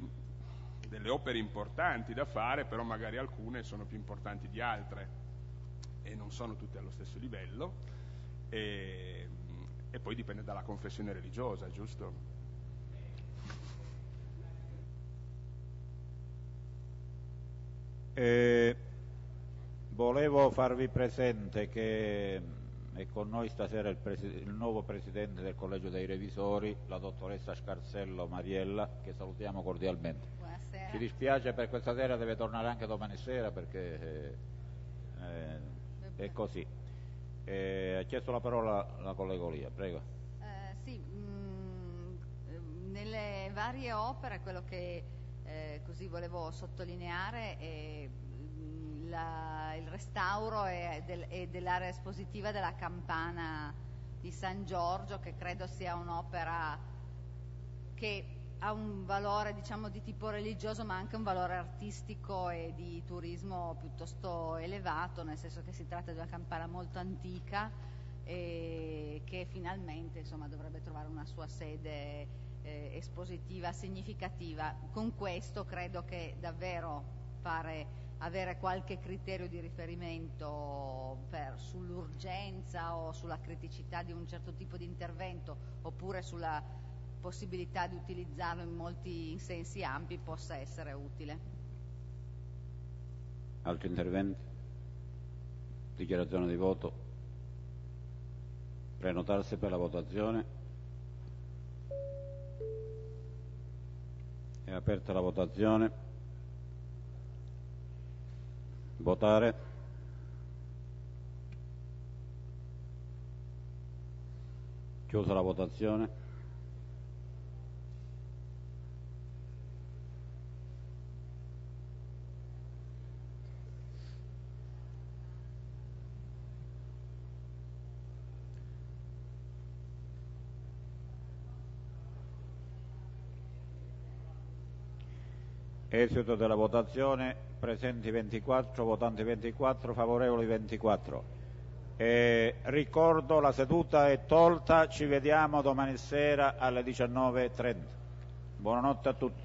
delle opere importanti da fare, però magari alcune sono più importanti di altre e non sono tutte allo stesso livello e, e poi dipende dalla confessione religiosa, giusto? Volevo farvi presente che è con noi stasera il, il, nuovo presidente del collegio dei revisori, la dottoressa Scarsello Mariella, che salutiamo cordialmente. Buonasera. Ci dispiace per questa sera, deve tornare anche domani sera perché eh, eh, è così. Eh, ha chiesto la parola la collega Olia, prego. Eh, sì, mh, mm, nelle varie opere quello che eh, così volevo sottolineare è mm, la, il restauro e, del, e dell'area espositiva della campana di San Giorgio che credo sia un'opera che ha un valore diciamo di tipo religioso ma anche un valore artistico e di turismo piuttosto elevato nel senso che si tratta di una campana molto antica e che finalmente insomma, dovrebbe trovare una sua sede eh, espositiva significativa. Con questo credo che davvero fare, avere qualche criterio di riferimento per, sull'urgenza o sulla criticità di un certo tipo di intervento oppure sulla possibilità di utilizzarlo in molti sensi ampi possa essere utile. Altri interventi? Dichiarazione di voto? Prenotarsi per la votazione? È aperta la votazione. Votare. Chiusa la votazione. Esito della votazione, presenti 24, votanti 24, favorevoli 24. E ricordo la seduta è tolta, ci vediamo domani sera alle 19.30. Buonanotte a tutti.